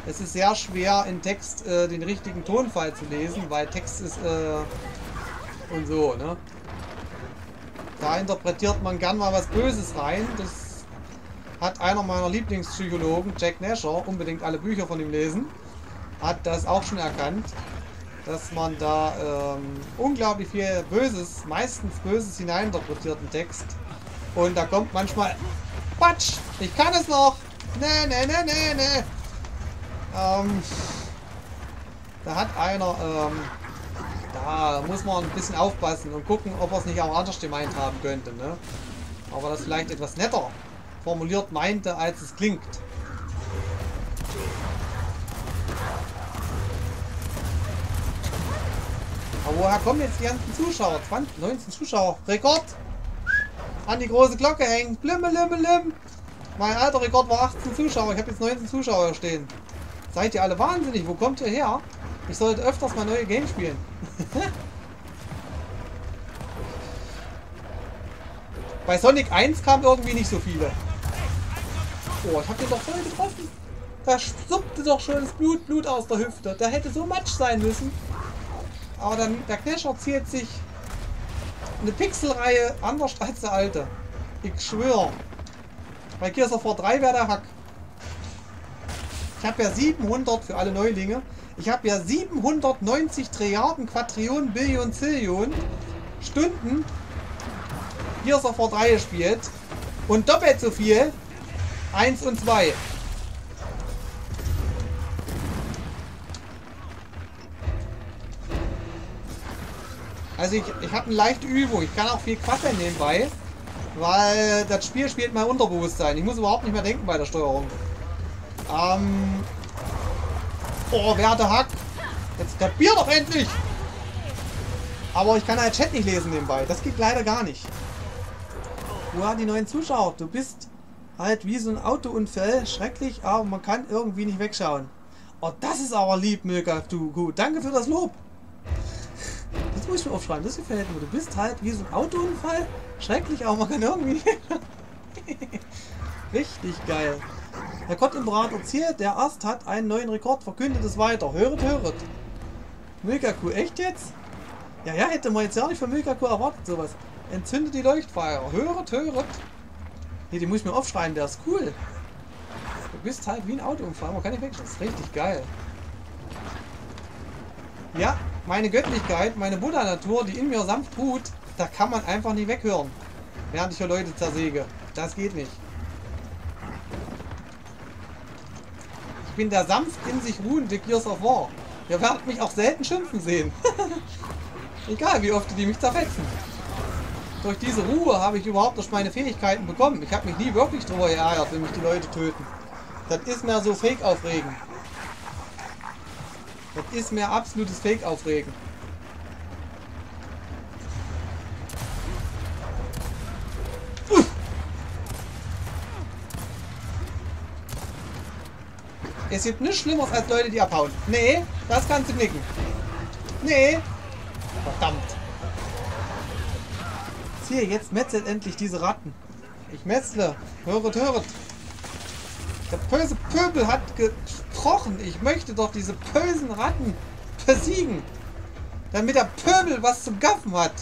Es ist sehr schwer in Text äh, den richtigen Tonfall zu lesen, weil Text ist äh, und so, ne? Da interpretiert man gern mal was Böses rein. Das hat einer meiner Lieblingspsychologen, Jack Nasher, unbedingt alle Bücher von ihm lesen, hat das auch schon erkannt, dass man da ähm, unglaublich viel Böses, meistens Böses hineininterpretiert in Text. Und da kommt manchmal Quatsch, ich kann es noch. Nee, nee, nee, nee, nee. Ähm, da hat einer, ähm, da muss man ein bisschen aufpassen und gucken, ob er es nicht auch anders gemeint haben könnte, ne? Aber das vielleicht etwas netter formuliert meinte, als es klingt. Aber woher kommen jetzt die ganzen Zuschauer? 20, 19 Zuschauer. Rekord! An die große Glocke hängen. Blim. Mein alter Rekord war 18 Zuschauer. Ich habe jetzt 19 Zuschauer stehen. Seid ihr alle wahnsinnig? Wo kommt ihr her? Ich sollte öfters mal neue Games spielen. Bei Sonic 1 kamen irgendwie nicht so viele. Oh, ich hab den doch voll getroffen. Da suppte doch schon das Blut, Blut aus der Hüfte. Da hätte so Matsch sein müssen. Aber dann, der Knascher zählt sich eine Pixelreihe anders als der alte. Ich schwöre. Bei Gears of War 3 wäre der Hack. Ich habe ja 700 für alle Neulinge. Ich habe ja 790 Trilliarden, Quadrillionen, Billionen, Zillionen Stunden Gears of War 3 gespielt. Und doppelt so viel 1 und 2. Also ich, ich habe eine leichte Übung. Ich kann auch viel quasseln nebenbei. Weil das Spiel spielt mein Unterbewusstsein. Ich muss überhaupt nicht mehr denken bei der Steuerung. Ähm. Oh, wer hatte Hack? Jetzt kapier doch endlich! Aber ich kann halt Chat nicht lesen nebenbei. Das geht leider gar nicht. Wo haben die neuen Zuschauer? Du bist halt wie so ein Autounfall. Schrecklich, aber man kann irgendwie nicht wegschauen. Oh, das ist aber lieb, Milka. Du, gut. Danke für das Lob. Das muss ich mir aufschreiben. Das gefällt mir. Du bist halt wie so ein Autounfall. Schrecklich, aber man kann irgendwie Richtig geil. Der Gott im Brat erzählt, der Ast hat einen neuen Rekord, verkündet es weiter. Höret, höret. Cool. Echt jetzt? Ja, ja, hätte man jetzt ja nicht von Milkaku erwartet, sowas. Entzünde die Leuchtfeuer. Höret, höret. Nee, die muss ich mir aufschreiben, der ist cool. Du bist halt wie ein Autounfall, man kann nicht weg. Das ist richtig geil. Ja, meine Göttlichkeit, meine Buddha-Natur, die in mir sanft ruht, da kann man einfach nicht weghören. Während ich hier Leute zersäge. Das geht nicht. Ich bin der sanft in sich ruhende Gears of War. Ihr werdet mich auch selten schimpfen sehen. Egal, wie oft die mich zerfetzen. Durch diese Ruhe habe ich überhaupt durch meine Fähigkeiten bekommen. Ich habe mich nie wirklich drüber geärgert, wenn mich die Leute töten. Das ist mir so Fake-Aufregen. Das ist mir absolutes Fake-Aufregen. Es gibt nichts Schlimmeres als Leute, die abhauen. Nee, das kannst du knicken. Nee. Verdammt. Hier, jetzt metzelt endlich diese Ratten. Ich metzle. Höret, höret. Der böse Pöbel hat gesprochen. Ich möchte doch diese bösen Ratten besiegen. Damit der Pöbel was zum Gaffen hat.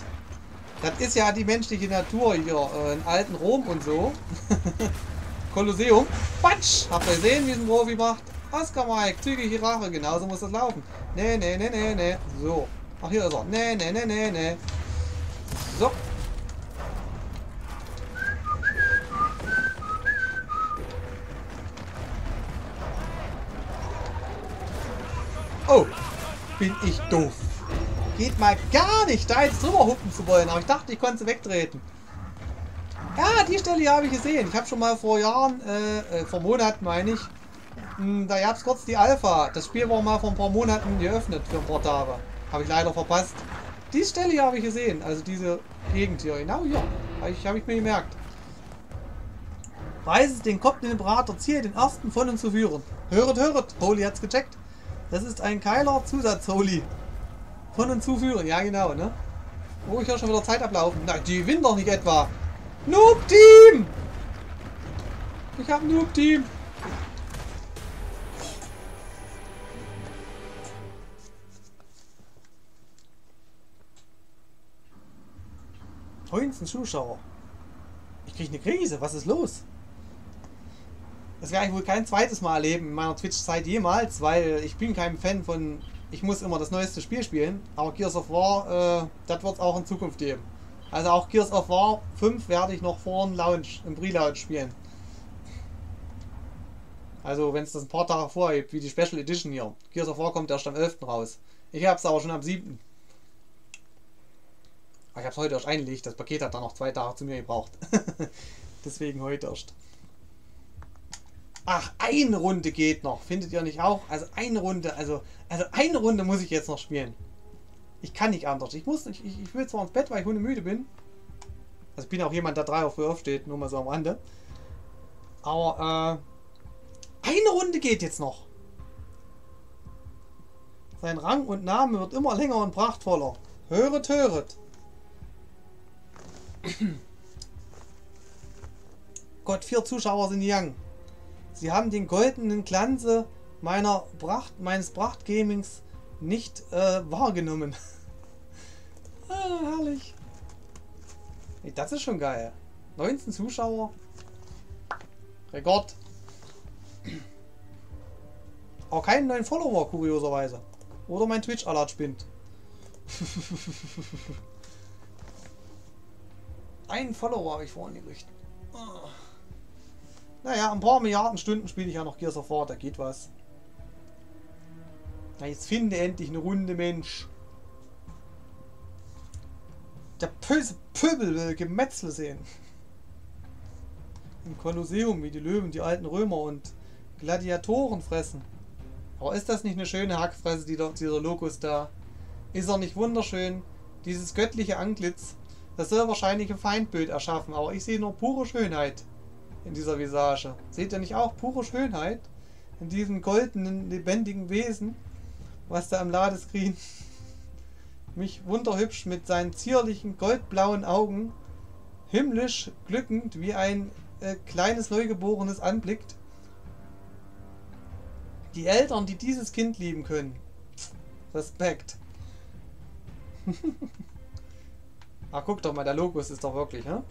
Das ist ja die menschliche Natur hier äh, in alten Rom und so. Kolosseum. Quatsch! Habt ihr gesehen, wie es ein Profi macht? Oscar Mike, zügig Hirache, genauso muss das laufen. Nee, nee, nee, nee, nee. So. Ach, hier ist er. Nee, nee, nee, nee, nee. So. Oh, bin ich doof. Geht mal gar nicht, da jetzt drüber huppen zu wollen. Aber ich dachte, ich konnte wegtreten. Ja, die Stelle hier habe ich gesehen. Ich habe schon mal vor Jahren, äh, äh vor Monaten meine ich, hm, da gab es kurz die Alpha. Das Spiel war mal vor ein paar Monaten geöffnet für ein paar Tage. Habe ich leider verpasst. Die Stelle hier habe ich gesehen. Also diese Gegend hier. Genau hier. Habe ich, hab ich mir gemerkt. Reiße den Kopf in den Berater, ziehe den ersten von uns zu führen. Höret, höret. Holy hat's gecheckt. Das ist ein geiler Zusatz, Holy. Von und zuführen. Ja, genau, ne? Oh, ich höre schon wieder Zeit ablaufen. Na, die gewinnen doch nicht etwa. Noob-Team! Ich habe Noob-Team. 19 Zuschauer. Ich kriege eine Krise. Was ist los? Das werde ich wohl kein zweites Mal erleben in meiner Twitch-Zeit jemals, weil ich bin kein Fan von, ich muss immer das neueste Spiel spielen. Aber Gears of War, äh, das wird es auch in Zukunft geben. Also auch Gears of War 5 werde ich noch vor dem Launch, im Pre-Launch spielen. Also wenn es das ein paar Tage vorher gibt, wie die Special Edition hier. Gears of War kommt erst am 11. raus. Ich habe es aber schon am 7. Ich habe es heute erst eingelegt. Das Paket hat dann noch zwei Tage zu mir gebraucht. Deswegen heute erst. Ach, eine Runde geht noch. Findet ihr nicht auch? Also eine Runde, also, also eine Runde muss ich jetzt noch spielen. Ich kann nicht anders. Ich muss, ich, ich will zwar ins Bett, weil ich hundemüde bin. Also ich bin auch jemand, der drei Uhr früh aufsteht, nur mal so am Rande. Aber, äh, eine Runde geht jetzt noch. Sein Rang und Name wird immer länger und prachtvoller. Höret, höret. Gott, vier Zuschauer sind young. Sie haben den goldenen Glanze meiner Pracht, meines Prachtgamings nicht äh, wahrgenommen. ah, herrlich. Hey, das ist schon geil. 19 Zuschauer. Rekord. Auch keinen neuen Follower, kurioserweise. Oder mein Twitch-Alert spinnt. Einen Follower habe ich vorhin gekriegt. Oh. Naja, ein paar Milliarden Stunden spiele ich ja noch Gears of War, da geht was. Na, jetzt finde endlich eine Runde, Mensch. Der böse Pöbel will Gemetzel sehen. Im Kolosseum, wie die Löwen die alten Römer und Gladiatoren fressen. Aber ist das nicht eine schöne Hackfresse, die dort, dieser Lokus da? Ist er nicht wunderschön? Dieses göttliche Antlitz. Das soll wahrscheinlich ein Feindbild erschaffen, aber ich sehe nur pure Schönheit in dieser Visage. Seht ihr nicht auch pure Schönheit in diesem goldenen, lebendigen Wesen, was da am Ladescreen mich wunderhübsch mit seinen zierlichen goldblauen Augen himmlisch glückend wie ein äh, kleines Neugeborenes anblickt. Die Eltern, die dieses Kind lieben können. Respekt. Ach, guck doch mal, der Logos ist doch wirklich, ne?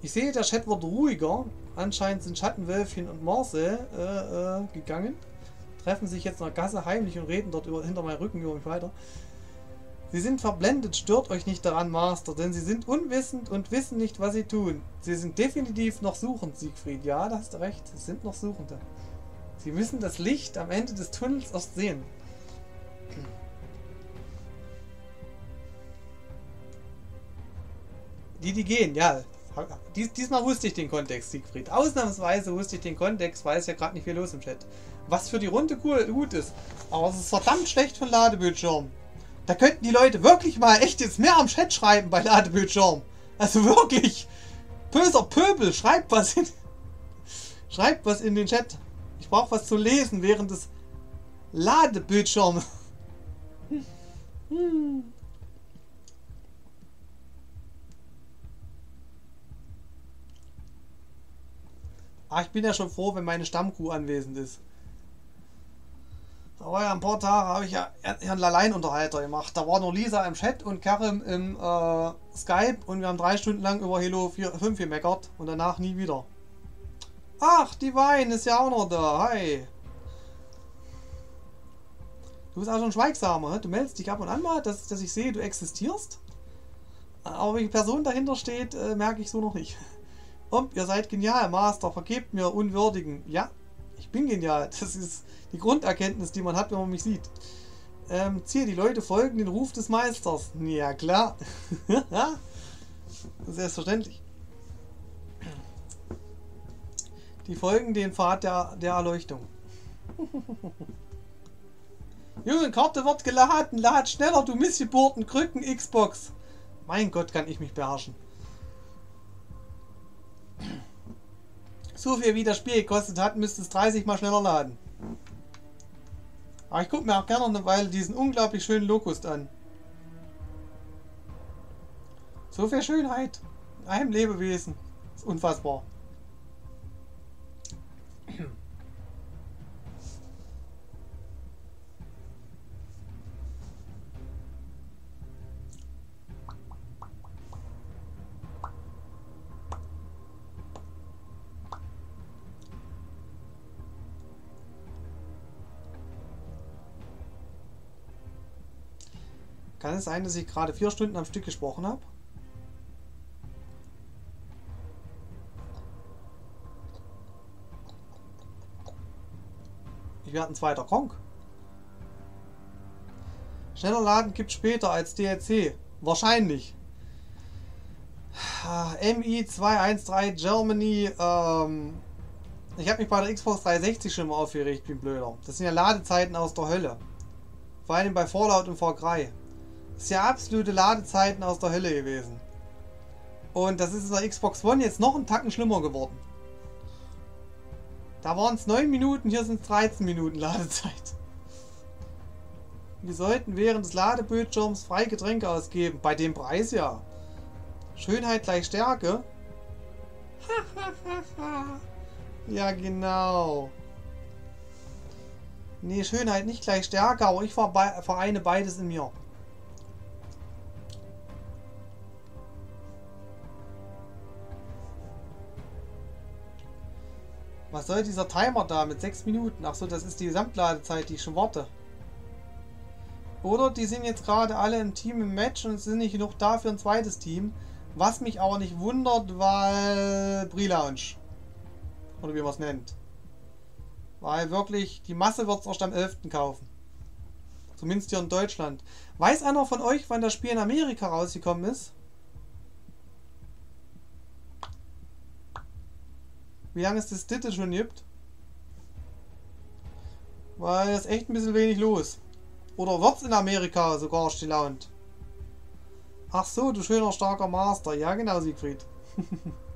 Ich sehe, der Chat wird ruhiger. Anscheinend sind Schattenwölfchen und Morse äh, äh, gegangen. Treffen sich jetzt nach Gasse heimlich und reden dort über, hinter meinem Rücken über mich weiter. Sie sind verblendet, stört euch nicht daran, Master, denn sie sind unwissend und wissen nicht, was sie tun. Sie sind definitiv noch suchend, Siegfried. Ja, da hast du recht, sie sind noch Suchende. Sie müssen das Licht am Ende des Tunnels erst sehen. Die, die gehen, ja. Dies, diesmal wusste ich den Kontext, Siegfried. Ausnahmsweise wusste ich den Kontext, weil es ja gerade nicht viel los im Chat. Was für die Runde cool, gut ist. Aber es ist verdammt schlecht von Ladebildschirm. Da könnten die Leute wirklich mal echt jetzt mehr am Chat schreiben bei Ladebildschirm. Also wirklich. Böser Pöbel, schreibt was in. Schreibt was in den Chat. Ich brauche was zu lesen während des Ladebildschirms. Hm. Ah, ich bin ja schon froh, wenn meine Stammkuh anwesend ist. Da war ja ein paar Tage, habe ich ja einen Alleinunterhalter gemacht. Da war nur Lisa im Chat und Karim im äh, Skype und wir haben drei Stunden lang über Halo 4, 5 gemeckert und danach nie wieder. Ach, die Wein ist ja auch noch da. Hi. Du bist auch schon schweigsamer. Ne? Du meldest dich ab und an mal, dass, dass ich sehe, du existierst. Aber welche Person dahinter steht, äh, merke ich so noch nicht. Und ihr seid genial, Master. Vergebt mir Unwürdigen. Ja, ich bin genial. Das ist die Grunderkenntnis, die man hat, wenn man mich sieht. Ähm, ziehe, die Leute folgen den Ruf des Meisters. Ja, klar. Selbstverständlich. Die folgen den Pfad der, der Erleuchtung. Junge, Karte wird geladen. Lad schneller, du Missgeburten, Krücken, Xbox. Mein Gott, kann ich mich beherrschen. So viel wie das Spiel gekostet hat, müsste es 30 mal schneller laden. Aber ich gucke mir auch gerne eine Weile diesen unglaublich schönen Locust an. So viel Schönheit in einem Lebewesen. ist unfassbar. Kann es sein, dass ich gerade vier Stunden am Stück gesprochen habe? Ich werde ein zweiter Kronk. Schneller laden gibt später als DLC. Wahrscheinlich. MI213 Germany. Ähm, ich habe mich bei der Xbox 360 schon mal aufgeregt, wie blöder. Das sind ja Ladezeiten aus der Hölle. Vor allem bei Fallout und Far Cry. Ist ja absolute Ladezeiten aus der Hölle gewesen. Und das ist in der Xbox One jetzt noch einen Tacken schlimmer geworden. Da waren es 9 Minuten, hier sind es 13 Minuten Ladezeit. Wir sollten während des Ladebildschirms frei Getränke ausgeben. Bei dem Preis ja. Schönheit gleich Stärke. ja, genau. Nee, Schönheit nicht gleich Stärke, aber ich vereine beides in mir. Was soll dieser Timer da mit 6 Minuten? Achso, das ist die Gesamtladezeit, die ich schon warte. Oder die sind jetzt gerade alle im Team im Match und sind nicht genug da für ein zweites Team. Was mich aber nicht wundert, weil Pre-Lounge. Oder wie man es nennt. Weil wirklich, die Masse wird es erst am 11. kaufen. Zumindest hier in Deutschland. Weiß einer von euch, wann das Spiel in Amerika rausgekommen ist? Wie lange es das Titel schon gibt. Weil es echt ein bisschen wenig los. Oder wird es in Amerika sogar stilaunt? Ach so, du schöner starker Master. Ja genau, Siegfried.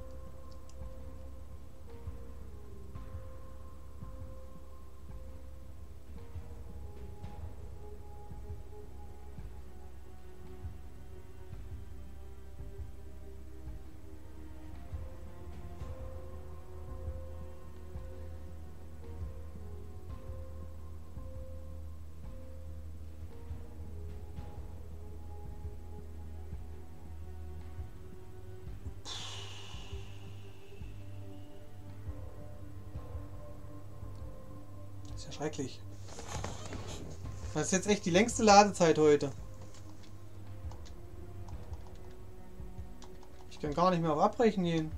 jetzt echt die längste Ladezeit heute. Ich kann gar nicht mehr auf Abbrechen gehen.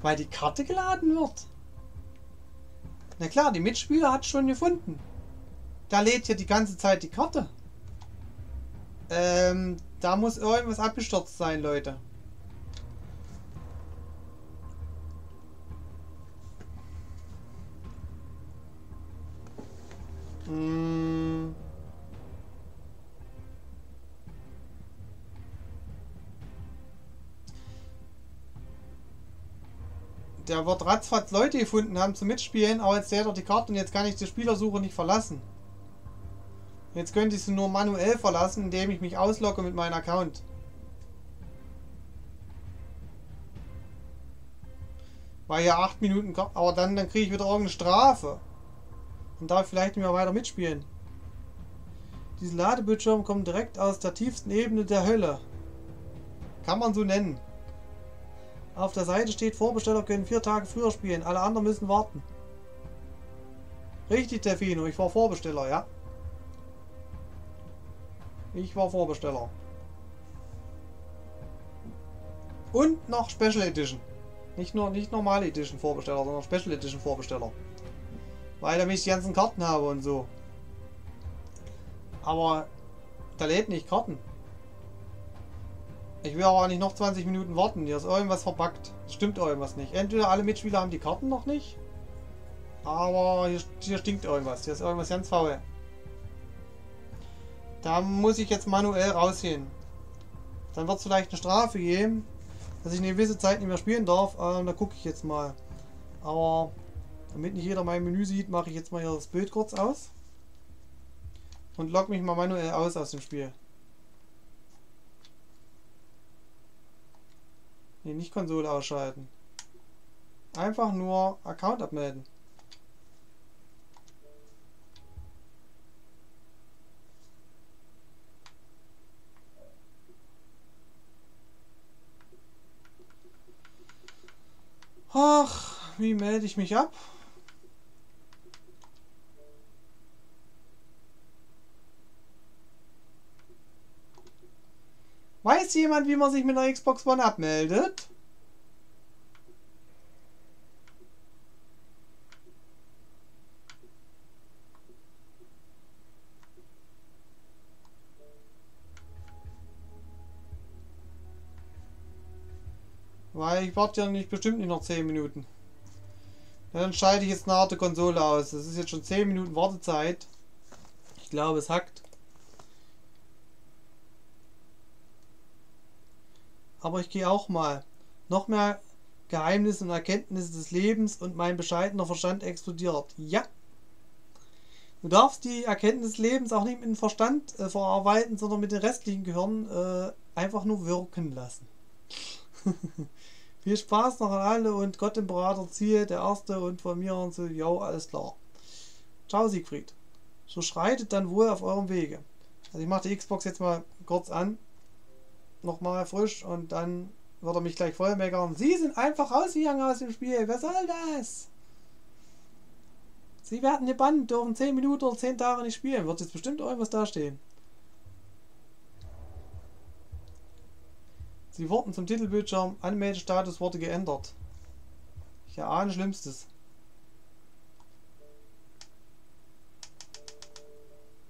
Weil die Karte geladen wird. Na klar, die Mitspieler hat schon gefunden. Da lädt ja die ganze Zeit die Karte. Ähm, da muss irgendwas abgestürzt sein, Leute. Hm. Der wird ratzfatz Leute gefunden haben zum Mitspielen, aber jetzt lädt er die Karte und jetzt kann ich die Spielersuche nicht verlassen. Jetzt könnte ich sie nur manuell verlassen, indem ich mich auslogge mit meinem Account. Weil ja 8 Minuten, aber dann, dann kriege ich wieder irgendeine Strafe. Und darf vielleicht nicht mehr weiter mitspielen. Diese Ladebildschirm kommt direkt aus der tiefsten Ebene der Hölle. Kann man so nennen. Auf der Seite steht, Vorbesteller können vier Tage früher spielen, alle anderen müssen warten. Richtig, Defino, ich war Vorbesteller, ja. Ich war Vorbesteller. Und noch Special Edition. Nicht nur nicht normale Edition Vorbesteller, sondern Special Edition Vorbesteller. Weil damit ich die ganzen Karten habe und so. Aber da lädt nicht Karten. Ich will aber nicht noch 20 Minuten warten. Hier ist irgendwas verbuggt. Stimmt irgendwas nicht. Entweder alle Mitspieler haben die Karten noch nicht. Aber hier, hier stinkt irgendwas. Hier ist irgendwas ganz faul. Da muss ich jetzt manuell rausgehen. Dann wird es vielleicht eine Strafe geben, dass ich eine gewisse Zeit nicht mehr spielen darf. Ähm, da gucke ich jetzt mal. Aber damit nicht jeder mein Menü sieht, mache ich jetzt mal hier das Bild kurz aus. Und log mich mal manuell aus aus dem Spiel. Nee, nicht Konsole ausschalten. Einfach nur Account abmelden. Ach, wie melde ich mich ab? Weiß jemand, wie man sich mit einer Xbox One abmeldet? Weil ich warte ja nicht bestimmt nicht noch 10 Minuten. Dann schalte ich jetzt eine harte Konsole aus. Das ist jetzt schon 10 Minuten Wartezeit. Ich glaube, es hackt. Aber ich gehe auch mal. Noch mehr Geheimnisse und Erkenntnisse des Lebens und mein bescheidener Verstand explodiert. Ja. Du darfst die Erkenntnis des Lebens auch nicht mit dem Verstand äh, verarbeiten, sondern mit dem restlichen Gehirn äh, einfach nur wirken lassen. Viel Spaß noch an alle und Gott im Berater ziehe, der Erste und von mir und so, jo, alles klar. Ciao Siegfried. So schreitet dann wohl auf eurem Wege. Also ich mache die Xbox jetzt mal kurz an nochmal frisch und dann wird er mich gleich voll meckern. Sie sind einfach rausgegangen aus dem Spiel. Wer soll das? Sie werden gebannt, dürfen 10 Minuten oder 10 Tage nicht spielen. Wird jetzt bestimmt irgendwas dastehen. Sie wurden zum Titelbildschirm. Anmeldestatus wurde geändert. Ich erahne Schlimmstes.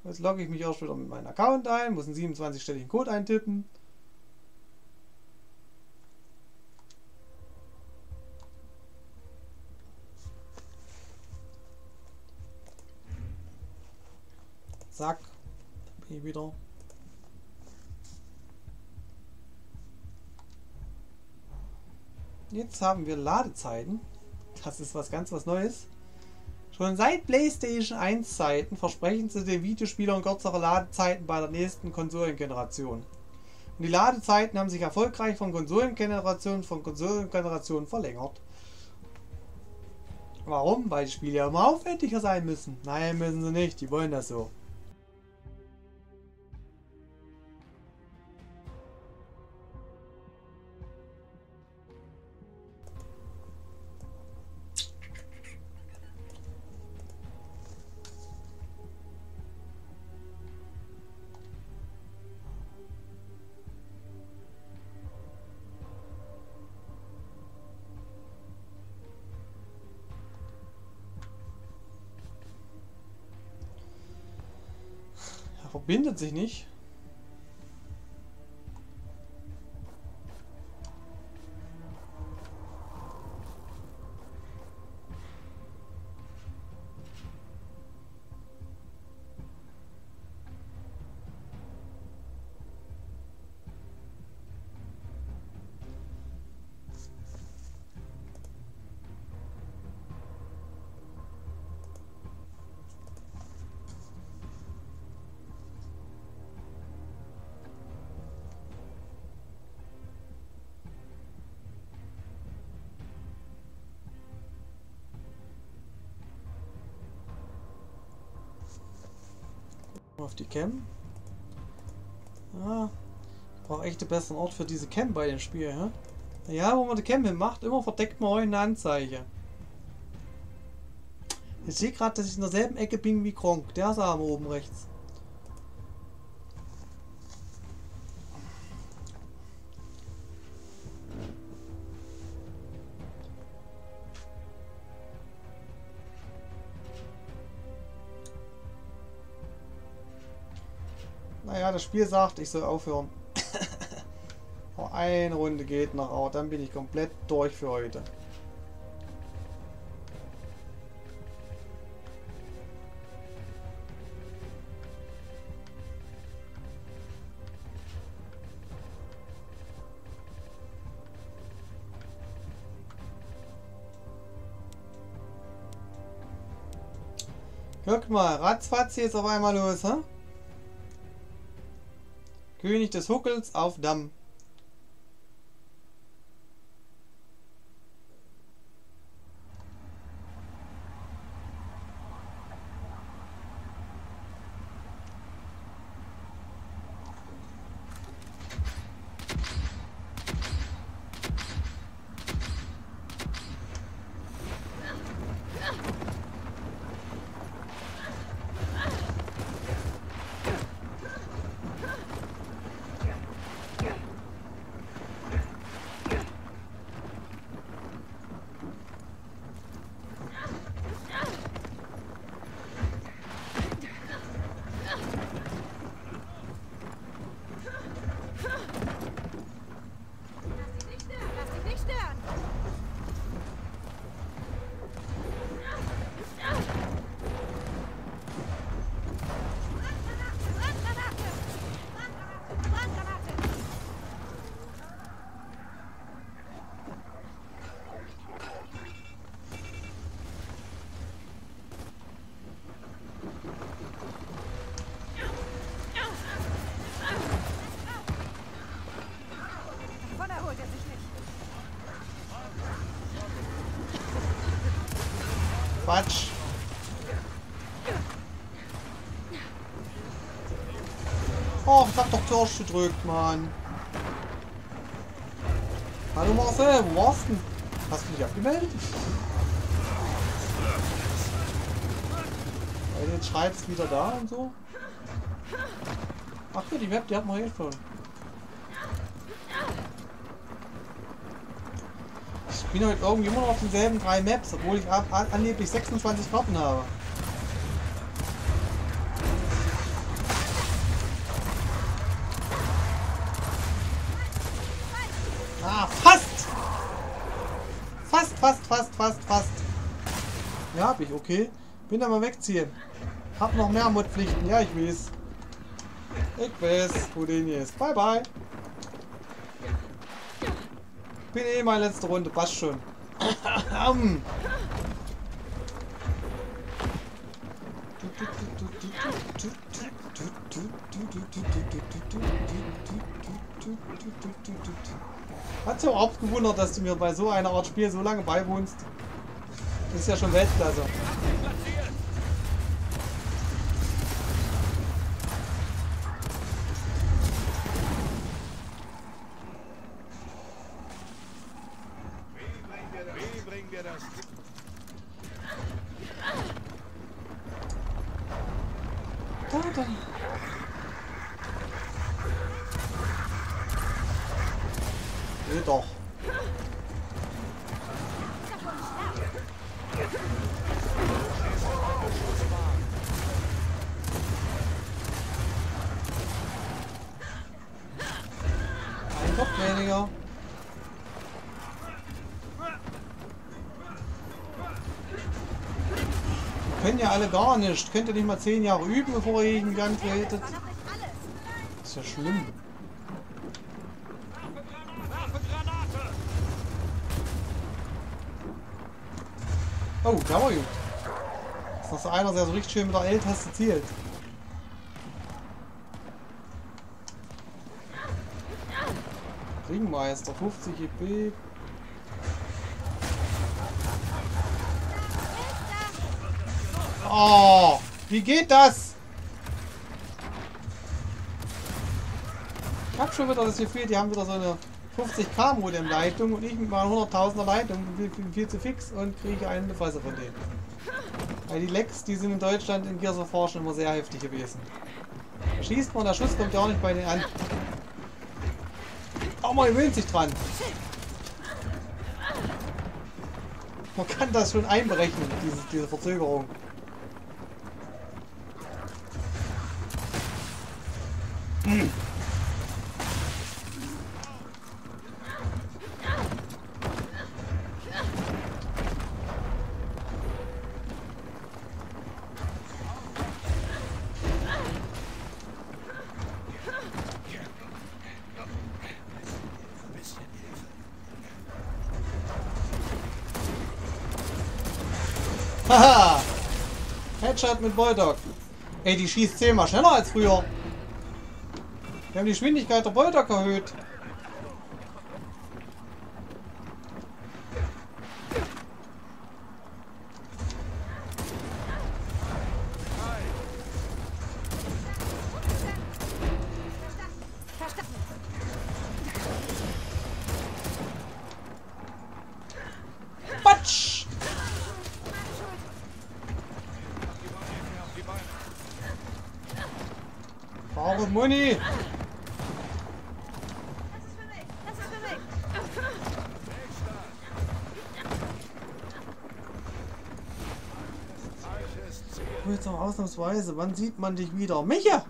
Jetzt logge ich mich erst wieder mit meinem Account ein, muss einen 27-stelligen Code eintippen. Zack. Da bin ich wieder. Jetzt haben wir Ladezeiten. Das ist was ganz was Neues. Schon seit PlayStation 1 Zeiten versprechen sie den Videospielern kürzere Ladezeiten bei der nächsten Konsolengeneration. Und die Ladezeiten haben sich erfolgreich von Konsolengeneration von Konsolengeneration verlängert. Warum? Weil die Spiele ja immer aufwendiger sein müssen. Nein, müssen sie nicht. Die wollen das so. Verbindet sich nicht. Auf die Cam. Ah, ich brauche echt einen besseren Ort für diese Cam bei dem Spiel, ja? Ja, wo man die Cam hin macht, immer verdeckt man eine Anzeige. Ich sehe gerade, dass ich in derselben Ecke bin wie Kronk. Der ist aber oben rechts. Spiel sagt, ich soll aufhören. Noch eine Runde geht noch, aber dann bin ich komplett durch für heute. Guck mal, ratzfatz jetzt auf einmal los, hä? König des Huckels auf Damm. Torsch gedrückt, Mann. Hallo Marcel, wo warst du? Hast du dich abgemeldet? Weil jetzt schreibst wieder da und so. Ach ja, die Map, die hat man eh schon. Ich bin heute irgendwie immer noch auf denselben drei Maps, obwohl ich angeblich 26 Karten habe. Okay. Bin aber wegziehen. Hab noch mehr Modpflichten, ja, ich weiß. Ich weiß, wo den hier ist. Bye, bye. Bin eh meine letzte Runde, passt schon. Hat sich überhaupt gewundert, dass du mir bei so einer Art Spiel so lange beiwohnst. Das ist ja schon Weltklasse. Alle gar nicht. Könnt ihr nicht mal zehn Jahre üben, bevor ihr gegen Gang tretet? Das ist ja schlimm. Oh, da war gut. Das ist so einer, der so richtig schön mit der L-Taste zielt. Ringmeister, 50 EP. Oh, wie geht das? Ich hab schon wieder das Gefühl, die haben wieder so eine 50k Modem-Leitung und ich mit meiner 100.000er Leitung bin viel, zu fix und kriege eine Fresse von denen. Weil die Lecks, die sind in Deutschland in Gears of War schon immer sehr heftig gewesen. Schießt man, der Schuss kommt ja auch nicht bei denen an. Aber man gewöhnt sich dran. Man kann das schon einberechnen, diese, diese Verzögerung. Haha! Headshot mit Bulldog. Ey, die schießt zehnmal schneller als früher. Wir haben die Geschwindigkeit der Bulldog erhöht. Ausnahmsweise. Wann sieht man dich wieder? Micha!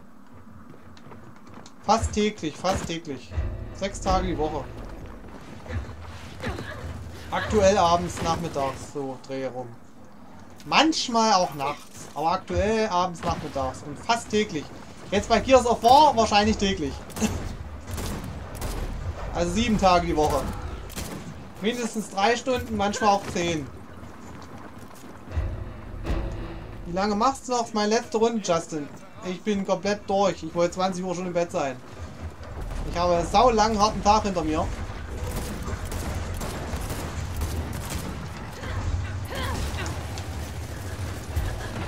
Fast täglich, fast täglich. Sechs Tage die Woche. Aktuell abends, nachmittags, so Dreh rum. Manchmal auch nachts, aber aktuell abends, nachmittags und fast täglich. Jetzt bei Gears of War wahrscheinlich täglich. Also sieben Tage die Woche. Mindestens drei Stunden, manchmal auch zehn. Wie lange machst du noch? Meine letzte Runde, Justin. Ich bin komplett durch. Ich wollte 20 Uhr schon im Bett sein. Ich habe einen sau langen, harten Tag hinter mir.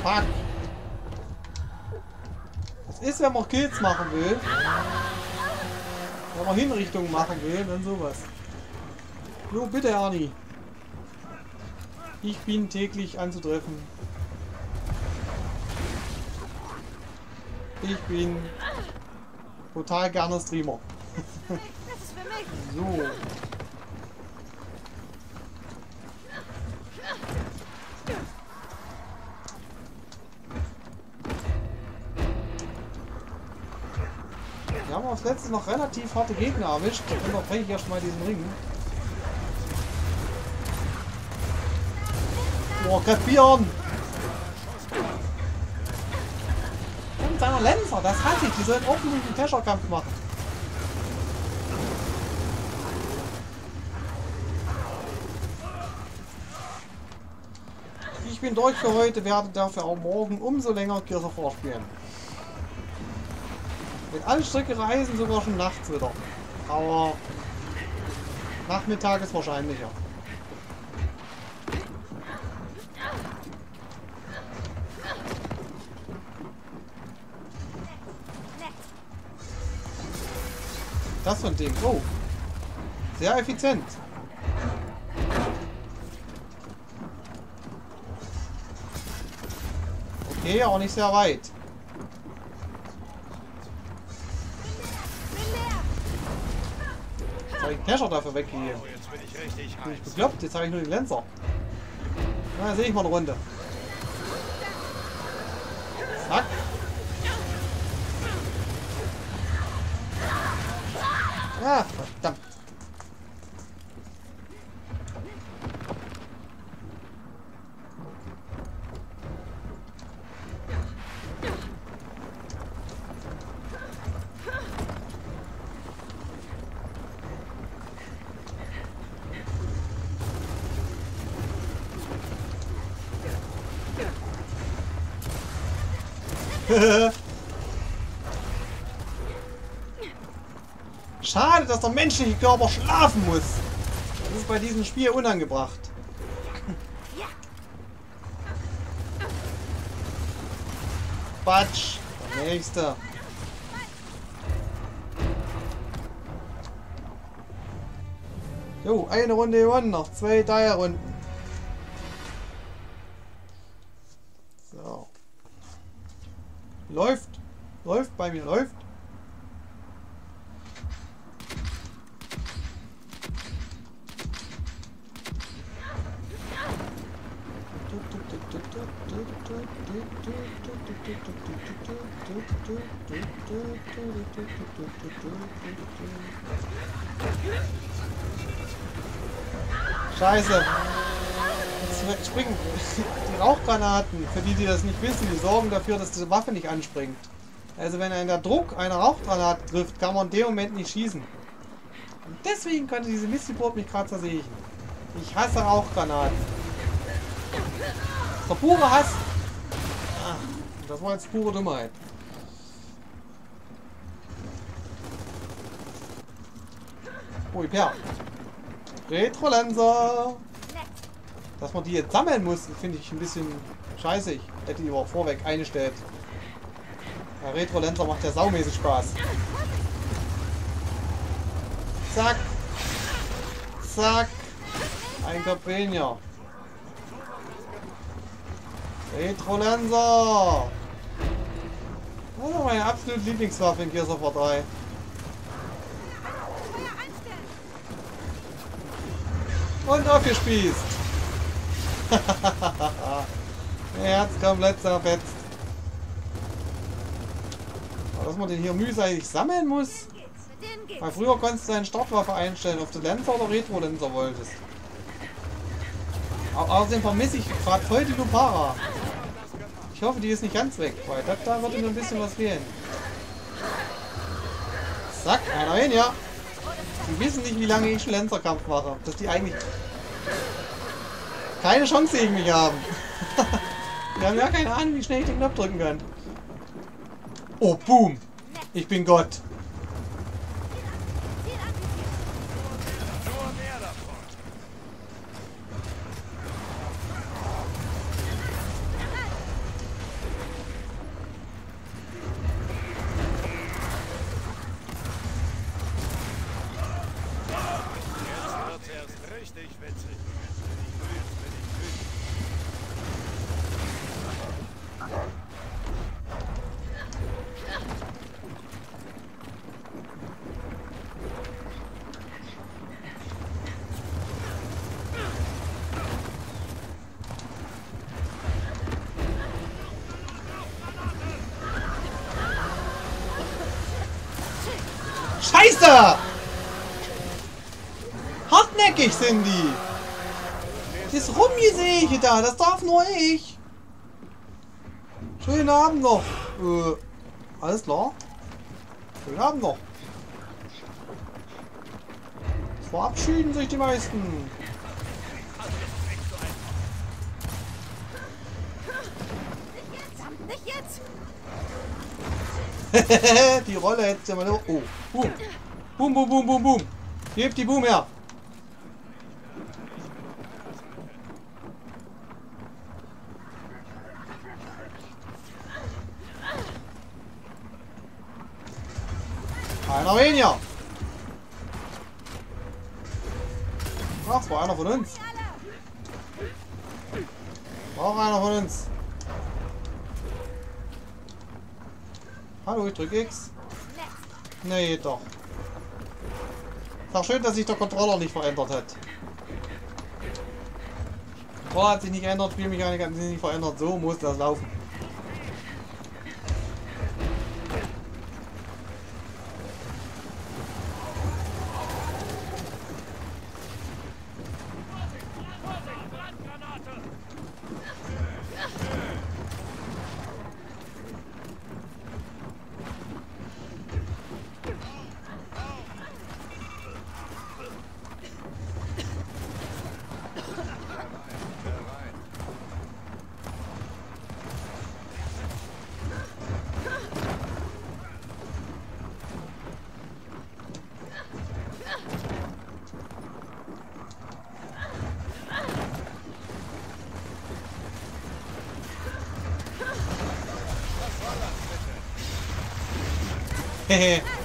Fuck. Das ist, wenn man Kills machen will. Wenn man Hinrichtungen machen will, dann sowas. Jo, bitte, Ernie. Ich bin täglich anzutreffen. Ich bin total gerne Streamer. So. Wir haben aufs letzte noch relativ harte Gegner erwischt. Da unterbreche ich erstmal diesen Ring. Boah, kapieren! Lenzer, das hasse ich. Die sollen offensichtlich einen Kescherkampf machen. Ich bin durch für heute, werde dafür auch morgen umso länger Gears of War spielen. Mit allen Strecke reisen sogar schon nachts wieder. Aber Nachmittag ist wahrscheinlicher. Das ein Ding. Oh. Sehr effizient. Okay, auch nicht sehr weit. Jetzt habe ich den Kescher dafür weggegeben. Oh, jetzt bin ich richtig Bin ich heiß. bekloppt? Jetzt habe ich nur den Lenzer. Na, sehe ich mal eine Runde. Zack. Ah, verdammt. Schade, dass der menschliche Körper schlafen muss. Das ist bei diesem Spiel unangebracht. Ja. Batsch. Der nächste. Jo, eine Runde gewonnen, noch zwei Runden. So. Läuft. Läuft bei mir, läuft. Scheiße. Springen die Rauchgranaten, für die, die das nicht wissen, die sorgen dafür, dass diese Waffe nicht anspringt. Also wenn ein der Druck einer Rauchgranate trifft, kann man in dem Moment nicht schießen. Und deswegen konnte diese Mistgeburt mich gerade zersägen. Ich hasse Rauchgranaten. Der pure Hass. Ah, das war jetzt pure Dummheit. Oh, Hyper. Retro-Lenser. Dass man die jetzt sammeln muss, finde ich ein bisschen scheiße. Ich hätte die aber vorweg eingestellt. Der Retro-Lenser macht ja saumäßig Spaß. Zack. Zack. Ein Kapenia. Retro-Lenser. Das ist meine absolute Lieblingswaffe in Gears of War 3. Feuer einstellen. Und aufgespießt. Herz komplett zerfetzt. Aber dass man den hier mühselig sammeln muss. Weil früher konntest du eine Startwaffe einstellen, ob du Lenzer oder Retro-Lenzer wolltest. Au außerdem vermisse ich gerade voll die Lupara. Ich hoffe, die ist nicht ganz weg, weil das, da würde mir ein bisschen was fehlen. Zack, einer hin, ja. Die wissen nicht, wie lange ich schon Lenzerkampf mache. Dass die eigentlich keine Chance gegen mich haben. Die haben ja keine Ahnung, wie schnell ich den Knopf drücken kann. Oh, boom. Ich bin Gott. Ziel anvisiert. Nur mehr davon. Jetzt wird's erst richtig witzig. Wenn ich wütend, wenn ich wütend. Scheiße! Hartnäckig sind die. Das Rumgesäge da, das darf nur ich. Schönen Abend noch. Äh, alles klar? Schönen Abend noch. Verabschieden sich die meisten. Nicht jetzt. die Rolle hätte ja mal. Oh, boom. Boom, boom, boom, boom, boom. Gebt die Boom her. Einer weniger. Ach, war einer von uns. Auch einer von uns. Hallo, ich drücke X. Nee, doch. Ist auch schön, dass sich der Controller nicht verändert hat. Controller hat sich nicht geändert, Spielmechanik hat sich nicht verändert. So muss das laufen.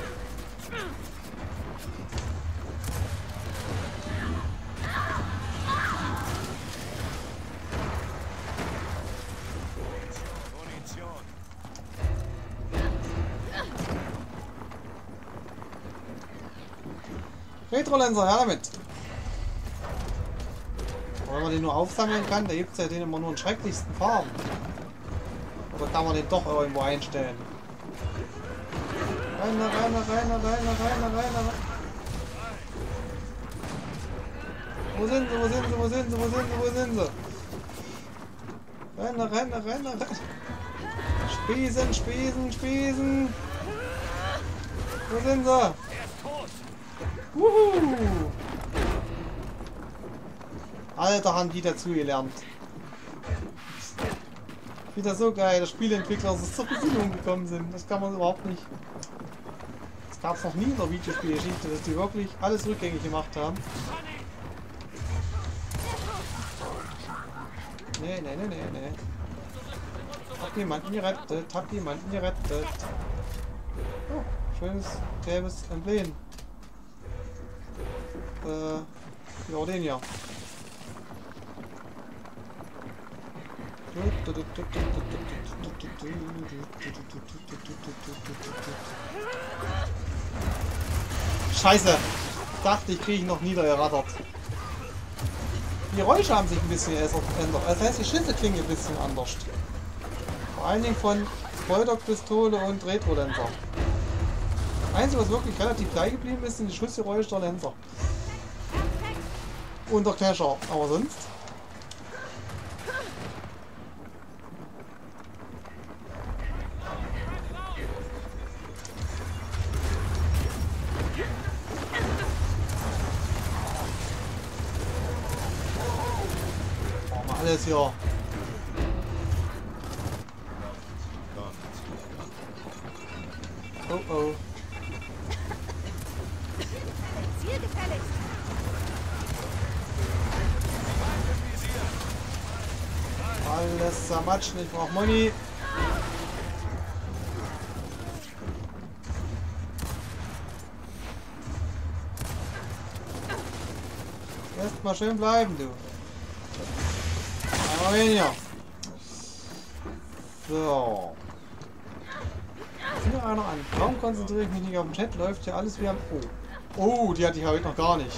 Retrolenser, her damit! Wenn man den nur aufsammeln kann, da gibt es ja den immer nur in schrecklichsten Farben. Oder kann man den doch irgendwo einstellen? Rein, rein, rein, rein, rein, rein, rein. Wo sind sie, wo sind sie, wo sind sie, wo sind sie, wo sind sie? Rein, rein, rein, rein. Spesen, Spesen, Spesen. Wo sind sie? Wuhu! Alter, haben die dazugelernt. Wieder so geil, dass Spieleentwickler so zur Besinnung gekommen sind. Das kann man überhaupt nicht. Gab es noch nie in der Videospielgeschichte, dass die wirklich alles rückgängig gemacht haben. Nee, nee, nee, nee, nee. Hab jemanden gerettet, hab jemanden gerettet. Oh, schönes gelbes Emblem. Äh, ja, den ja. Scheiße! Ich dachte, ich kriege ihn noch niedergerattert. Die Geräusche haben sich ein bisschen geändert. Das heißt, die Schüsse klingen ein bisschen anders. Vor allen Dingen von Volldock-Pistole und Retro-Lenser. Einzige, was wirklich relativ gleich geblieben ist, sind die Schussgeräusche der Lenser. Und der Kescher. Aber sonst. Zermatschen, ich brauch Money. Erst mal schön bleiben, du. Einmal weniger. So. Hier einer an. Kaum konzentriere ich mich nicht auf den Chat, läuft hier alles wie am... Oh. Oh, die hatte ich noch gar nicht.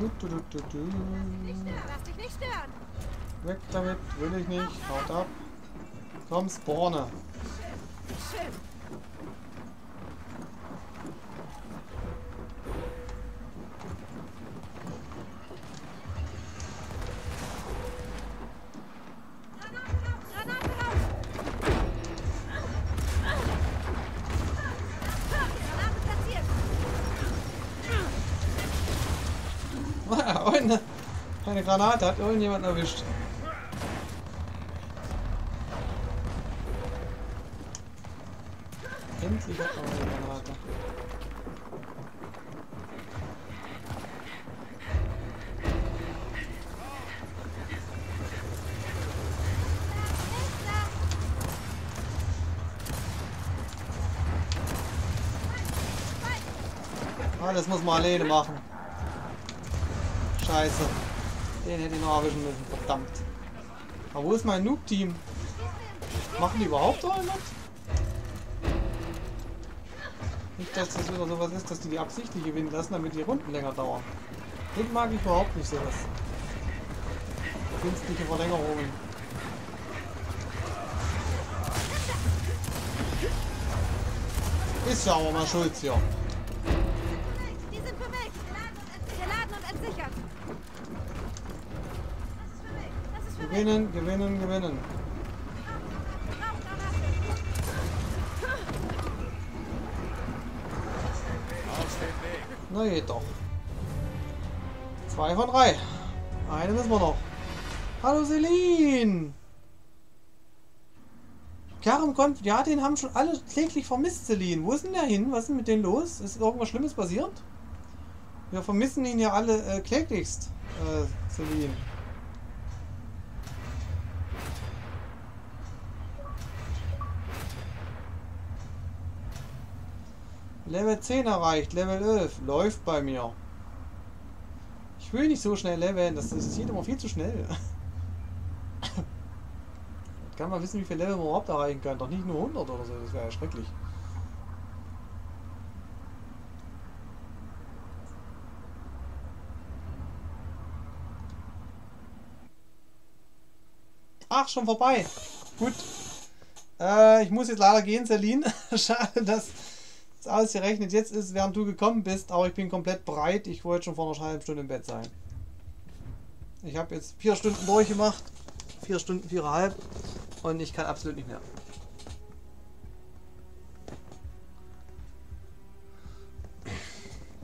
Du, du, du, du, du. Nicht, lass dich nicht stören. Weg damit, will ich nicht. Haut ab. Komm, spawne. Schön. Granate hat irgendjemand erwischt. Endlich hat man eine Granate. Das muss man alleine machen. Scheiße. Den hätte ich noch erwischen müssen, verdammt. Aber wo ist mein Noob-Team? Machen die überhaupt irgendwas? Nicht, dass das wieder sowas ist, dass die die absichtlich gewinnen lassen, damit die Runden länger dauern. Den mag ich überhaupt nicht sowas. Künstliche Verlängerungen. Ist ja aber mal Schulz hier. Die sind für mich. Geladen und entsichert. Das ist für mich. Das ist für mich. Gewinnen, gewinnen, gewinnen. Na geht doch. Zwei von drei. Eine müssen wir noch. Hallo Celine! Karim kommt, ja, den haben schon alle täglich vermisst, Celine. Wo ist denn der hin? Was ist denn mit denen los? Ist irgendwas Schlimmes passiert? Wir vermissen ihn ja alle äh, kläglichst, äh, Celine. Level 10 erreicht, Level 11. Läuft bei mir. Ich will nicht so schnell leveln, das, das geht immer viel zu schnell. Ich kann mal wissen, wie viel Level man überhaupt erreichen kann. Doch nicht nur 100 oder so, das wäre ja schrecklich. Ach, schon vorbei. Gut. Äh, ich muss jetzt leider gehen, Celine. Schade, dass es ausgerechnet jetzt ist, während du gekommen bist. Aber ich bin komplett bereit. Ich wollte schon vor einer halben Stunde im Bett sein. Ich habe jetzt vier Stunden durchgemacht. Vier Stunden, viereinhalb. Und ich kann absolut nicht mehr.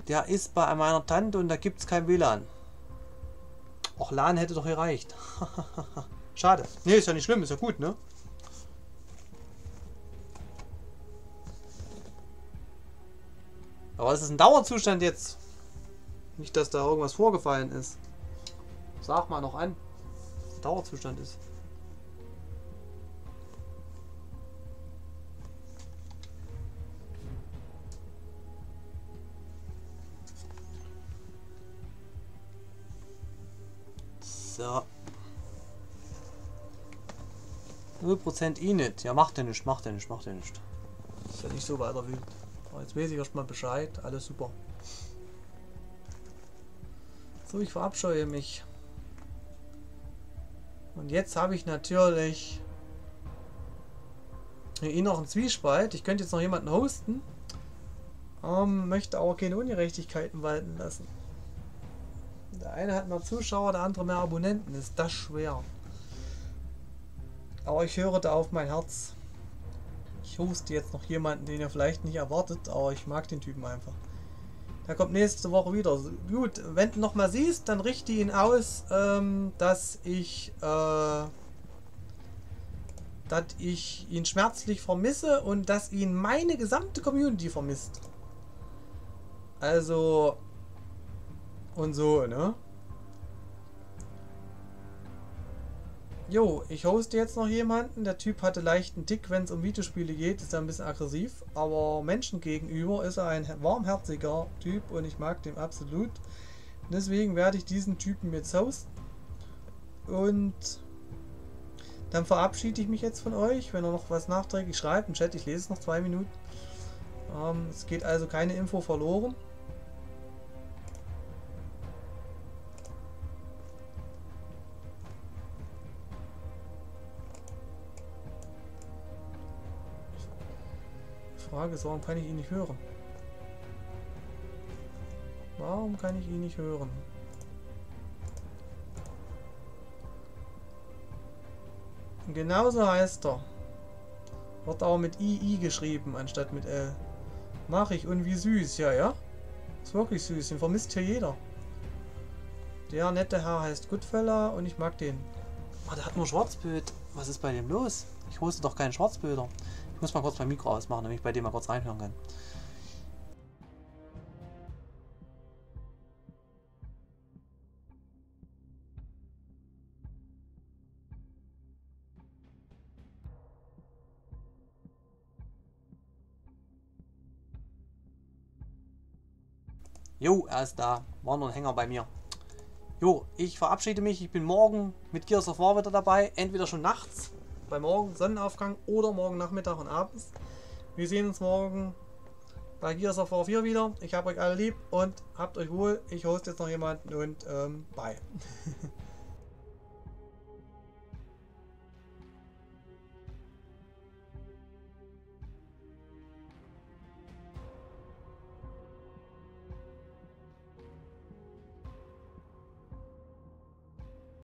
Der ist bei meiner Tante und da gibt es kein WLAN. Och, LAN hätte doch gereicht. Schade. Nee, ist ja nicht schlimm, ist ja gut, ne? Aber es ist ein Dauerzustand jetzt. Nicht, dass da irgendwas vorgefallen ist. Sag mal noch an. Dauerzustand ist. So. 0% Init. Ja, macht der nicht, macht der nicht, macht der nicht. Ist ja nicht so weiter wild. Aber jetzt weiß ich erstmal Bescheid. Alles super. So, ich verabscheue mich. Und jetzt habe ich natürlich hier noch einen Zwiespalt. Ich könnte jetzt noch jemanden hosten. Ähm, möchte aber keine Ungerechtigkeiten walten lassen. Der eine hat mehr Zuschauer, der andere mehr Abonnenten. Ist das schwer. Aber ich höre da auf mein Herz. Ich hoste jetzt noch jemanden, den ihr vielleicht nicht erwartet, aber ich mag den Typen einfach. Der kommt nächste Woche wieder. Gut, wenn du noch mal siehst, dann richte ihn aus, ähm, dass ich, äh, dass ich ihn schmerzlich vermisse und dass ihn meine gesamte Community vermisst. Also und so, ne? Jo, ich hoste jetzt noch jemanden. Der Typ hatte leichten Tick, wenn es um Videospiele geht, ist er ein bisschen aggressiv. Aber Menschen gegenüber ist er ein warmherziger Typ und ich mag den absolut. Deswegen werde ich diesen Typen jetzt hosten. Und dann verabschiede ich mich jetzt von euch. Wenn ihr noch was nachträglich schreibt im Chat, ich lese es noch zwei Minuten. Ähm, es geht also keine Info verloren. Frage ist, warum kann ich ihn nicht hören? Warum kann ich ihn nicht hören? Genauso heißt er. Wird aber mit II geschrieben, anstatt mit L. Mach ich und wie süß, ja, ja. Ist wirklich süß, den vermisst hier jeder. Der nette Herr heißt Goodfeller und ich mag den. Ah, der hat nur Schwarzbild. Was ist bei dem los? Ich hoste doch keinen Schwarzbilder. Ich muss mal kurz mein Mikro ausmachen, damit ich bei dem mal kurz reinhören kann. Jo, er ist da. War nur ein Hänger bei mir. Jo, ich verabschiede mich. Ich bin morgen mit Gears of War wieder dabei. Entweder schon nachts, bei morgen Sonnenaufgang oder morgen Nachmittag und abends. Wir sehen uns morgen bei Gears of War 4 wieder. Ich habe euch alle lieb und habt euch wohl. Ich hoste jetzt noch jemanden und ähm, bye.